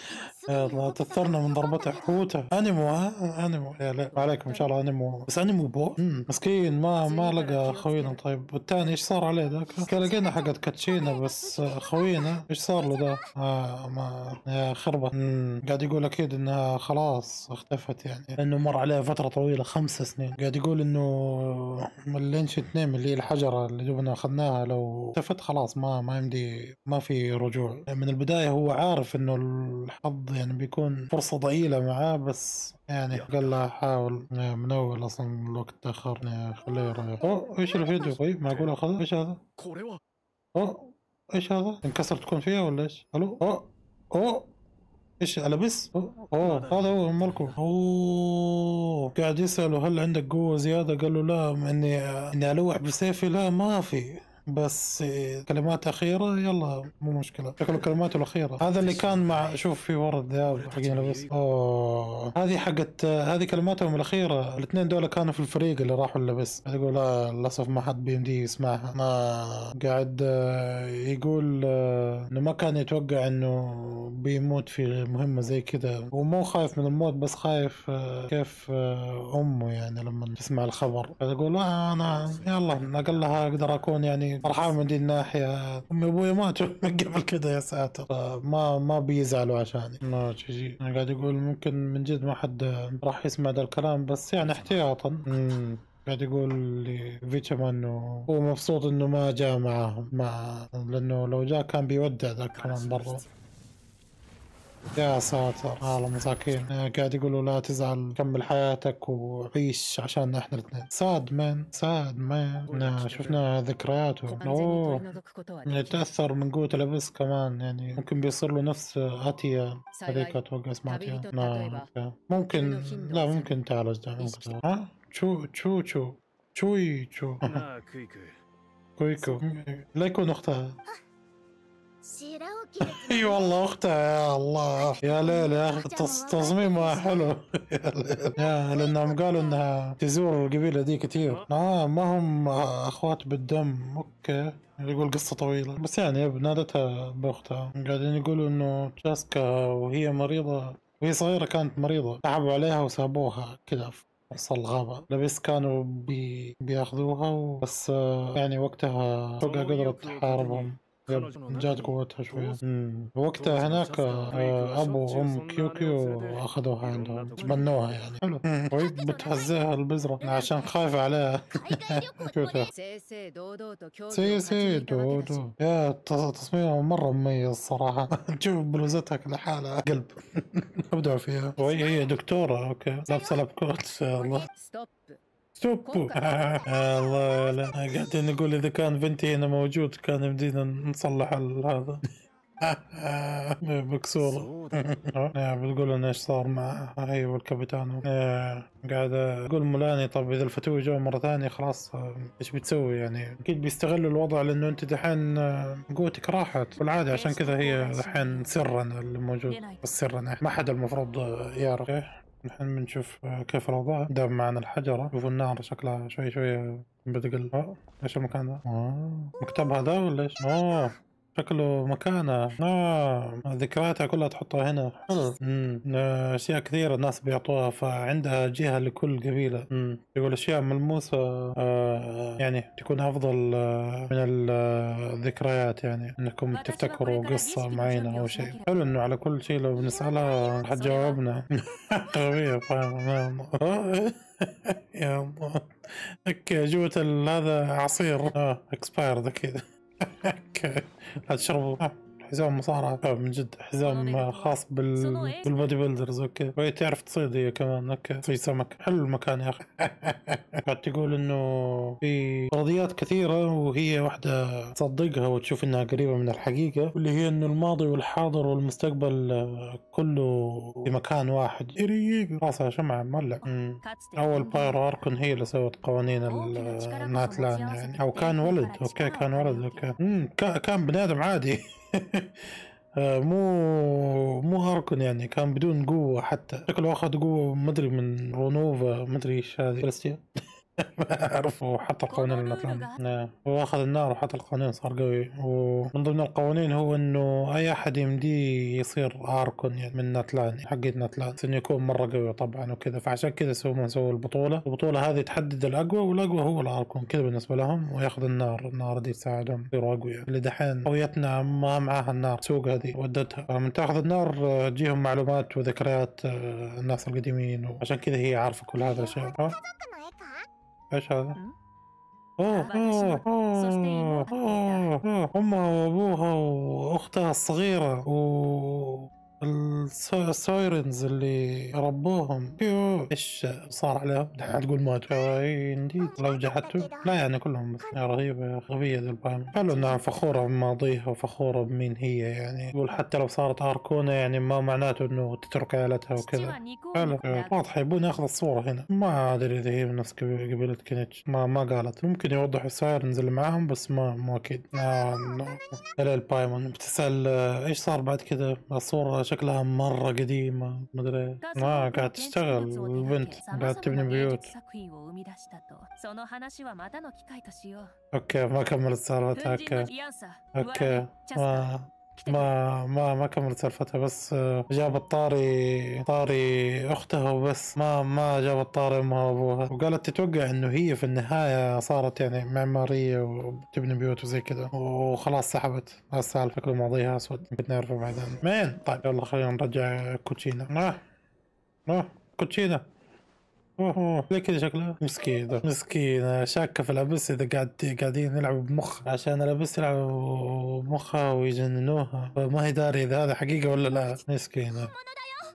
يلا تأثرنا من ضربته حوتة. انمو ها؟ انمو يا لا عليكم إن شاء الله انمو بس انمو بو مسكين ما ما لقى خوينا. طيب والثاني إيش صار عليه ذاك؟ لقينا حقت كاتشينا بس خوينا. إيش صار له ذا؟ آه ما يا خربت قاعد يقول أكيد إنها خلاص اختفت يعني. لأنه مر عليها فترة طويلة خمس سنين. قاعد يقول إنه اللينش اثنين اللي هي الحجرة اللي دوبنا أخذناها لو اختفت خلاص ما ما يمدي ما في رجوع. من البداية هو عارف إنه الحظ يعني بيكون فرصة ضئيلة معاه بس يعني قال له حاول يعني من أول أصلا الوقت تاخر خليه يروح. أوه إيش الفيديو؟ طيب معقول أخذه؟ إيش هذا؟ أوه إيش هذا؟ انكسر تكون فيها ولا إيش؟ ألو أوه أوه إيش لبس؟ أوه هذا هو مالكم. أوه. قاعد يساله هل عندك قوة زيادة؟ قال له لا إني إني ألوح بسيفي؟ لا ما في. بس إيه، كلمات أخيرة يلا مو مشكلة. شكله كلماته الأخيرة. هذا اللي كان مع شوف في ورد ذئاب حقين بس أوه. هذه حقت هذه كلماتهم الأخيرة. الاثنين دول كانوا في الفريق اللي راحوا اللبس يقول لا للأسف ما حد بي إم دي يسمعها. ما قاعد آه، يقول آه، إنه ما كان يتوقع إنه بيموت في مهمة زي كذا. ومو خايف من الموت بس خايف آه، كيف آه، أمه يعني لما تسمع الخبر. يقول آه أنا يلا اقلها أقدر أكون يعني فرحان من دي الناحيه أمي وأبوي ماتوا من قبل كذا يا ساتر. آه، ما ما بيزعلوا عشاني. ما تجي أنا قاعد يقول ممكن من جد ما حد راح يسمع ذا الكلام بس يعني احتياطا. قاعد يقول لي فيتشما إنه هو مبسوط إنه ما جاء معاهم مع لأنه لو جاء كان بيودع ذاك كمان برا. يا ساتر على مساكين. آه، قاعد يقولوا لا تزعل كمل حياتك وعيش عشان إحنا الاثنين sad man sad man شفنا ذكرياته. أوه. يتأثر من قوة ال Abyss كمان يعني ممكن بيصير له نفس أتيا هذيك أتوقع اسمها اتيا ممكن لا ممكن تعالج ده ممكن ها؟ شو شو شو. شوي شو. كويكو. لا يكون أختها. أي والله أختها يا الله. يا ليل يا أخي تص- تصميمها حلو. يا ليل يا لأنهم قالوا إنها تزور القبيلة دي كثير. آه. ما هم أخوات بالدم. okay. يقول قصة طويلة. بس يعني نادتها بأختها. قاعدين يقولوا إنه تشاسكا وهي مريضة. وهي صغيرة كانت مريضة. تعبوا عليها وسابوها كذا في وسط الغابة. ال Abyss كانوا بي... بيأخذوها بس آه، يعني وقتها فجأة قدرت تحاربهم. جات قوتها شوية وقتها هناك آه، أبو وأم كيو كيو أخذوها عندهم تبنوها يعني. حلو. وهي بتهزها البذرة عشان خايفة عليها. سي سي دودو إيه، يا تصميمها مرة مميز صراحة. تشوف بلوزتها لحالها قلب. أبدع فيها. وهي هي دكتورة okay. لابسة lab coat الله. سوبو الله لا قاعد نقول إذا كان بنتي هنا موجود كان يمدينا نصلح هذا. إيه، مكسورة. إيه، بتقول لنا إيش صار مع هي والكابتن. إيه، قاعد أقول مولاني طب إذا الفتوه جو مرة ثانية خلاص إيش بتسوي يعني؟ أكيد بيستغلوا الوضع لأنه أنت دحين قوتك راحت. بالعادة عشان كذا هي دحين سرا اللي موجود. بس سرا ما حد المفروض يعرف الحين بنشوف آه، كيف الوضع دام معنا الحجرة شوفوا النار شكلها شوي شوي بتقل آه، إيش المكان ده؟ آه مكتب هذا ولا إيش؟ اوه شكله مكانه. آه ذكرياتها كلها تحطها هنا. حلو. امم آه، أشياء كثيرة الناس بيعطوها فعندها جهة لكل قبيلة. امم يقول أشياء ملموسة آه يعني تكون أفضل آه من ال- آه، الذكريات يعني إنكم تفتكروا قصة معينة أو شيء. حلو إنه على كل شيء لو بنسالها حتجاوبنا غبيه فاهم آه، يا الله. okay جوة هذا عصير. آه expire ذا كذا okay لا تشربوا آه، حزام مصارعة. آه، من جد حزام خاص بال... بال bodybuilders. okay. وهي تعرف تصيد هي كمان. okay. تصيد سمك. حلو المكان يا أخي. قاعد تقول إنه في فرضيات كثيرة وهي واحدة تصدقها وتشوف إنها قريبة من الحقيقة واللي هي إنه الماضي والحاضر والمستقبل آه، كله في مكان واحد. راسها شمعة مولع أول Pyro Archon هي اللي سوت قوانين الناتلان يعني. أو كان ولد. okay كان ولد. okay. كان بني آدم عادي. مو مو Archon يعني كان بدون قوة حتى. شكله اخذ قوة مدري من رونوفا مدري إيش هذه عرف وحط القوانين المتلم نعم. هو أخذ النار وحط القوانين صار قوي. ومن ضمن القوانين هو إنه أي أحد يمديه يصير Archon يعني من نتلان حق نتلان بس إنه يكون مرة قوي طبعا وكذا. فعشان كذا سووا سووا البطولة. البطولة هذه تحدد الأقوى والأقوى هو ال Archon كذا بالنسبة لهم ويأخذ النار. النار دي تساعدهم يصيروا أقوياء. يعني. اللي دحين قويتنا ما معاها النار سوق هذه ودتها. فمن تأخذ النار تجيهم معلومات وذكريات آه، الناس القديمين. وعشان كذا هي عارفة كل هذا الأشياء. إيش هذا؟ ん أوه أوه أوه امها وأبوها وأختها الصغيرة. و السايرنز اللي ربوهم. بيو إيش صار عليهم؟ تقول ماتوا إي انديد لو جحدتوا لا يعني كلهم رهيبة غبية ذي البايم قالوا إنها فخورة بماضيها وفخورة بمين هي يعني. تقول حتى لو صارت اركونة يعني ما معناته إنه تترك عائلتها وكذا. واضح يبون ياخذ الصورة هنا. ما أدري إذا هي من نفس قبيلة كينيتش. ما ما قالت. ممكن يوضحوا ال Saurians اللي معاهم بس ما مو أكيد. آه البايمون. بتسأل إيش صار بعد كذا؟ الصورة شكلها مرة قديمة مدري ما قاعد تشتغل البنت قاعد تبني بيوت. okay ما كملت سالفتها هكا okay ما ما ما ما كملت سالفتها بس آه، جابت طاري طاري اختها وبس. ما ما جابت طاري أمها وأبوها. وقالت تتوقع إنه هي في النهاية صارت يعني معمارية وتبني بيوت وزي كذا. وخلاص سحبت. السالفة كل ماضيها أسود. يمكن نعرفه بعدين. مين؟ طيب يلا خلينا نرجع كوتشينا. روح روح كوتشينا. زي كذا شكلها مسكينة مسكينة شاكة في الأبس إذا قاعد قاعدين يلعبوا بمخ؟ عشان الأبس يلعبوا بمخها ويجننوها فما هي داري إذا هذا حقيقة ولا لا؟ مسكينة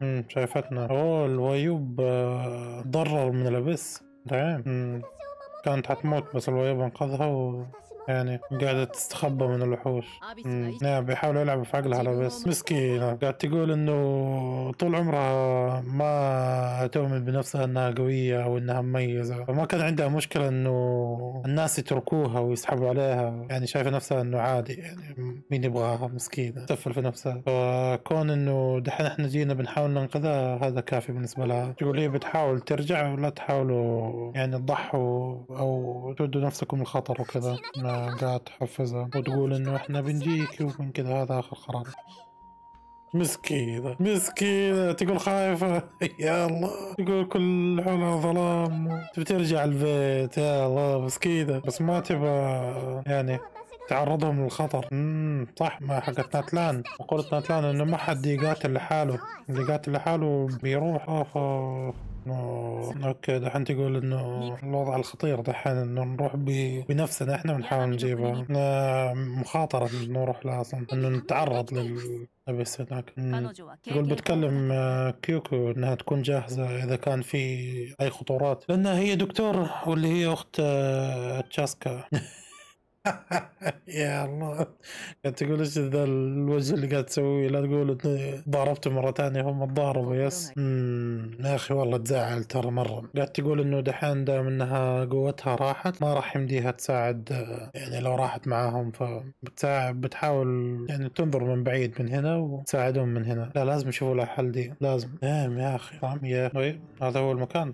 امم شايفتنا. اوه الويوب آه، ضرر من الأبس دعم مم. كانت حتموت بس الويوب أنقذها و يعني قاعدة تستخبى من الوحوش. نعم بيحاولوا يلعبوا في عقلها لا بس. مسكينة. قاعد تقول إنه طول عمرها ما تؤمن بنفسها إنها قوية أو إنها مميزة. فما كان عندها مشكلة إنه الناس يتركوها ويسحبوا عليها. يعني شايفة نفسها إنه عادي. يعني مين يبغاها؟ مسكينة. تفل في نفسها. فكون إنه دحين إحنا جينا بنحاول ننقذها هذا كافي بالنسبة لها. تقول هي بتحاول ترجع ولا تحاولوا يعني تضحوا أو تودوا نفسكم الخطر وكذا؟ ما قاعد تحفزها وتقول إنه إحنا بنجيك ومن كذا هذا آخر قرار. مسكينة مسكينة تقول خايفة. يا الله. تقول كل حولها ظلام. تبي ترجع البيت. يا الله مسكينة. بس ما تبى يعني تعرضهم للخطر. امم صح ما حقت ناتلان مقولة ناتلان إنه ما حد يقاتل لحاله. اللي يقاتل لحاله بيروح اوف إنه okay دحين تقول إنه الوضع الخطير دحين إنه نروح بنفسنا إحنا ونحاول نجيبها مخاطرة نروح لها أصلا إنه نتعرض لل بس هناك. تقول بتكلم كيوكو إنها تكون جاهزة إذا كان في أي خطورات. لأنها هي دكتور واللي هي أخت آه، تشاسكا. يا الله. قاعد تقول إيش ذا الوجه اللي قاعد تسويه؟ لا تقول ضاربته مرة ثانية هم تضاربوا yes. امم يا أخي والله تزعل ترى مرة. قاعد تقول إنه دحين دام إنها قوتها راحت ما راح يمديها تساعد يعني لو راحت معاهم فبتساعد بتحاول يعني تنظر من بعيد من هنا وتساعدهم من هنا. لا لازم يشوفوا لها حل دي. لازم. نعم يا أخي. نعم يا طيب هذا هو المكان.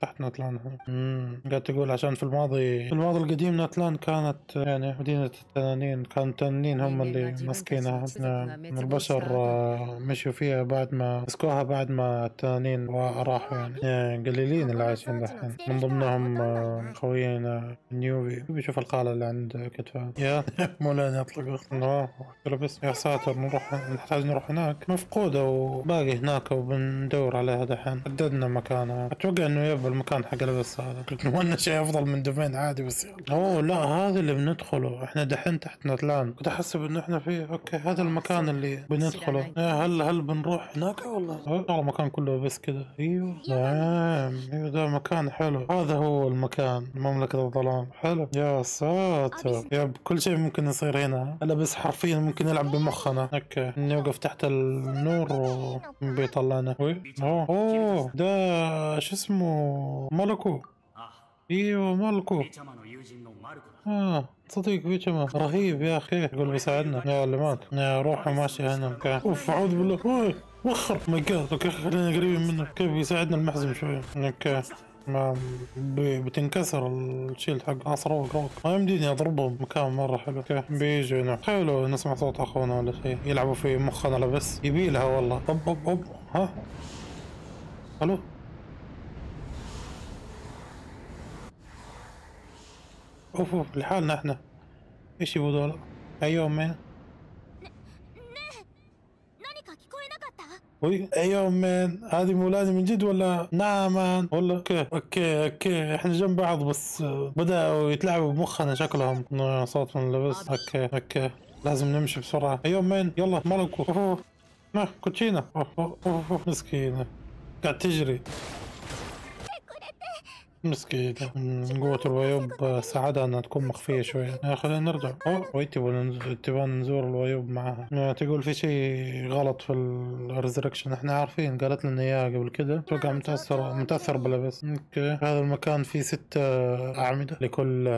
تحت ناتلان هنا. مم، قاعد تقول عشان في الماضي في الماضي القديم ناتلان كانت يعني مدينة التنانين كان التنانين هم اللي ماسكينها. نعم البشر آه، مشوا فيها بعد ما مسكوها بعد ما التنانين راحوا يعني, يعني قليلين اللي عايشين دحين من ضمنهم آه، خوينا نيوفي بيشوف الخالة اللي عند كتفها. يا مولانا يطلق الله بس يا ساتر نروح نحتاج نروح هناك. مفقودة وباقي هناك وبندور عليها دحين. حددنا مكانها. أتوقع إنه يبقى المكان حق ال boss هذا. قلت له شيء أفضل من domain عادي بس يلا. أوه لا هذا اللي ندخله إحنا دحين تحتنا طلعنا. كنت احسب إنه إحنا فيه okay هذا المكان اللي بندخله. هل هل بنروح هناك والله المكان كله بس كده. أيوه. نعم. أيوه ده مكان حلو. هذا هو المكان مملكة الظلام. حلو. يا ساتر. يا كل شيء ممكن يصير هنا. هلا بس حرفيا ممكن نلعب بمخنا. okay. نوقف تحت النور وبيطلعنا أوه أوه ده شو اسمه؟ ملكو أيوه ملكو آه. صديق بيجما رهيب يا أخي يقول بيساعدنا يا اللي مات يا روح ماشي هنا. okay أوف أعوذ بالله. وخر. my god okay خلينا قريبين منه. كيف بيساعدنا المحزم شوي okay. ما بتنكسر ال shield حق. عصر روك روك. ما يمديني أضربهم مكان مرة حلو. okay بيجوا هنا. حلو نسمع صوت أخونا ولا شيء. يلعبوا في مخنا بس. يبي لها والله. طب طب طب ها؟ ألو؟ اوف اوف لحالنا إحنا. إيش يبغوا دول؟ أيوه man وي أيوه man هذه مو لازم من جد ولا؟ نعم والله okay okay okay. إحنا جنب بعض بس بدأوا يتلعبوا بمخنا شكلهم. صوت من ال Abyss okay okay. لازم نمشي بسرعة. أيوه man يلا مالكو. أوف كاتشينا. أوف أوف. مسكينة. قاعد تجري. مسكينة من قوة الويوب ساعدها انها تكون مخفية شوية خلينا نرجع اوه وي تبغى نز- تبغى نزور الويوب معاها تقول في شيء غلط في ال resurrection إحنا عارفين قالت لنا اياه قبل كده أتوقع متأثر متأثر بال Abyss okay هذا المكان فيه ستة أعمدة لكل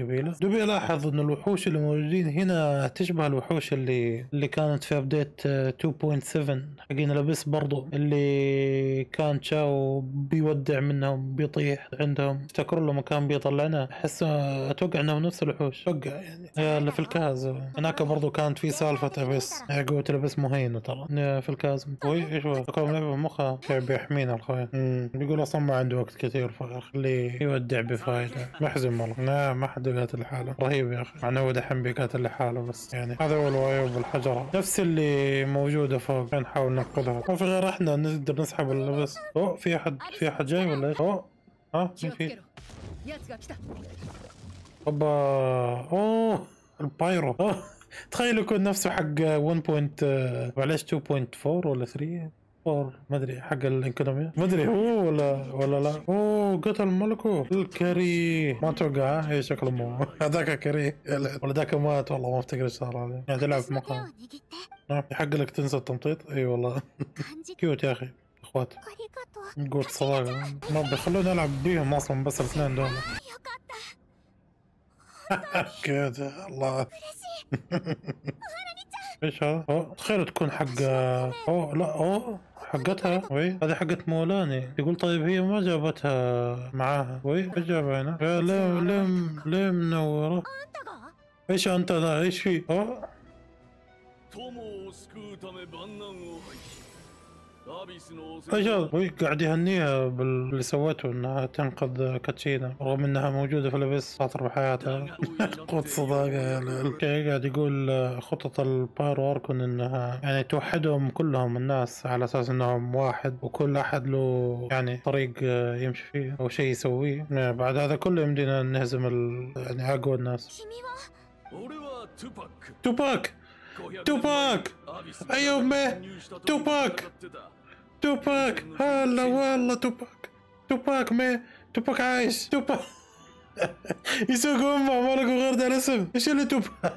قبيلة دوبي ألاحظ إن الوحوش اللي موجودين هنا تشبه الوحوش اللي اللي كانت في update آه، 2.7 حقين ال Abyss برضو اللي كان تشاو بيودع منهم بيطيح عندهم افتكروا له مكان بيطلعنا احس أتوقع إنهم نفس الوحوش. أتوقع يعني. اللي في الكاز. هناك برضو كانت في سالفة Abyss قوة ال Abyss مهينة ترى. في الكاز. إيش هو؟ مخها كيف بيحمينا الخوين بيقول أصلا ما عنده وقت كثير فخليه يودع بفايدة. محزن والله. لا ما حد قاتل لحاله رهيب يا أخي. مع انه هو دحين بيقاتل لحاله بس يعني. هذا هو الوايوب بالحجرة. نفس اللي موجودة فوق. نحاول ننقذها. ما في غير إحنا نقدر نسحب ال Abyss. أوه في أحد في أحد جاي ولا إيش؟ أوه. ها؟ مين في؟ أوبا. أوه ال Pyro. تخيل يكون نفسه حق 1. وعلاش 2.4 ولا 3 4 ما أدري حق الانكلوميا ما أدري هو ولا ولا لا. أوه قتل ملكه الكري. ما أتوقع هي إيه، شكله مو. هذاك كري. ولا ذاك مات والله ما أفتكر إيش صار عليه يعني تلعب في مقهى. نعم، حق لك تنسى التمطيط. إي والله. كيوت يا أخي. اخوات نقول صغار ما بيخلوني نلعب بيهم أصلا بس الاثنين دول. كذا الله. إيش هذا؟ تخيل تكون حق أو لا أو حقتها. وي هذه حقت مولاني. يقول طيب هي ما جابتها معاها. وي إيش جابها هنا؟ ليه ليه ليه منوره؟ إيش أنت ذا؟ إيش في؟ أوه. أجل وي قاعد يهنيها باللي سوته إنها تنقذ كاتشينا. رغم إنها موجودة في ال Abyss خاطر بحياتها. قوة صداقة يعني قاعد يقول خطط ال Pyro Archon إنها يعني توحدهم كلهم الناس على أساس إنهم واحد وكل أحد له يعني طريق يمشي فيه أو شيء يسويه. يعني بعد هذا كله يمدينا نهزم يعني أقوى الناس. توباك! توباك! أيوه امه توباك! توباك هلا والله توباك توباك ما توباك عايش توباك يسوق امه ما لقوا غير ده الاسم إيش اللي توباك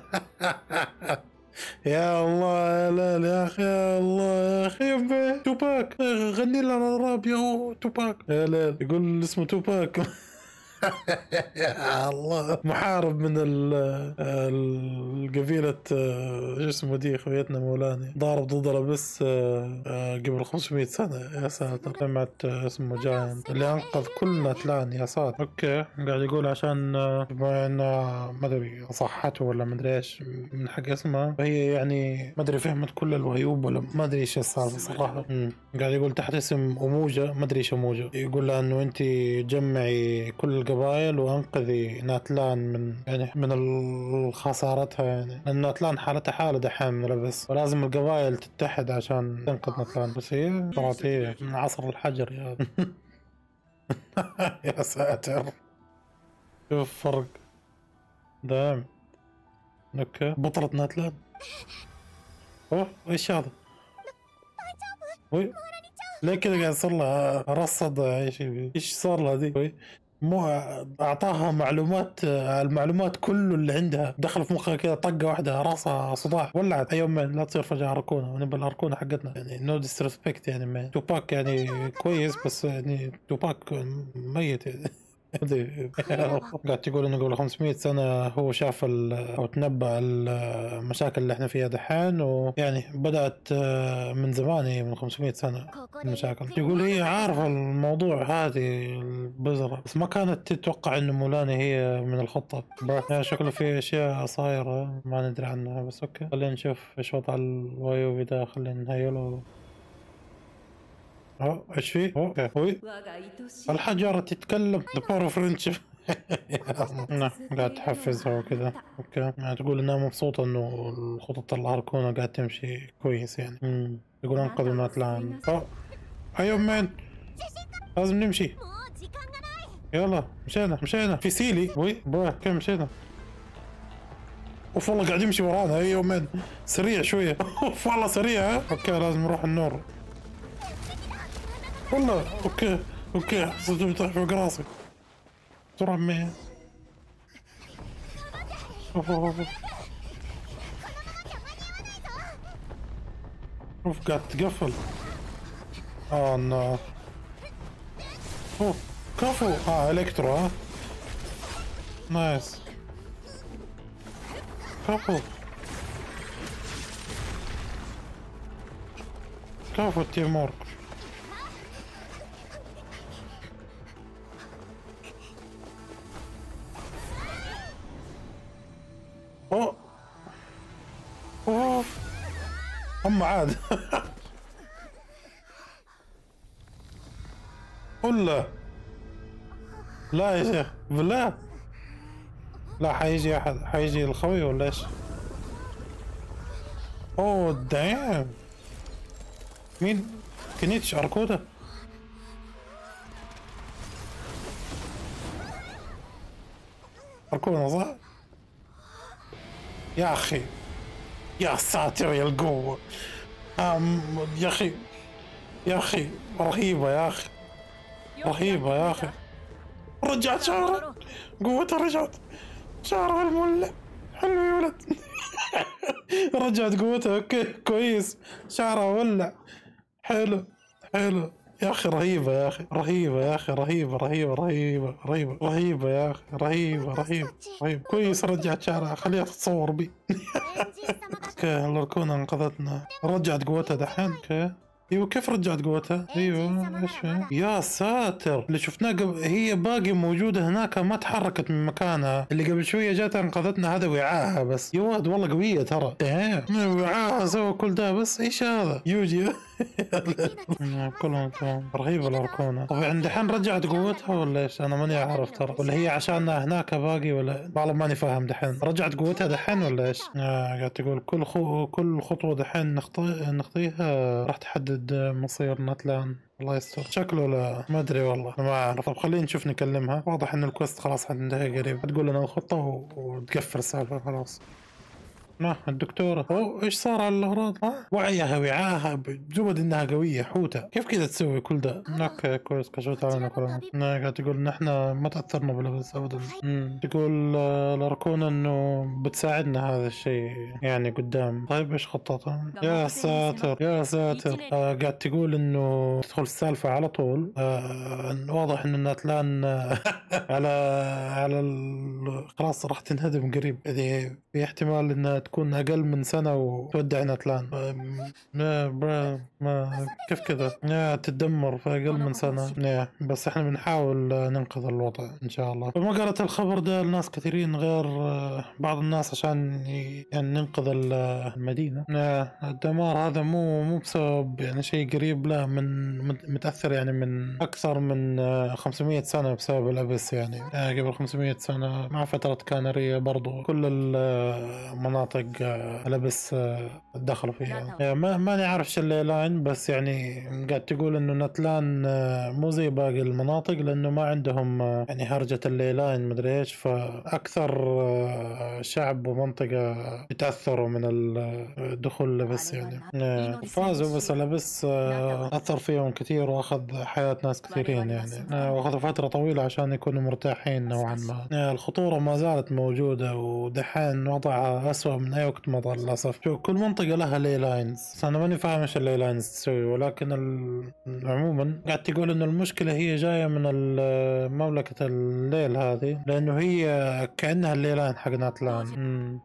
يا الله يا ليل يا أخي يا الله يا أخي توباك غني لنا راب يا توباك يا ليل يقول اسمه توباك يا الله. محارب من ال القبيلة شو اسمه دي خويتنا مولاني ضارب ضد ال Abyss آه، آه، قبل 500 سنة. يا ساتر. آه، اسمه جاين اللي أنقذ كل نتلان يا ساتر. okay. قاعد يقول عشان آه، بما انه ما أدري صحته ولا ما أدري إيش من حق اسمها فهي يعني ما أدري فهمت كل الويوب ولا ما أدري إيش السالفة صراحة. مم. قاعد يقول تحت اسم أموجة. ما أدري إيش أموجة. يقول لها انه انت جمعي كل القبائل وأنقذي ناتلان من يعني من خسارتها يعني. لأن ناتلان حالتها حالة دحين من ال Abyss ولازم القبائل تتحد عشان تنقذ ناتلان. بس هي هي من عصر الحجر يا يا ساتر. شوف فرق. damn okay بطلة ناتلان. أوه إيش هذا؟ وي. ليه كذا قاعد يصير لها رصد إيش يبي؟ إيش صار لها ذي؟ مو أعطاها معلومات المعلومات كله اللي عندها. دخل في مخها كذا طقة واحدة راسها صداع. ولعت. أي من لا تصير فجأة اركونه ونبى الاركونه حقتنا. يعني no disrespect يعني توباك يعني كويس بس يعني توباك ميت يعني. قاعد تقول إنه قبل 500 سنة هو شاف أو تنبأ المشاكل اللي إحنا فيها دحين ويعني بدأت آه، من زمان هي من 500 سنة المشاكل. يقول هي عارفة الموضوع هذه البذره بس ما كانت تتوقع إنه مولانا هي من الخطة. شكله في أشياء صايرة ما ندري عنها بس okay. خلينا نشوف إيش وضع الوايوبي ده خلينا نهيله. آه إيش فيه؟ أوكي الحجارة تتكلم. دبارة فرنشيب لا لا تحفزها وكذا. أوكي. يعني تقول إنها مبسوطة إنه الخطط الاركونة قاعد تمشي كويس يعني. امم يقول انقذوا ما تلعن أيوه مان لازم نمشي. يلا مشينا مشينا. في سيلي. وي بوه كم مشينا؟ أوف والله قاعد يمشي ورانا. أيوه مان سريع شوية. أوف والله سريع أوكي لازم نروح النور. والله أوكي أوكي صرت بيطيح فوق راسي بسرعة مي اوف اوف اوف اوف قاعد تقفل اوه نو اوه كفو آه الكترو ها نايس كفو كفو تيمور أوه. أوه. هم عاد. ولا لا يا شيخ بالله. لا حيجي أحد حيجي الخوي ولا إيش؟ أوه دايم مين؟ كنيتش أركودا. أركودا صح؟ يا أخي يا ساتر يا القوة. يا أخي يا أخي رهيبة يا أخي. رهيبة يا أخي. رجعت شعرها قوتها رجعت. شعرها المولع حلو يا ولد. رجعت قوتها. أوكي كويس. شعرها ولع حلو حلو. يا أخي رهيبة يا أخي رهيبة يا أخي رهيبة رهيبة رهيبة رهيبة رهيبة يا أخي رهيبة رهيبة رهيبة. كويس رجعت شعرها خليها تتصور بي. أوكي ال archon ه انقذتنا رجعت قوتها دحين؟ أوكي. أيوه كيف رجعت قوتها؟ أيوه إيش يا ساتر. اللي شفناه قبل هي باقي موجودة هناك ما تحركت من مكانها. اللي قبل شوية جات انقذتنا هذا وعاها بس. يا والله قوية ترى. إيه وعاها سوى كل ده بس. إيش هذا؟ يوجي. كلهم تمام رهيبة ال archon ة طيب عند الحين رجعت قوتها ولا إيش؟ أنا ماني اعرف ترى ولا هي عشان هناك باقي ولا؟ والله ماني فاهم دحين. رجعت قوتها دحين ولا إيش؟ آه قاعد تقول كل خو... كل خطوة دحين نخطي... نخطيها راح تحدد مصير نتلان الله يستر. شكله لا. ما أدري والله. ما أعرف. طب خلينا نشوف نكلمها. واضح إن الكوست خلاص حتنتهي قريب. تقول لنا الخطة و... وتقفل السالفة. خلاص. ما الدكتورة أوه إيش صار على الأغراض؟ ها؟ وعيها وعاها بجود إنها قوية حوتة. كيف كذا تسوي كل ده؟ أوكي كويس كشفت علينا قاعد تقول ان إحنا ما تأثرنا باللبس ابدا مم. تقول آه، الأركون إنه بتساعدنا هذا الشيء يعني قدام. طيب إيش خطتها؟ يا ساتر يا ساتر. آه قاعد تقول إنه تدخل السالفة على طول. آه واضح إنه ناتلان آه، على على ال... خلاص راح تنهدم قريب. يعني في احتمال إنها تكون أقل من سنة وتودع لا برا ما كيف كذا؟ يا تتدمر في أقل من سنة. يا بس إحنا بنحاول آه، ننقذ الوضع إن شاء الله. وما قالت الخبر ده لناس كثيرين غير آه، بعض الناس عشان يعني ننقذ ال- آه، المدينة. يا الدمار هذا مو مو بسبب يعني شيء قريب لا من مت- متأثر يعني من أكثر من آه، 500 سنة بسبب الأبس يعني. آه، قبل 500 سنة مع فترة كانرية برضو كل المناطق آه، الابس آه، دخلوا فيها. آه، ما ماني عارف شو ال ley line بس يعني قاعد تقول إنه نتلان آه، مو زي باقي المناطق لأنه ما عندهم يعني هرجة ال ley line مدري إيش. فأكثر شعب ومنطقة يتأثروا من الدخول ال abyss يعني. فازوا بس آه، أثر فيهم كثير وأخذ حياة ناس كثيرين يعني. وأخذوا فترة طويلة عشان يكونوا مرتاحين نوعا ما. الخطورة ما زالت موجودة ودحين وضعها أسوأ من أي وقت مضى للأسف. شوف كل منطقة لها ley lines أنا ماني فاهم إيش ال ley lines تسوي ولكن ال- عموما قاعد تقول إنه المشكلة هي جاية من مملكة الليل هذه لأنه هي كأنها ال ley line حق ناتلان.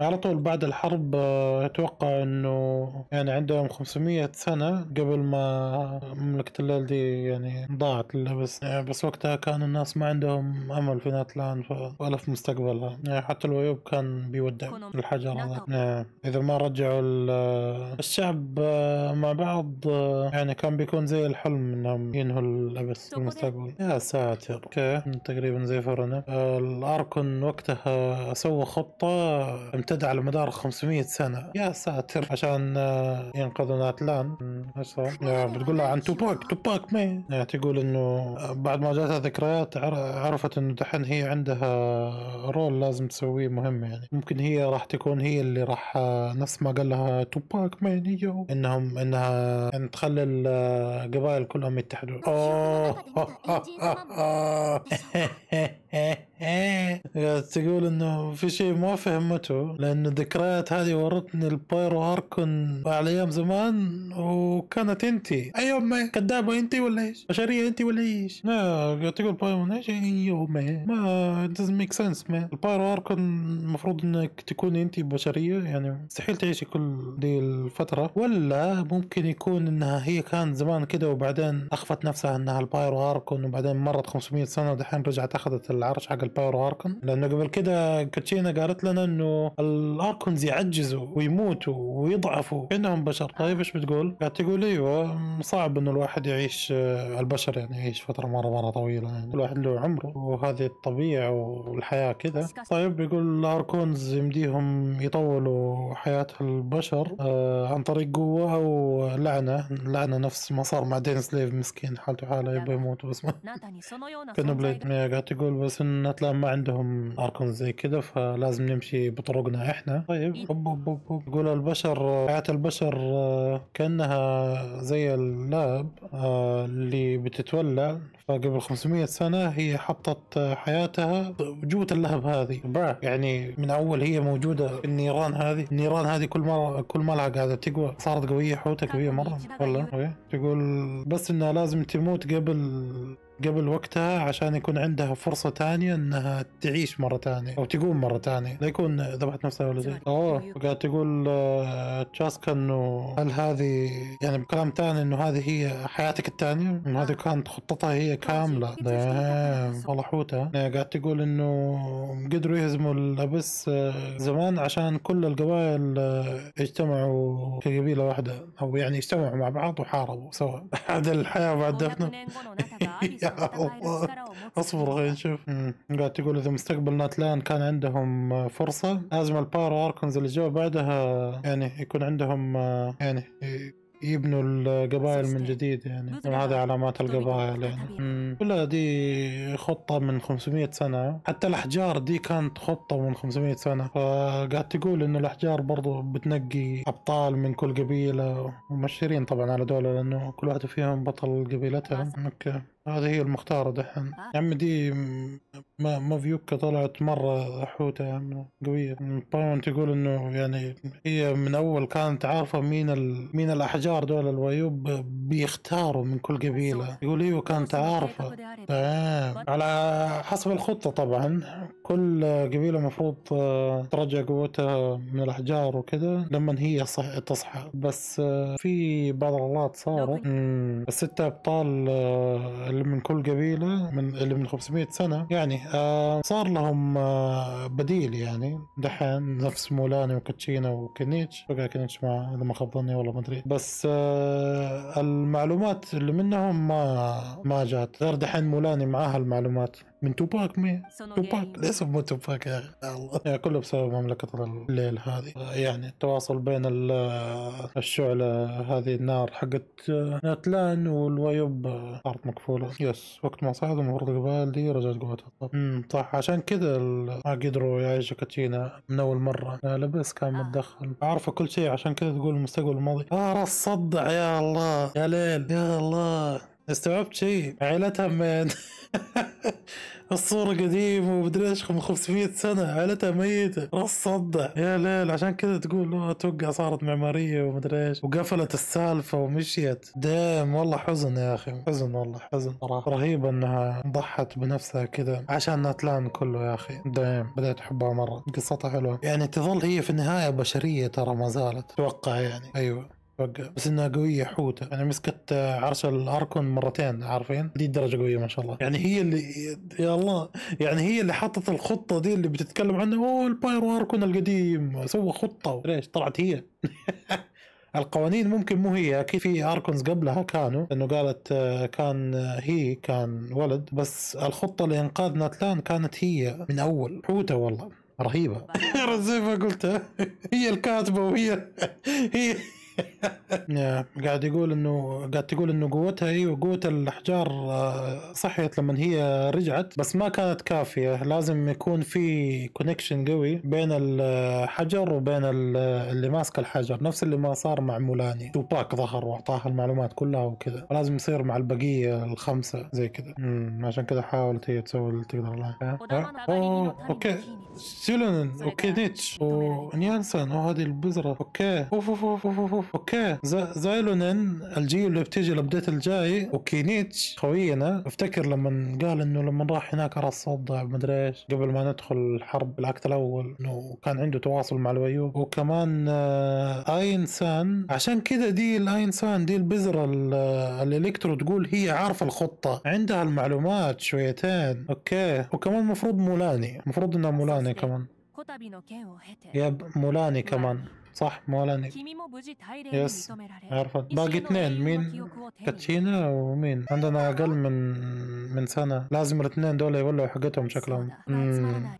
على طول بعد الحرب آه، أتوقع إنه يعني عندهم 500 سنة قبل ما مملكة الليل دي يعني ضاعت بس يعني بس وقتها كان الناس ما عندهم أمل في ناتلان ولا في مستقبلها. يعني حتى الويوب كان بيودع الحجر هذا. نعم. إذا ما رجعوا ال- الشعب آه، مع بعض آه، يعني كان بيكون زي الحلم إنهم ينهوا ال abyss في المستقبل. يا ساتر. أوكي. تقريبا زي فرنا آه، ال archon وقتها سوى خطة امتد على مدار 500 سنة. يا ساتر. عشان ينقذوا ناتلان إيش صار؟ بتقول لها عن توباك. توباك مين يعني تقول إنه بعد ما جاتها ذكريات عر- عرفت إنه دحين هي عندها رول لازم تسويه مهم يعني. ممكن هي راح تكون هي اللي راح آه، نفس ما قال لها توباك مان يو إنهم إنها إن تخلي القبائل كلهم يتحدوا أوه. قاعد تقول إنه في شيء ما فهمته لأنه الذكريات هذه ورتني البايرو اركون على أيام زمان وكانت انت أيوه ما كذابه انت ولا إيش؟ بشرية انت ولا إيش؟ لا تقول بايرو إيش؟ أيوه ما ما doesn't make sense man. ال pyro archon المفروض إنك تكون انت بشرية يعني مستحيل تعيشي كل دي الفترة. ولا ممكن يكون إنها هي كانت زمان كده وبعدين أخفت نفسها إنها ال pyro archon وبعدين مرت 500 سنة ودحين رجعت أخذت العرش حق ال pyro archon لأنه قبل كده كاتشينا قالت لنا إنه ال archons يعجزوا ويموتوا ويضعفوا كانهم بشر. طيب إيش بتقول؟ قاعد تقول أيوه صعب إنه الواحد يعيش آه، البشر يعني يعيش فترة مرة مرة طويلة. يعني كل واحد له عمره وهذه الطبيعة والحياة كذا طيب يقول ال archons يمديهم يطولوا حياة البشر آه، عن طريق قوة أو لعنة. لعنة نفس ما صار مع دين سليف مسكين حالته حالة يبغى يموت بس ما كان بليد. يعني قاعد تقول بس ان نتلان ما عندهم archon زي كده فلازم نمشي بطرقنا إحنا. طيب. أوب أوب أوب أوب. يقول البشر حياة البشر آه، كأنها زي اللهب آه، اللي بتتولع فقبل 500 سنة هي حطت آه، حياتها جوة اللهب هذه. يعني من أول هي موجودة في النيران هذه. النيران هذه كل مرة كل ما لها قاعدة تقوى. صارت قوية حوتة قوية مرة. والله. إيه. تقول بس إنها لازم تموت قبل قبل وقتها عشان يكون عندها فرصة تانية إنها تعيش مرة تانية أو تقوم مرة تانية لا يكون ذبحت نفسها ولا زي أوه. قاعد تقول آه، تشاسكا إنه هل هذه يعني بكلام تاني إنه هذه هي حياتك التانية؟ إنه هذه كانت خطتها هي كاملة. دام والله حوتة يعني قاعد تقول إنه قدروا يهزموا الأبس آه، زمان عشان كل القبائل آه، اجتمعوا في قبيلة واحدة أو يعني اجتمعوا مع بعض وحاربوا سوا. هذا الحياة بعد 500 دفنه أصبر خلينا نشوف. قاعد تقول إذا مستقبل ناتلان كان عندهم آه، فرصة. لازم ال Pyro Archons اللي جو بعدها يعني يكون عندهم آه، يعني يبنوا القبائل من جديد يعني. هذه علامات القبائل يعني. كلها دي خطة من 500 سنة. حتى الأحجار دي كانت خطة من 500 سنة. فقاعد تقول إنه الأحجار برضو بتنقي أبطال من كل قبيلة. ومشهورين طبعا على دول لأنه كل واحدة فيهم بطل قبيلتها okay. هذه هي المختارة دحين. يا عم دي ما مافويكا طلعت مرة حوتة يا عم قوية. باون تقول إنه يعني هي من أول كانت عارفة مين ال... مين الأحجار دول الويوب بيختاروا من كل قبيلة. يقول إيوه كانت عارفة. تمام على حسب الخطة طبعا. كل قبيلة مفروض آه، ترجع قوتها من الأحجار وكذا لما هي صح تصحى. بس آه، في بعض الغلط صارت. الستة أبطال آه، اللي من كل قبيلة من اللي من 500 سنة. يعني آه، صار لهم آه، بديل يعني. دحين نفس مولاني وكاتشينا وكنيتش بقى كنيتش مع إذا ما خاب والله ما أدري. بس آه، المعلومات اللي منهم ما ما جات. غير دحين مولاني معاها المعلومات. من توباك مي توباك. ليش مو توباك يا أخي؟ الله. يعني كله بسبب مملكة الليل هذه. يعني التواصل بين الشعلة هذه النار حقت نتلان والويوب أرض مقفولة. yes. وقت ما صعد المفروض قبال دي رجعت قوتها امم صح. عشان كذا ما قدروا يعيشوا كاتشينا من أول مرة. لبس كان آه. متدخل. عارفة كل شيء. عشان كذا تقول المستقبل الماضي. آه رصدع يا الله. يا ليل. يا الله. استوعبت شيء. عيلتها من الصورة قديمة ومدري إيش من 500 سنة. عائلتها ميتة. راس صدع يا ليل. عشان كذا تقول أتوقع صارت معمارية ومدري إيش. وقفلت السالفة ومشيت. دام والله حزن يا أخي. حزن والله حزن. صراحة. رهيبة إنها ضحت بنفسها كذا عشان ناتلان كله يا أخي. دام بدأت احبها مرة. قصتها حلوة. يعني تظل هي في النهاية بشرية ترى ما زالت. أتوقع يعني. أيوه. أتوقع بس إنها قوية حوته يعني مسكت آه، عرش الأركون مرتين عارفين؟ دي الدرجه قوية ما شاء الله. يعني هي اللي يا الله يعني هي اللي حطت الخطة دي اللي بتتكلم عنها. أوه ال Pyro Archon القديم سوى خطة. ليش؟ طلعت هي. القوانين ممكن مو هي أكيد في Archons قبلها كانوا. إنه قالت آه، كان آه، هي كان ولد. بس الخطة لإنقاذ ناتلان كانت هي من أول. حوتة والله. رهيبة. زي ما قلت هي الكاتبة وهي هي قاعد يقول إنه قاعد تقول إنه قوتها أيوه قوة الأحجار آه، صحيت لما هي رجعت بس ما كانت كافية. لازم يكون في connection قوي بين الحجر وبين ال- اللي ماسك الحجر. نفس اللي ما صار مع مولاني. توباك ظهر واعطاها المعلومات كلها وكذا. ولازم يصير مع البقية الخمسة زي كذا. عشان كذا حاولت هي تسوي اللي تقدر عليه أه؟ أوه okay. زايلونين وكينيتش. وإيانسان وهذه البذرة. okay. أوف أوف أوف أوف. okay. زايلونين الجيل اللي بتيجي ال update الجاي وكينيتش خوينا. أفتكر لما قال إنه لما راح هناك راس صدع مدري إيش قبل ما ندخل الحرب ال act الأول إنه كان عنده تواصل مع الويوب. وكمان آه، إيانسان عشان كذا دي الإيانسان دي البذره ال Electro تقول هي عارفة الخطة عندها المعلومات شويتين. okay. وكمان المفروض مولاني. المفروض إنها مولاني كمان. يا مولاني كمان. صح مولانا yes عرفت. باقي اثنين مين؟ كاتشينا ومين؟ عندنا أقل من من سنة. لازم الاثنين دول يولوا حقتهم شكلهم.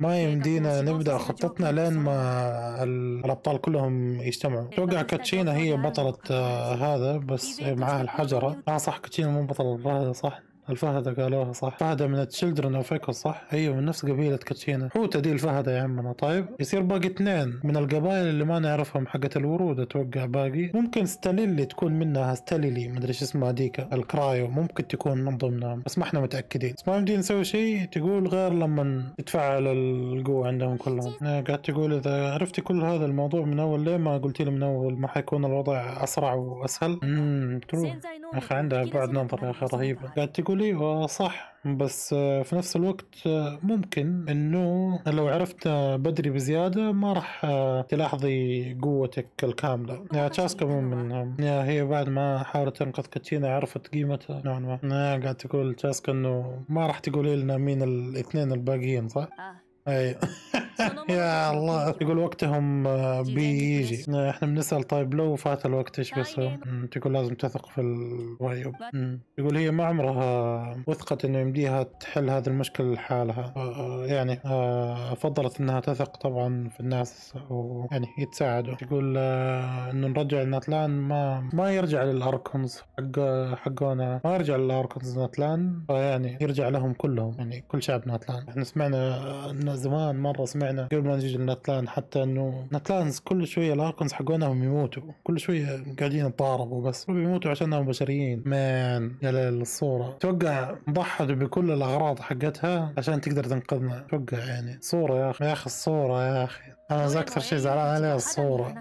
ما يمدينا نبدأ خطتنا لين ما الأبطال كلهم يجتمعوا. أتوقع كاتشينا هي بطلة آه، هذا بس معاها الحجرة. آه صح كاتشينا مو بطلة صح. الفهدة قالوها صح. فهدة من ال Children of Echoes صح؟ أيوه من نفس قبيلة كاتشينا. حوتة دي الفهدة يا عمنا. طيب يصير باقي اثنين من القبائل اللي ما نعرفهم حقت الورود. أتوقع باقي. ممكن ستلالي تكون منها ستلالي. مدري إيش اسمها ديك ال Cryo. ممكن تكون من ضمنهم. بس ما إحنا متأكدين. بس ما يمدي نسوي شيء تقول غير لما تتفعل القوة عندهم كلهم. آه، قاعد تقول إذا عرفتي كل هذا الموضوع من أول ليه ما قلتي لي من أول؟ ما حيكون الوضع أسرع وأسهل؟ امم true يا أخي عندها بعد نظر يا أخي رهيبة. قاعد تقول أيوه صح. بس آه، في نفس الوقت آه، ممكن إنه لو عرفت آه، بدري بزيادة ما راح آه، تلاحظي قوتك الكاملة. يا تشاسكا مو منهم يا هي بعد ما حاولت تنقذ كاتشينا عرفت قيمتها. نوعا ما يا قاعد تقول تشاسكا إنه ما راح تقولي لنا مين الاثنين الباقيين صح؟ あ أي. يا الله. يقول وقتهم آه، بيجي. إحنا بنسأل طيب لو فات الوقت إيش بيصير؟ مم، تقول لازم تثق في الويوب مم، يقول هي ما عمرها وثقت إنه يمديها تحل هذه المشكلة لحالها. آه، يعني آه، فضلت إنها تثق طبعا في الناس ويعني يتساعدوا. تقول إنه نرجع الناتلان ما ما يرجع للاركونز حق حقونا. ما يرجع للاركونز ناتلان. فيعني يرجع لهم كلهم يعني كل شعب ناتلان. إحنا سمعنا زمان مرة سمعنا قبل ما نجي لناتلان حتى إنه ناتلانز كل شوية الاركونز حقونهم يموتوا. كل شوية قاعدين يتضاربوا بس. بيموتوا عشانهم بشريين. مان يا الصورة. توقع ضحت بكل الأغراض حقتها عشان تقدر تنقذنا. توقع يعني. صورة يا أخي. يا أخي الصورة يا أخي. أنا أكثر شيء زعلان عليها الصورة.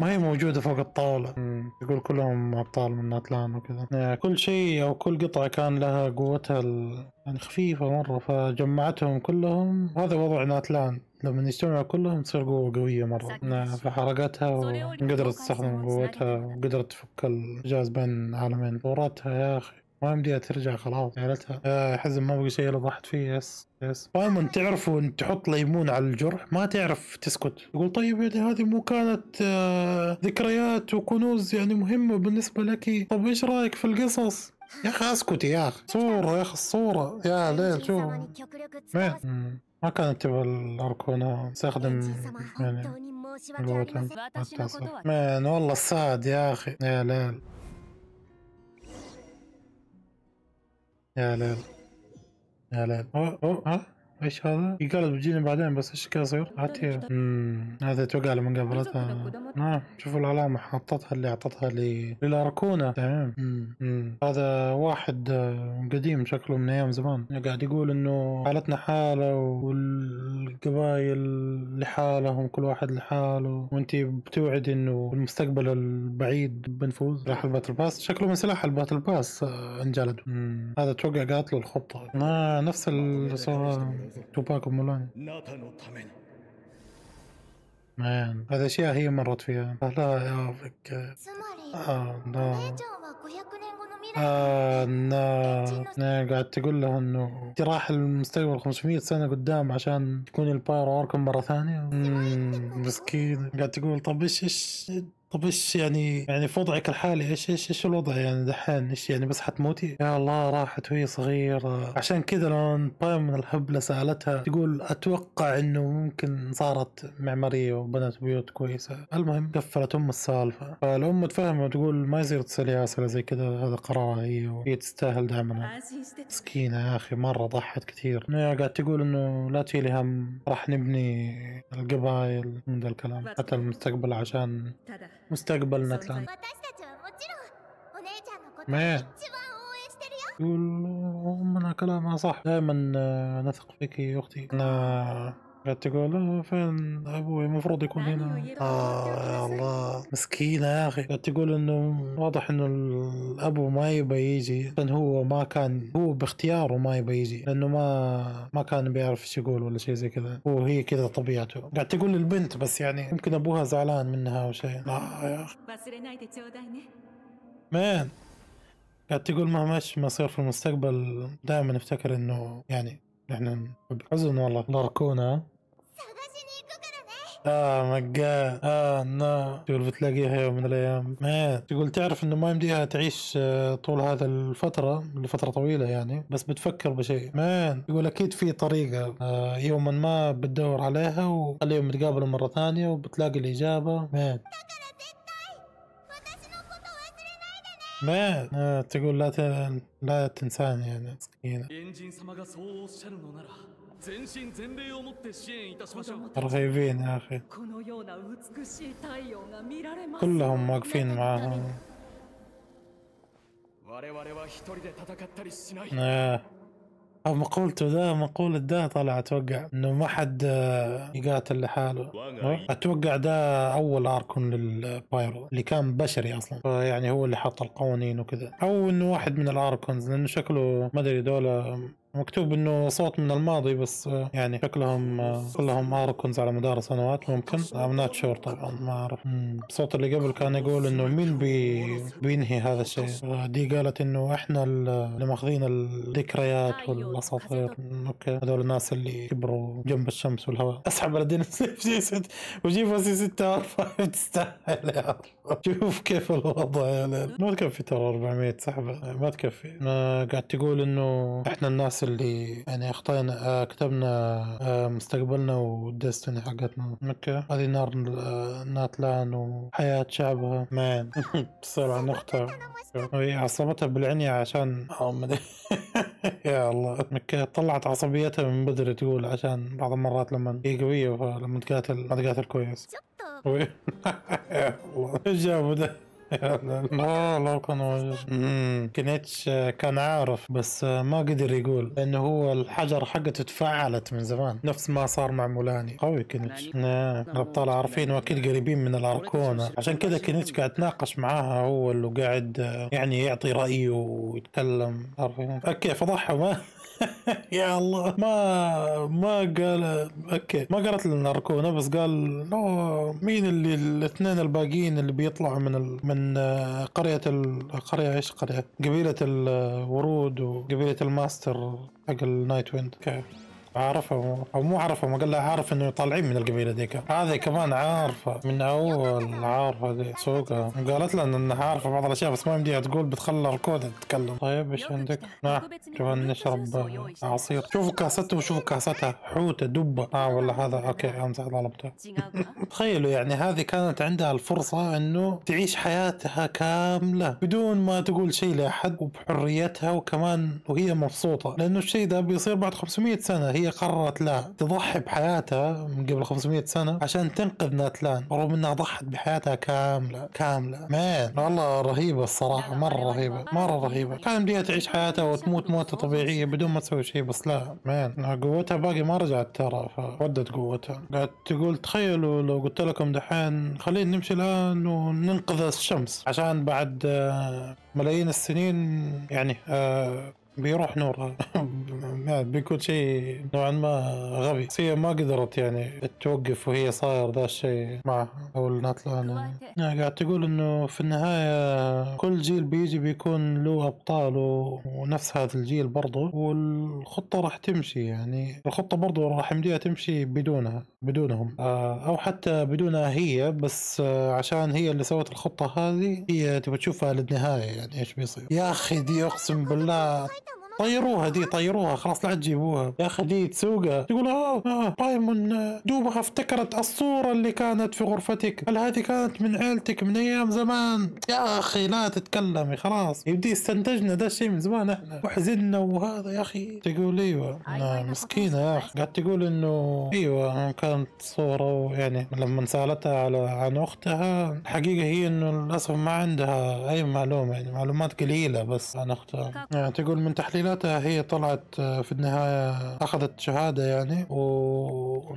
ما هي موجودة فوق الطاولة. يقول كلهم أبطال من ناتلان وكذا. يعني كل شيء أو كل قطعة كان لها قوتها ال... يعني خفيفة مرة فجمعتهم كلهم. هذا وضع ناتلان. لما يجتمعوا كلهم تصير قوة قوية مرة. نعم، فحرقتها وقدرت تستخدم قوتها وقدرت تفك الجهاز بين عالمين. ثورتها يا أخي. ما يمديها ترجع خلاص عيلتها. يا حزن ما بقي شيء إلا ضحت فيه yes yes. دائما تعرفوا إن تحط ليمون على الجرح ما تعرف تسكت. تقول طيب يعني هذه مو كانت آه ذكريات وكنوز يعني مهمة بالنسبة لك؟ طب إيش رأيك في القصص؟ يا أخي اسكتي يا أخي. صورة يا أخي الصورة. يا ليل شو ما كانت تبغى الاركونه تستخدم يعني الوطن man والله ال sad يا أخي. يا ليل. يا ليل يا ليل أوه أوه ها إيش هذا؟ يقال بيجيني بعدين بس إيش كذا يصير؟ امم هذا توقع له من قبلتها. نعم شوفوا العلامة حطتها اللي أعطتها لي. للأركونة. تمام. هذا واحد آه، قديم شكله من أيام زمان. قاعد يقول إنه حالتنا حالة والقبايل لحالهم كل واحد لحاله. وأنت بتوعد إنه بالمستقبل البعيد بنفوز. سلاح ال battle pass. شكله من سلاح ال battle pass آه، انجلد. هذا توقع قالت له الخطة. ما نفس سواه توباك ومولاني man هذا أشياء هي مرت فيها. لا يا فك. آه لا. آه نا قاعد تقول له إنه راح المستوى 500 سنة قدام عشان تكون ال power اركم مرة ثانية. مسكين. قاعد تقول طب إيش إيش طب إيش يعني يعني في وضعك الحالي إيش إيش إيش الوضع يعني دحين؟ إيش يعني بس حتموتي؟ يا الله راحت وهي صغيرة. عشان كذا لمن بايمون الهبله سالتها تقول أتوقع إنه ممكن صارت معمارية وبنت بيوت كويسة. المهم قفلت أم السالفة. فالأم تفهم وتقول ما يصير تسالي اسئله زي كذا هذا قرارها هي وهي تستاهل دعمنا. مسكينة يا أخي مرة ضحت كثير. هي قاعد تقول إنه لا تيلي هم راح نبني القبائل. من ذا الكلام. حتى المستقبل عشان مستقبل نتلان ما كل أمنا كلامها صح دائما نثق فيك يا أختي أنا قاعد تقول له فين؟ أبوي المفروض يكون هنا. آه يا الله مسكينه يا أخي. قاعد تقول إنه واضح إنه الابو ما يبى يجي. لأن هو ما كان هو باختياره ما يبى يجي. لأنه ما ما كان بيعرف إيش يقول ولا شيء زي كذا. وهي كذا طبيعته. قاعد تقول للبنت بس يعني يمكن أبوها زعلان منها أو شيء. لا يا أخي. مين؟ قاعد تقول مهما إيش ما يصير في المستقبل. دائما أفتكر إنه يعني نحن بحزن والله. الله آه ماي آه نا. تقول بتلاقيها يوم من الأيام. ما تقول تعرف إنه ما يمديها تعيش آه، طول هذا الفترة لفترة طويلة يعني بس بتفكر بشيء. ما تقول أكيد في طريقة آه يوما ما بتدور عليها وخليهم يتقابلوا مرة ثانية وبتلاقي الإجابة. ما ما آه، تقول لا لا تنساني يعني مسكينة. رغيبين يا أخي. كلهم واقفين معاهم. آه. مقولته ذا مقولة ذا طلع أتوقع إنه ما حد آه، يقاتل لحاله. أتوقع ذا أول Archon لل Pyro اللي كان بشري أصلا. فيعني هو اللي حط القوانين وكذا. أو إنه واحد من ال Archons لأنه شكله ما أدري دولة مكتوب إنه صوت من الماضي بس آه، يعني شكلهم آه، كلهم Archons على مدار سنوات ممكن. I'm not sure طبعا ما أعرف. الصوت اللي قبل كان يقول إنه مين بي بينهي هذا الشيء. آه، دي قالت إنه إحنا اللي ماخذين الذكريات والأساطير. مم، أوكي. هذول الناس اللي كبروا جنب الشمس والهواء. أسحب على دين السيف جي ست وجيب C6 R تستاهل يا الله. شوف كيف الوضع يعني ما تكفي ترى 400 سحبه ما تكفي. ما قاعد تقول إنه إحنا الناس اللي يعني اخطينا آه، كتبنا آه، مستقبلنا ودستني حقتنا. مكة هذه نار آه، ناتلان وحياة شعبها. مان بسرعة نختار وهي عصبتها بالعنية عشان يا الله. مكة طلعت عصبيتها من بدري تقول عشان بعض المرات لما هي قوية فلما تقاتل ما تقاتل كويس. يا الله. جابوا ده؟ لا لا لو كان موجود. أمم، كنيتش كان عارف بس ما قدر يقول. لأنه هو الحجر حقته تفاعلت من زمان. نفس ما صار مع مولاني. قوي كنيتش نعم الأبطال عارفين وأكيد قريبين من ال Archon عشان كذا كنيتش قاعد يتناقش معاها. هو اللي قاعد يعني يعطي رأيه ويتكلم. عارفين؟ أوكي فضحها ما يا الله. ما ما قال أوكي. ما قالت لنا Archon بس قال "أوه، مين اللي الاثنين الباقيين اللي بيطلعوا من ال... من آه، قرية القرية إيش؟ قرية؟ قبيلة الورود وقبيلة الماستر حق ال Night Wind okay. عارفه أو مو عارفه ما قال لها عارف إنه طالعين من القبيلة ذيك. هذه كمان عارفة من أول عارفة ذي سوقها. قالت لها انها عارفة بعض الأشياء بس ما يمديها تقول بتخلى الكود تتكلم. طيب إيش عندك؟ نعم. كمان نشرب عصير. شوفوا كاسته وشوفوا كاستها حوتة دبة. آه ولا هذا okay امزح ضربته تخيلوا يعني هذه كانت عندها الفرصة إنه تعيش حياتها كاملة بدون ما تقول شيء لأحد وبحريتها وكمان وهي مبسوطة. لأنه الشيء ده بيصير بعد 500 سنة. هي قررت لا تضحي بحياتها من قبل 500 سنة عشان تنقذ ناتلان رغم إنها ضحت بحياتها كاملة كاملة. man. والله رهيبة الصراحة مرة رهيبة مرة رهيبة. كان يمديها تعيش حياتها وتموت موتة طبيعية بدون ما تسوي شيء بس لا مان. قوتها باقي ما رجعت ترى فودت قوتها. قاعد تقول تخيلوا لو قلت لكم دحين خلينا نمشي الآن وننقذ الشمس عشان بعد آه، ملايين السنين يعني آه، بيروح نور. بيكون شيء نوعا ما غبي. بس هي ما قدرت يعني توقف وهي صاير ذا الشيء. مع اول ناتلان يعني قاعد تقول إنه في النهاية كل جيل بيجي بيكون له ابطاله ونفس هذا الجيل برضه والخطة راح تمشي يعني. الخطة برضه راح يمديها تمشي بدونها بدونهم. آه، أو حتى بدونها هي. بس آه، عشان هي اللي سوت الخطة هذه هي تبى تشوفها للنهاية يعني إيش بيصير. يا أخي دي اقسم بالله. طيروها دي طيروها. خلاص لا تجيبوها. يا أخي دي تسوقها تقول آه آه رايمون آه، دوبها افتكرت الصورة اللي كانت في غرفتك. هل هذه كانت من عيلتك من أيام زمان؟ يا أخي لا تتكلمي خلاص. يبدي استنتجنا ده الشيء من زمان إحنا. وحزنا وهذا يا أخي. تقول أيوه. آه مسكينة يا أخي. قاعد تقول إنه أيوه كانت صورة يعني لما سألتها على عن أختها الحقيقة هي إنه للأسف ما عندها أي معلومة يعني معلومات قليلة بس عن أختها. يعني تقول من تحليلاتها هي طلعت آه، في النهاية أخذت شهادة يعني و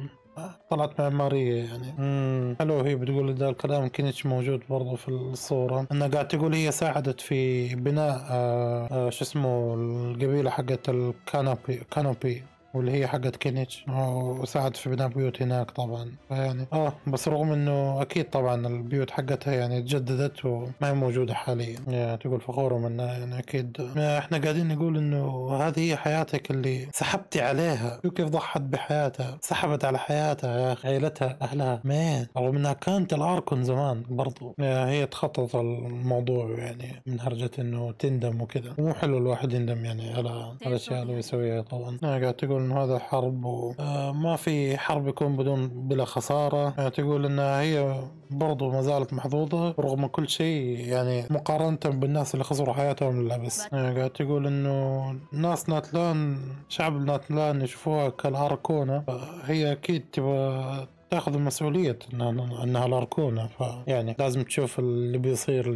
طلعت معمارية يعني. امم حلو هي بتقول ذا الكلام كينيتش موجود برضه في الصورة. إنها قاعد تقول هي ساعدت في بناء آه آه شو اسمه القبيلة حقت ال Canopy Canopy. واللي هي حقت كينيتش. وساعد في بناء بيوت هناك طبعا. يعني آه بس رغم إنه أكيد طبعا البيوت حقتها يعني تجددت وما هي موجودة حاليا. يعني تقول فخورة منها يعني أكيد. إحنا قاعدين نقول إنه هذه هي حياتك اللي سحبتي عليها. شوف كيف ضحت بحياتها. سحبت على حياتها يا أخي. عيلتها أهلها. man رغم إنها كانت ال Archon زمان برضو. يعني هي تخطط الموضوع يعني من هرجة إنه تندم وكذا. مو حلو الواحد يندم يعني على الأشياء اللي يسويها طبعا. يعني قاعد تقول إنه هذا حرب وما في حرب يكون بدون بلا خسارة. يعني تقول إنها هي برضو ما زالت محظوظة رغم كل شيء يعني مقارنة بالناس اللي خسروا حياتهم لا بس. يعني قاعد تقول إنه ناس ناتلان شعب ناتلان يشوفوها كالاركونة هي أكيد تبغى تاخذ المسؤولية إنها انها الاركونة فيعني لازم تشوف اللي بيصير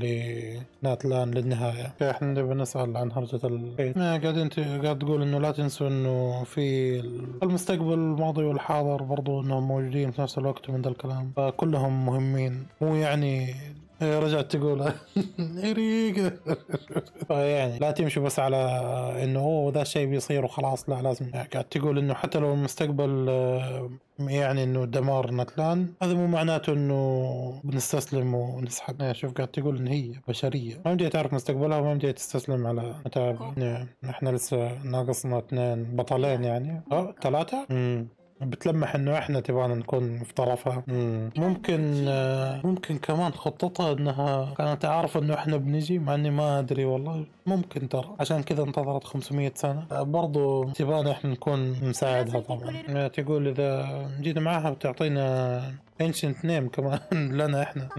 لناتلان للنهاية. فاحنا نبي نسأل عن هرجة البيت يعني قاعدين ت- قاعد تقول إنه لا تنسوا إنه في المستقبل الماضي والحاضر برضو إنهم موجودين في نفس الوقت من ذا الكلام. فكلهم مهمين. مو يعني رجعت تقول. إريق فيعني لا تمشوا بس على إنه أوه ذا الشيء بيصير وخلاص لا لازم. يعني قاعد تقول إنه حتى لو المستقبل آه، يعني إنه دمار نتلان هذا مو معناته إنه بنستسلم ونسحب. يعني شوف قاعد تقول ان هي بشرية. ما بدي تعرف مستقبلها وما بدي تستسلم على متاعب يعني إحنا لسه ناقصنا اثنين بطلين يعني. أه ثلاثة؟ امم بتلمح إنه إحنا تبغانا نكون في طرفها. مم. ممكن آه، ممكن كمان خطتها إنها كانت عارفه إنه إحنا بنجي مع إني ما أدري والله. ممكن ترى. عشان كذا انتظرت 500 سنة. آه، برضو تبغانا إحنا نكون نساعدها طبعا. تقول إذا جينا معاها بتعطينا Ancient Name كمان لنا إحنا.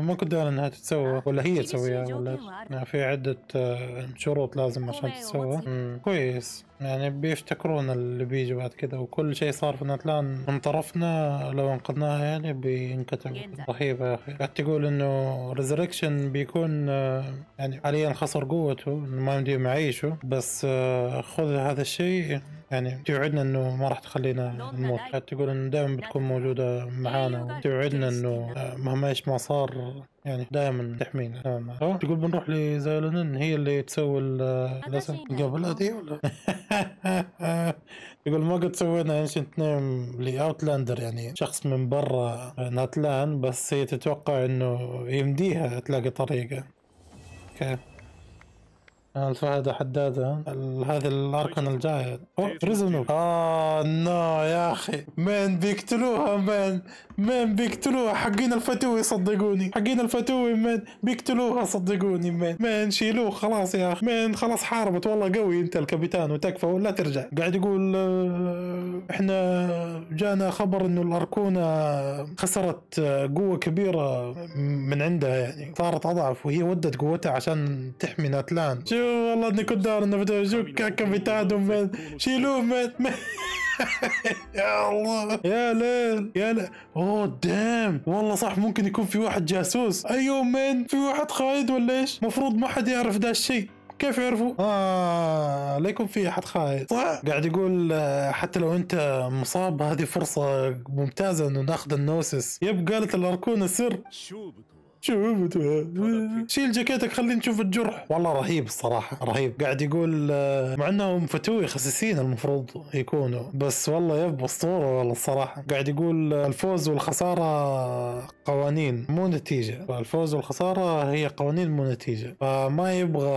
ما كنت داري إنها تتسوى ولا هي تسويها ولا؟ في عدة آه، شروط لازم عشان تتسوى. كويس. يعني بيفتكرون اللي بيجي بعد كذا وكل شيء صار في نتلان من طرفنا لو انقذناها يعني بينكتب رهيبة. يا أخي قاعد تقول إنه resurrection بيكون آه، يعني حاليا خسر قوته ما يمديه معيشه بس آه، خذ هذا الشيء يعني توعدنا إنه ما راح تخلينا نموت. قاعد تقول إنه دائما بتكون موجودة معانا. وتوعدنا إنه آه، مهما إيش ما صار يعني دائما تحمينا تمام. تقول بنروح لزايلونن هي اللي تسوي ال- الاسم قبل هذه ولا؟ يقول ما قد سوينا Ancient Name ل outlander يعني شخص من برا ناتلان بس هي تتوقع إنه يمديها تلاقي طريقة. okay. الفهد حدادة ال- هذا الاركن الجاي أوه آه نو يا أخي. مين بيقتلوها مين مين بيقتلوها. حقين الفتوي صدقوني حقين الفتوي مين بيقتلوها صدقوني مين مين شيلوه خلاص يا أخي. مين خلاص حاربت. والله قوي أنت الكابيتان وتكفى ولا ترجع. قاعد يقول آه، إحنا جانا خبر إنه الاركونة خسرت آه، قوة كبيرة من عندها يعني. صارت أضعف وهي ودت قوتها عشان تحمي ناتلان شو والله اني كنت دار انه بدي أشوف كابيتان من شيلوه من من- يا الله يا ليل يا ليل اوه دام والله صح ممكن يكون في واحد جاسوس. أيوه من في واحد خايد ولا إيش؟ مفروض ما حد يعرف ده الشيء. كيف يعرفوا؟ آه لا يكون في أحد خايف صح. قاعد يقول آه، حتى لو أنت مصاب هذه فرصة ممتازة إنه ناخذ النوسس يب قالت الأركونة سر 勝負とは شوف شيل جاكيتك خلينا نشوف الجرح. والله رهيب الصراحة رهيب. قاعد يقول آه، مع إنهم فتوي خسيسين المفروض يكونوا. بس والله يب أسطورة والله الصراحة. قاعد يقول آه، الفوز والخسارة قوانين مو نتيجة. فالفوز والخسارة هي قوانين مو نتيجة. فما يبغى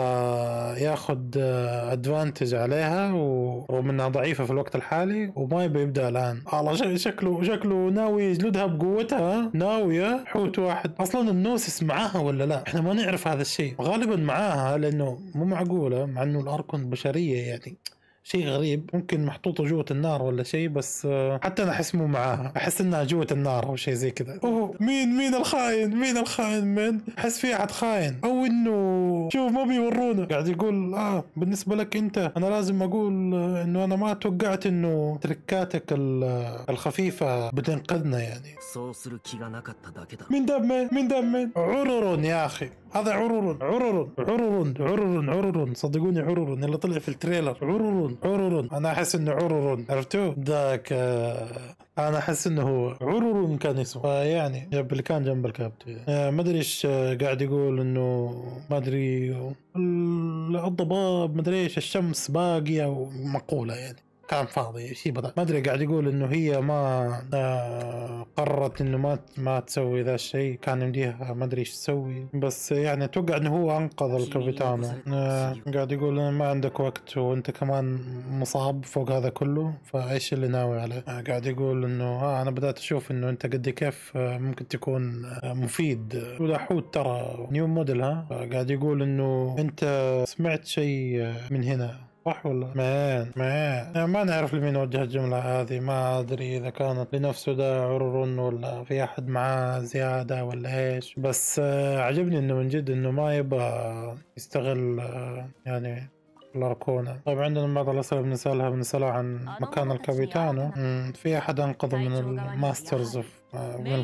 ياخذ ادفانتج عليها ورغم إنها ضعيفة في الوقت الحالي وما يبغى يبدأ الآن. والله ش- شكله شكله ناوي يجلدها بقوتها. ناوية حوت واحد. أصلا النوسس معاها ولا لا؟ إحنا ما نعرف هذا الشيء. غالبا معاها لأنه مو معقولة مع إنه الاركون بشريه يعني شيء غريب. ممكن محطوطة جوة النار ولا شيء بس آه، حتى أنا أحس مو معاها. أحس إنها جوة النار أو شيء زي كذا. أوه مين مين الخاين؟ مين الخاين؟ من؟ أحس في أحد خاين. أو إنه شوف ما بيورونا. قاعد يقول آه بالنسبة لك أنت أنا لازم أقول آه، إنه أنا ما توقعت إنه تركاتك الخفيفة بتنقذنا يعني. مين دم مين؟ مين دم مين؟ عررون يا أخي. هذا عررون عررون عررون عررون عرورون صدقوني عررون اللي طلع في التريلر عررون عرر عرر أنا أحس إنه عرر عرفتوا؟ ذاك آه، أنا أحس إنه هو عرر كان اسمه. فيعني يب اللي كان جنب الكابتن. آه، ما أدري إيش آه، قاعد يقول إنه ما أدري ال- الضباب ما أدري إيش الشمس باقية ومقولة يعني. كلام فاضي شيء بدأ ما أدري قاعد يقول إنه هي ما آه قررت إنه ما ما تسوي ذا الشيء. كان يمديها ما أدري إيش تسوي. بس يعني أتوقع إنه هو أنقذ الكابيتانو آه قاعد يقول ما عندك وقت وأنت كمان مصاب فوق هذا كله. فإيش اللي ناوي عليه؟ آه قاعد يقول إنه آه أنا بدأت أشوف إنه أنت قد كيف ممكن تكون مفيد. وده حوت ترى new model ها؟ قاعد يقول إنه أنت سمعت شيء من هنا. صح ولا مان مان يعني ما نعرف لمين وجه الجملة هذه. ما أدري إذا كانت لنفسه ده عرر ولا في أحد معاه زيادة ولا إيش. بس آه عجبني إنه من جد إنه ما يبغى يستغل آه يعني الأركونة طيب عندنا بعض الأسئلة بنسألها بنسألها عن مكان الكابيتانو. في أحد أنقذه من ال Masters of آه، من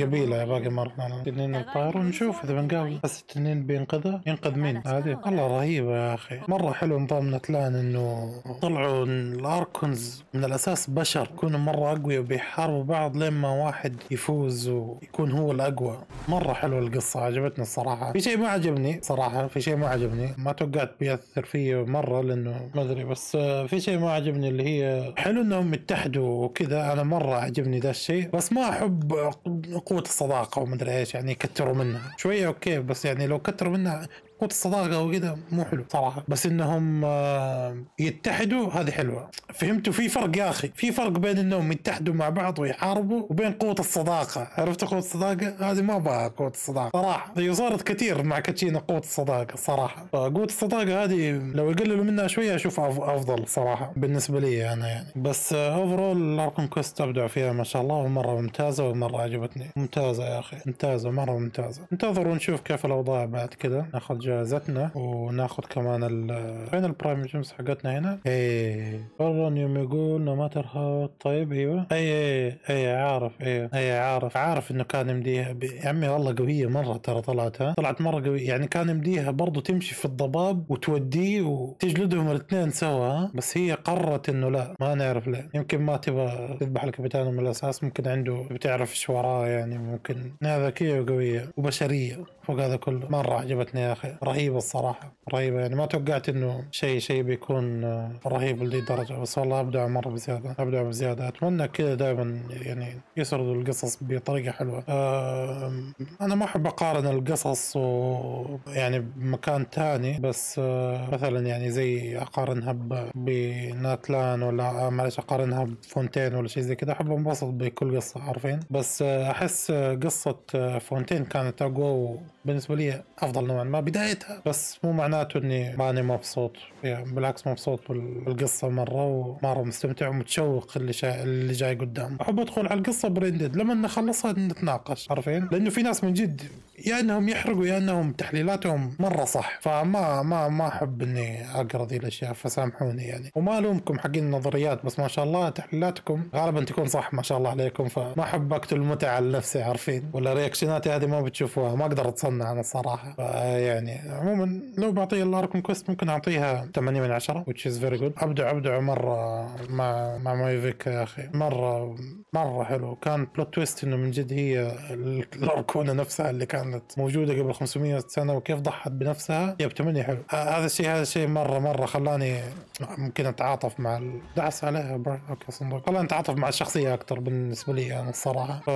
قبيلة باقي مرة. تنين الطائر ونشوف إذا بنقابل بس التنين بينقذه؟ ينقذ مين؟ هذه؟ والله رهيبة يا أخي. مرة حلو نظام نتلان إنه طلعوا إن ال archons من الأساس بشر. يكونوا مرة أقوياء وبيحاربوا بعض لين ما واحد يفوز ويكون هو الأقوى. مرة حلوة القصة عجبتني الصراحة. في شيء ما عجبني صراحة في شيء ما عجبني. ما توقعت بيأثر فيه مرة لأنه ما أدري بس في شيء ما عجبني اللي هي حلو إنهم يتحدوا وكذا. أنا مرة عجبني ذا الشيء بس ما أحب قوة الصداقة وما أدري إيش يعني يكتروا منها. شوية أوكي بس يعني لو كتروا منها قوة الصداقة وكذا مو حلو صراحة. بس إنهم آه، يتحدوا هذه حلوة. فهمتوا؟ في فرق يا أخي. في فرق بين إنهم يتحدوا مع بعض ويحاربوا وبين قوة الصداقة. عرفت قوة الصداقة؟ هذه ما بها قوة الصداقة. صراحة هي صارت كثير مع كاتشينا قوة الصداقة صراحة. فقوة الصداقة هذه لو يقللوا منها شوية اشوفها أف- أفضل صراحة بالنسبة لي أنا يعني. بس overall ال archon quest ابدعوا فيها ما شاء الله. ومرة ممتازة ومرة عجبتني. ممتازة يا أخي. ممتازة مرة ممتازة. انتظروا نشوف كيف الأوضاع بعد كذا ناخذ جائزتنا وناخذ كمان ال فين ال primogems حقتنا هنا؟ إيه. والله يوم يقول no matter how طيب أيوه. اي اي اي عارف أيوه اي عارف. عارف إنه كان يمديها ب... يا عمي والله قوية مرة ترى طلعت ها. طلعت مرة قوية. يعني كان يمديها برضو تمشي في الضباب وتوديه وتجلدهم الاثنين سوا ها. بس هي قررت إنه لا ما نعرف ليه. يمكن ما تبغى تذبح الكابيتان من الأساس ممكن عنده بتعرف إيش وراه يعني ممكن. انها ذكية وقوية وبشرية فوق هذا كله. مرة عجبتني يا أخي. رهيبة الصراحة رهيبة يعني ما توقعت إنه شيء شيء بيكون آه، رهيب لذي الدرجة. بس والله أبدع مرة بزيادة أبدع بزيادة. أتمنى كذا دائما يعني يسردوا القصص بطريقة حلوة. آه، أنا ما أحب أقارن القصص و يعني بمكان تاني. بس آه، مثلا يعني زي أقارنها بناتلان ولا آه، معلش أقارنها بفونتين ولا شيء زي كذا. احب انبسط بكل قصة عارفين؟ بس آه، أحس آه، فونتين كانت أقوى وبالنسبة لي أفضل نوعا ما. بدايتها بس مو معناته إني ماني مبسوط. يعني بالعكس مبسوط بال- بالقصة مرة ومرة مستمتع ومتشوق اللي شا... اللي جاي قدام. أحب أدخل على القصة blinded لما نخلصها نتناقش. عارفين؟ لأنه في ناس من جد يا إنهم يحرقوا يا إنهم تحليلاتهم مرة صح. فما ما ما أحب إني أقرأ ذي الأشياء. فسامحوني يعني. وما ألومكم حقين النظريات. بس ما شاء الله تحليلاتكم غالبا تكون صح. ما شاء الله عليكم. فما أحب أقتل المتعة على نفسي. عارفين؟ ولا رياكشناتي هذه ما بتشوفوها. ما أقدر أتصنع أنا الصراحة. يعني يعني عموما لو بعطيه ال archon quest ممكن أعطيها 8 من 10 which is very good. أبدع أبدع مرة مع مع مايفيك يا أخي. مرة مرة حلو. كان plot twist إنه من جد هي ال- الأركونة نفسها اللي كانت موجودة قبل 500 سنة وكيف ضحت بنفسها. 8 حلو. آه، هذا الشيء هذا الشيء مرة مرة خلاني ممكن أتعاطف مع ال... دعس عليها. أوكي صندوق. خلاني أتعاطف مع الشخصية أكثر بالنسبة لي أنا الصراحة. ف-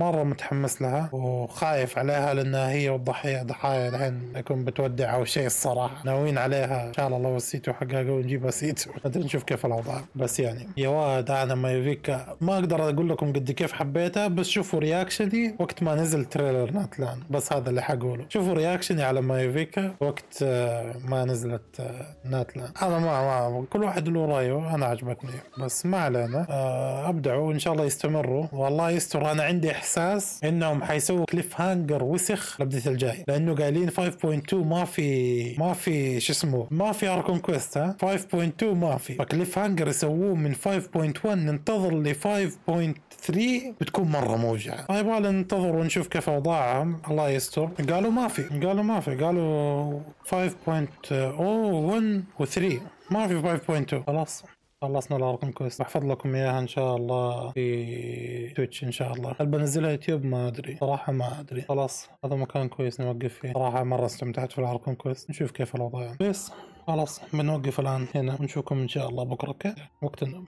مرة متحمس لها وخايف عليها لأنها هي والضحية ضحايا الحين يكون بتودع أو شيء الصراحة. ناويين عليها. إن شاء الله لو السيتو حقها قوي نجيبها سيتو نشوف كيف الاوضاع بس يعني. يا واد أنا مايفيكا ما أقدر أقول لكم قد كيف حبيتها بس شوفوا reaction ي وقت ما نزل trailer ناتلان بس هذا اللي حقوله. شوفوا reaction ي على مايفيكا وقت آه، ما نزلت آه، ناتلان أنا ما, ما كل واحد له رأيه. أنا عجبتني. بس ما علينا. آه، أبدعوا. وان شاء الله يستمروا. والله يستر. أنا عندي إحساس إنهم حيسووا cliffhanger وسخ ال update الجاي. لأنه قايلين 5.2 ما في ما في شو اسمه ما في archon quest ها؟ 5.2 ما في. ف cliffhanger يسووه من 5.1 ننتظر ل 5.3 بتكون مرة موجعة. فيبغى ننتظر ونشوف كيف اوضاعهم الله يستر. قالوا ما في قالوا ما في. قالوا 5.01 و3 ما في 5.2 خلاص. خلصنا الأرقام كويس. بحفظ لكم إياها إن شاء الله في تويتش إن شاء الله. هل بنزلها يوتيوب؟ ما أدري. صراحة ما أدري. خلاص هذا مكان كويس نوقف فيه. صراحة مرة استمتعت في الأرقام كويس. نشوف كيف الاوضاع بس خلاص بنوقف الآن هنا. ونشوفكم إن شاء الله بكرة وقت النوم.